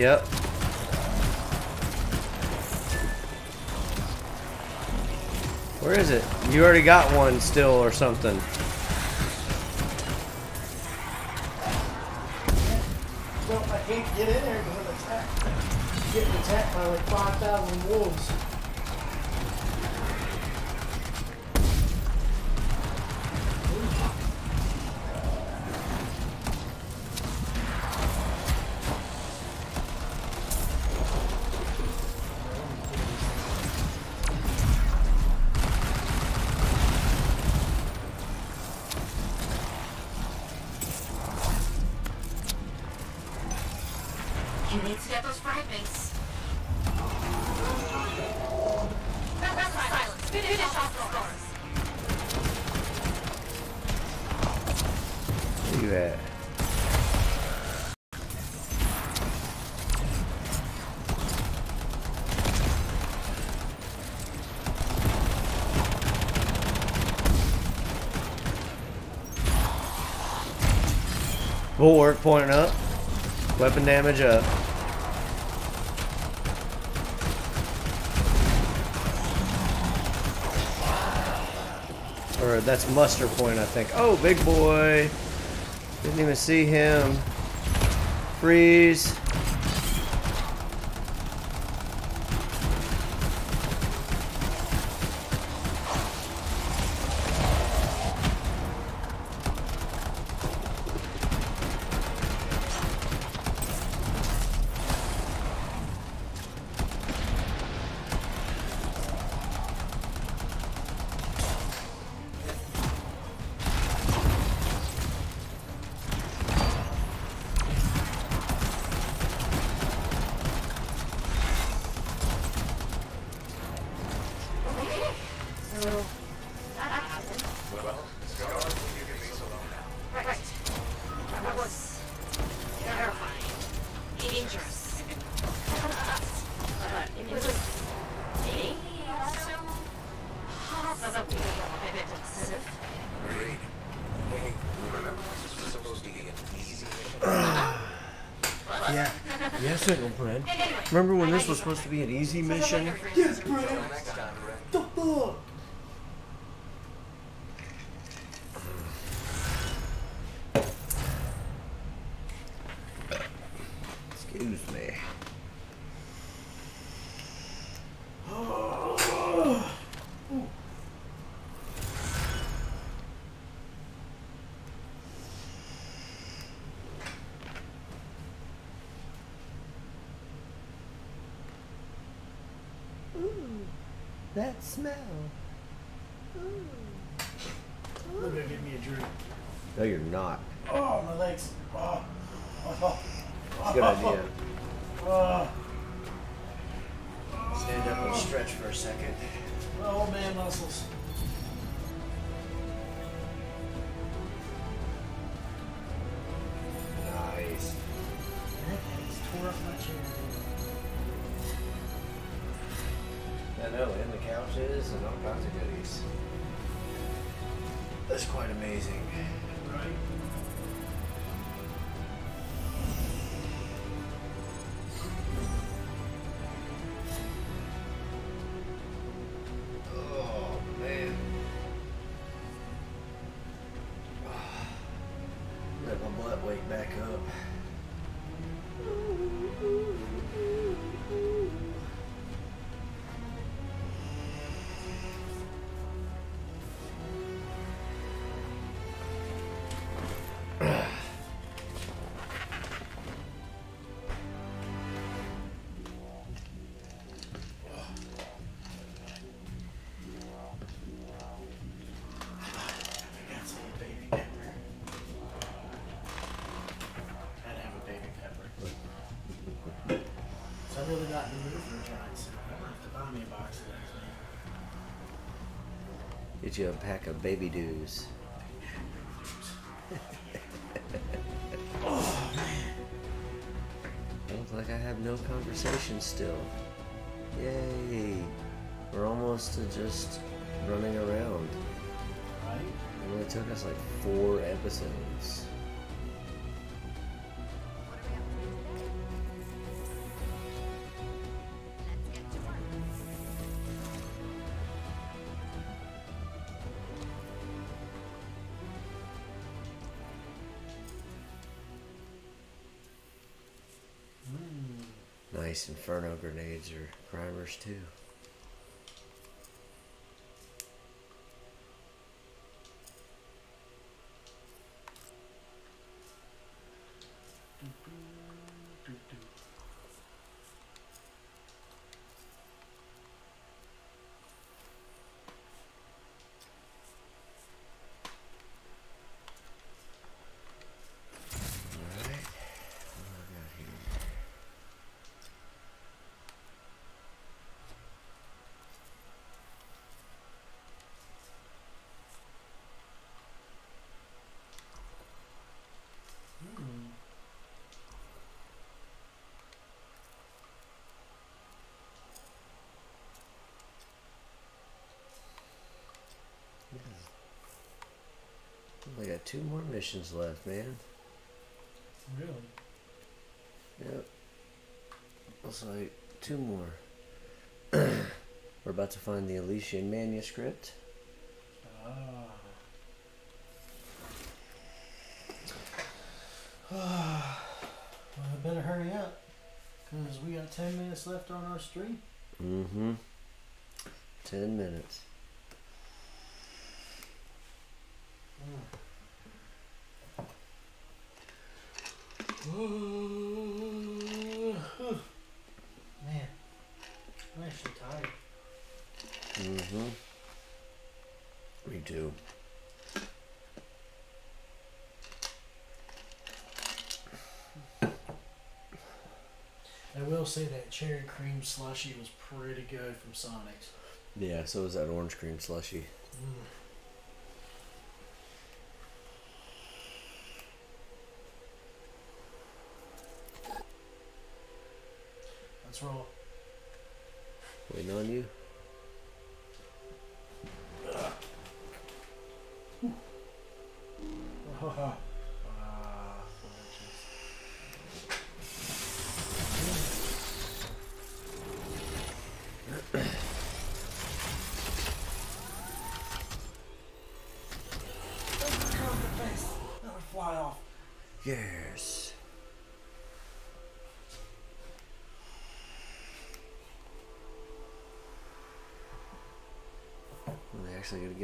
Yep. Where is it? You already got one still or something. Pointing up. Weapon damage up. Or that's muster point, I think. Oh, big boy. Didn't even see him. Freeze. Remember when this was supposed to be an easy mission? Yes. The fuck? Excuse me. That smell. Really not in the mood for a giant soup. I'm gonna have to buy me a box of those, man. Get you a pack of baby dews. Oh, man. <laughs> Looks like I have no conversation still. Yay! We're almost to just running around. Right? It only took us like four episodes. Nice inferno grenades or primers too. Two more missions left, man. Really? Yep. Looks like two more. <clears throat> We're about to find the Elysian manuscript. Ah. <sighs> well, I better hurry up. Because we got 10 minutes left on our stream. Mm-hmm. Ten minutes. Man, I'm actually tired. Mm-hmm. Me too. I will say that cherry cream slushy was pretty good from Sonic's. Yeah, so was that orange cream slushy. Mm.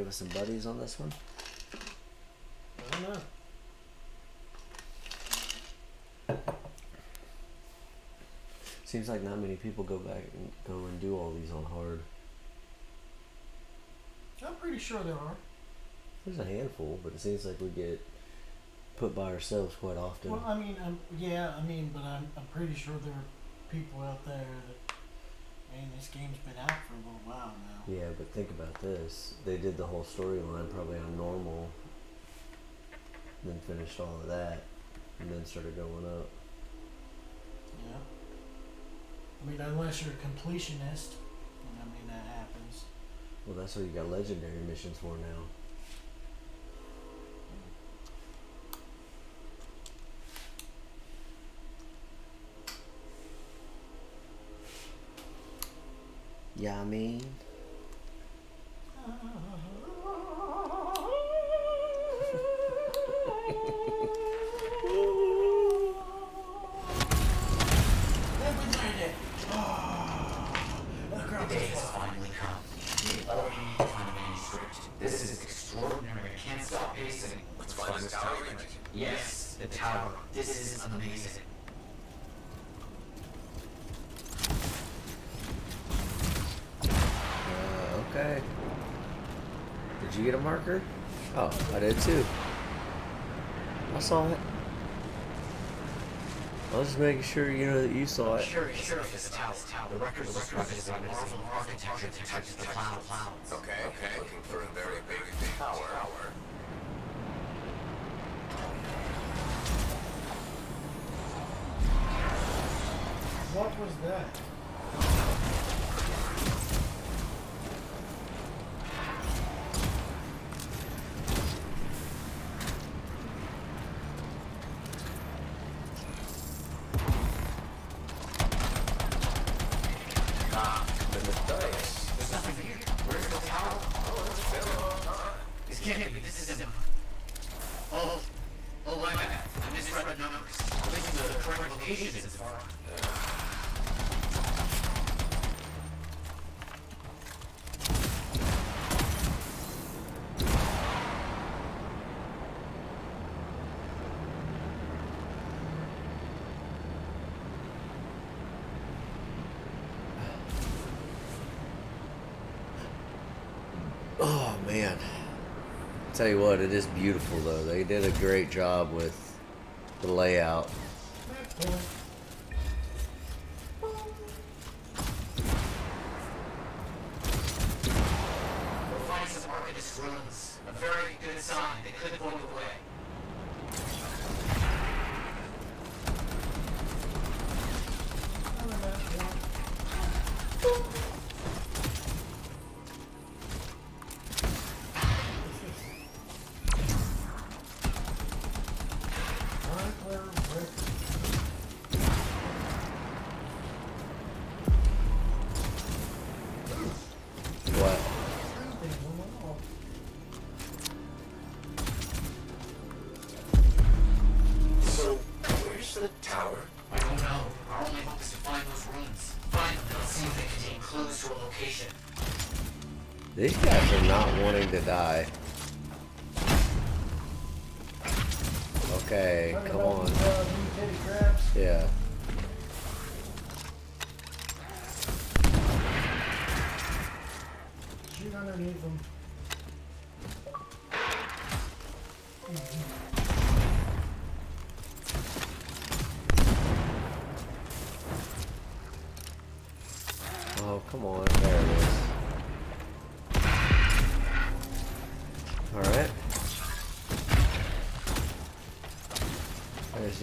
Give us some buddies on this one? I don't know. Seems like not many people go back and go and do all these on hard. I'm pretty sure there are. There's a handful, but it seems like we get put by ourselves quite often. Well, I mean, um, yeah, I mean, but I'm, I'm pretty sure there are people out there that, man, this game's been out for a little while now. Yeah, but think about this. They did the whole storyline probably on normal, then finished all of that, and then started going up. Yeah. I mean, unless you're a completionist, I mean, that happens. Well, that's what you got legendary missions for now. Yeah, I mean, The marker? Oh, I did too. I saw it. I was just making sure you know that you saw it. Sure, sure, this tower. The records describe it as marvel architecture that touches the clouds. Okay, okay. Looking for a very big, big tower. What was that? There's nothing here. Where's the tower? Oh, it's filled. This can't be. This isn't. Oh, oh, wait a minute. I misread the numbers. This is the correct location is far. Oh man. Tell you what, it is beautiful though. They did a great job with the layout.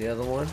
The other one.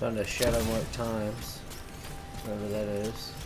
Found a Shadow Mark Times, whatever that is.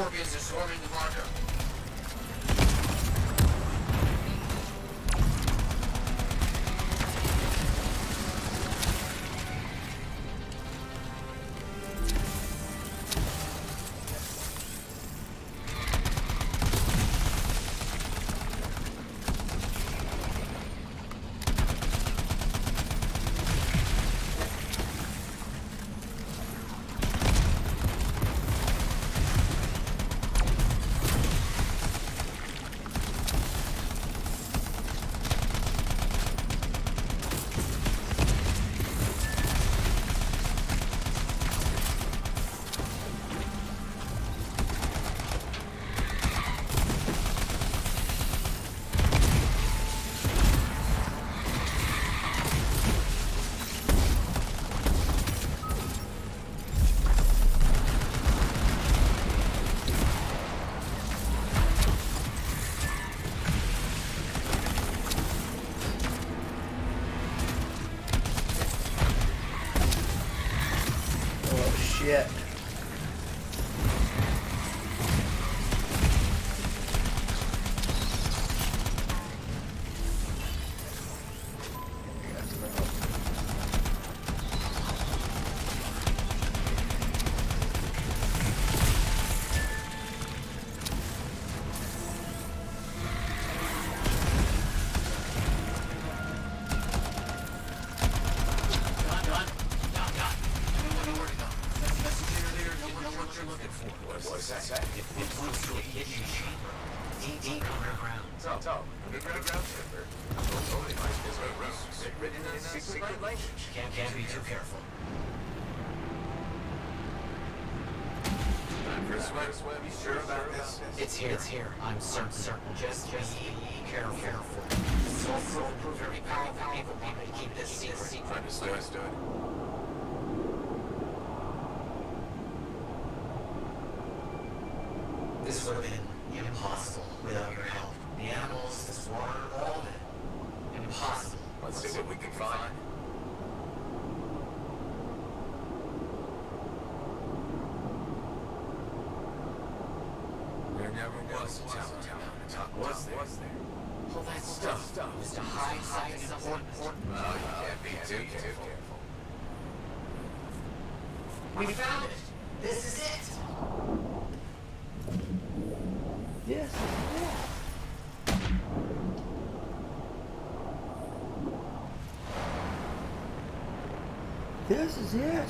Morbius is swarming the marker.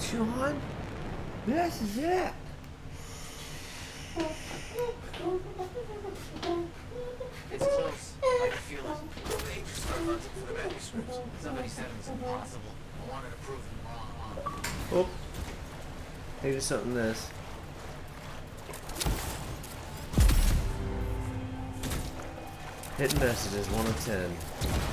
it, Sean. This is it. It's close. I can feel it. They just start hunting for the manuscripts. Somebody said it was impossible. I wanted to prove them wrong. Oh. Maybe something this. Hidden messages, 1 of 10.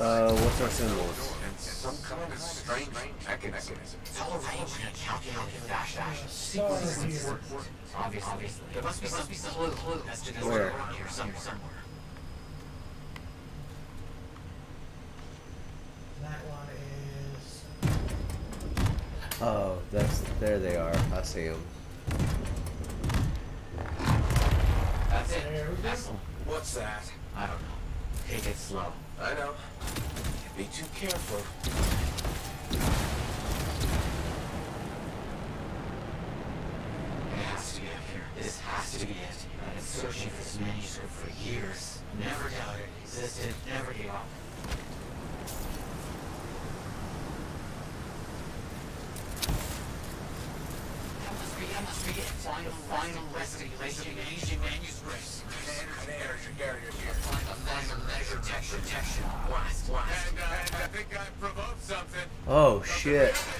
Uh, what's our symbols? Some kind of strange mechanism. It's all arranged in a calculated fashion. Sorry, here. Obviously, obviously. There must be some clue, clue as to this Where? around here somewhere. somewhere. That one is. Oh, that's there they are. I see them. That's it. There we go. Excellent. What's that? I don't know. Take it slow. I know. Be too careful. It has to be up here. This has to be it. I've been searching for this manuscript for years. Never doubted it existed. Never gave up. That must be, that must be it. Final, final list of ancient ancient manuscripts. Energy carrier here. Find the final measure protection, protection. Blast, blast. And, uh, and I think I provoked something. Oh shit.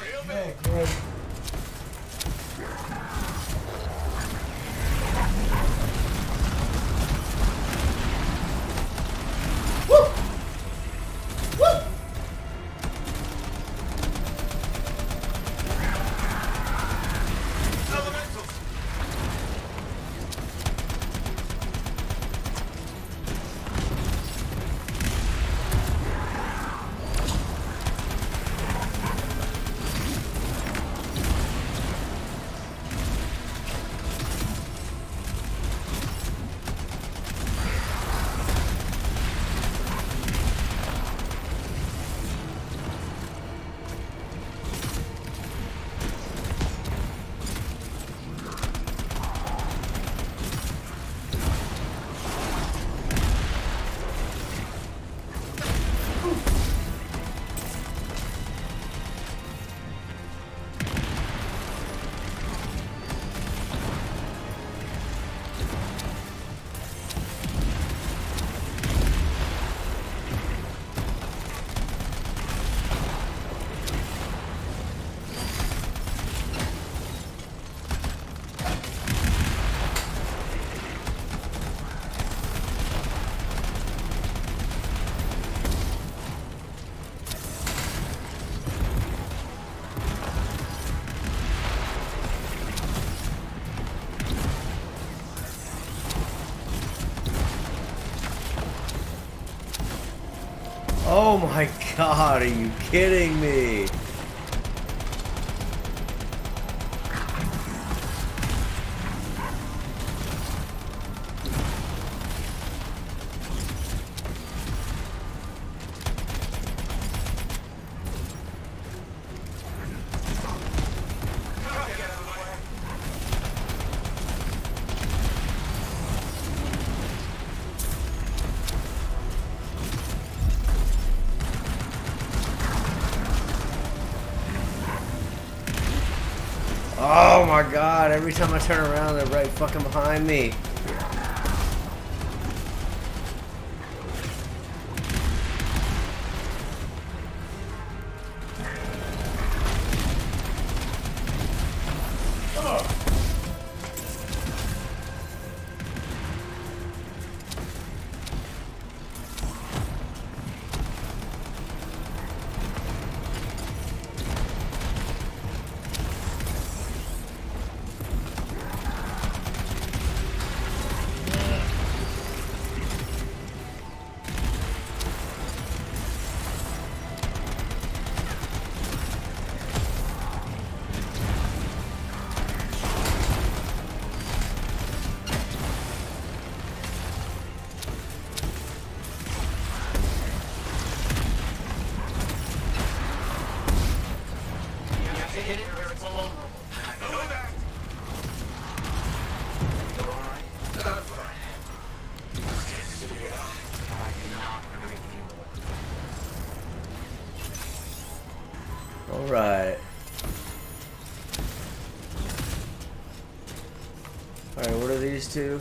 Oh my god, are you kidding me? every time I turn around, they're right fucking behind me. to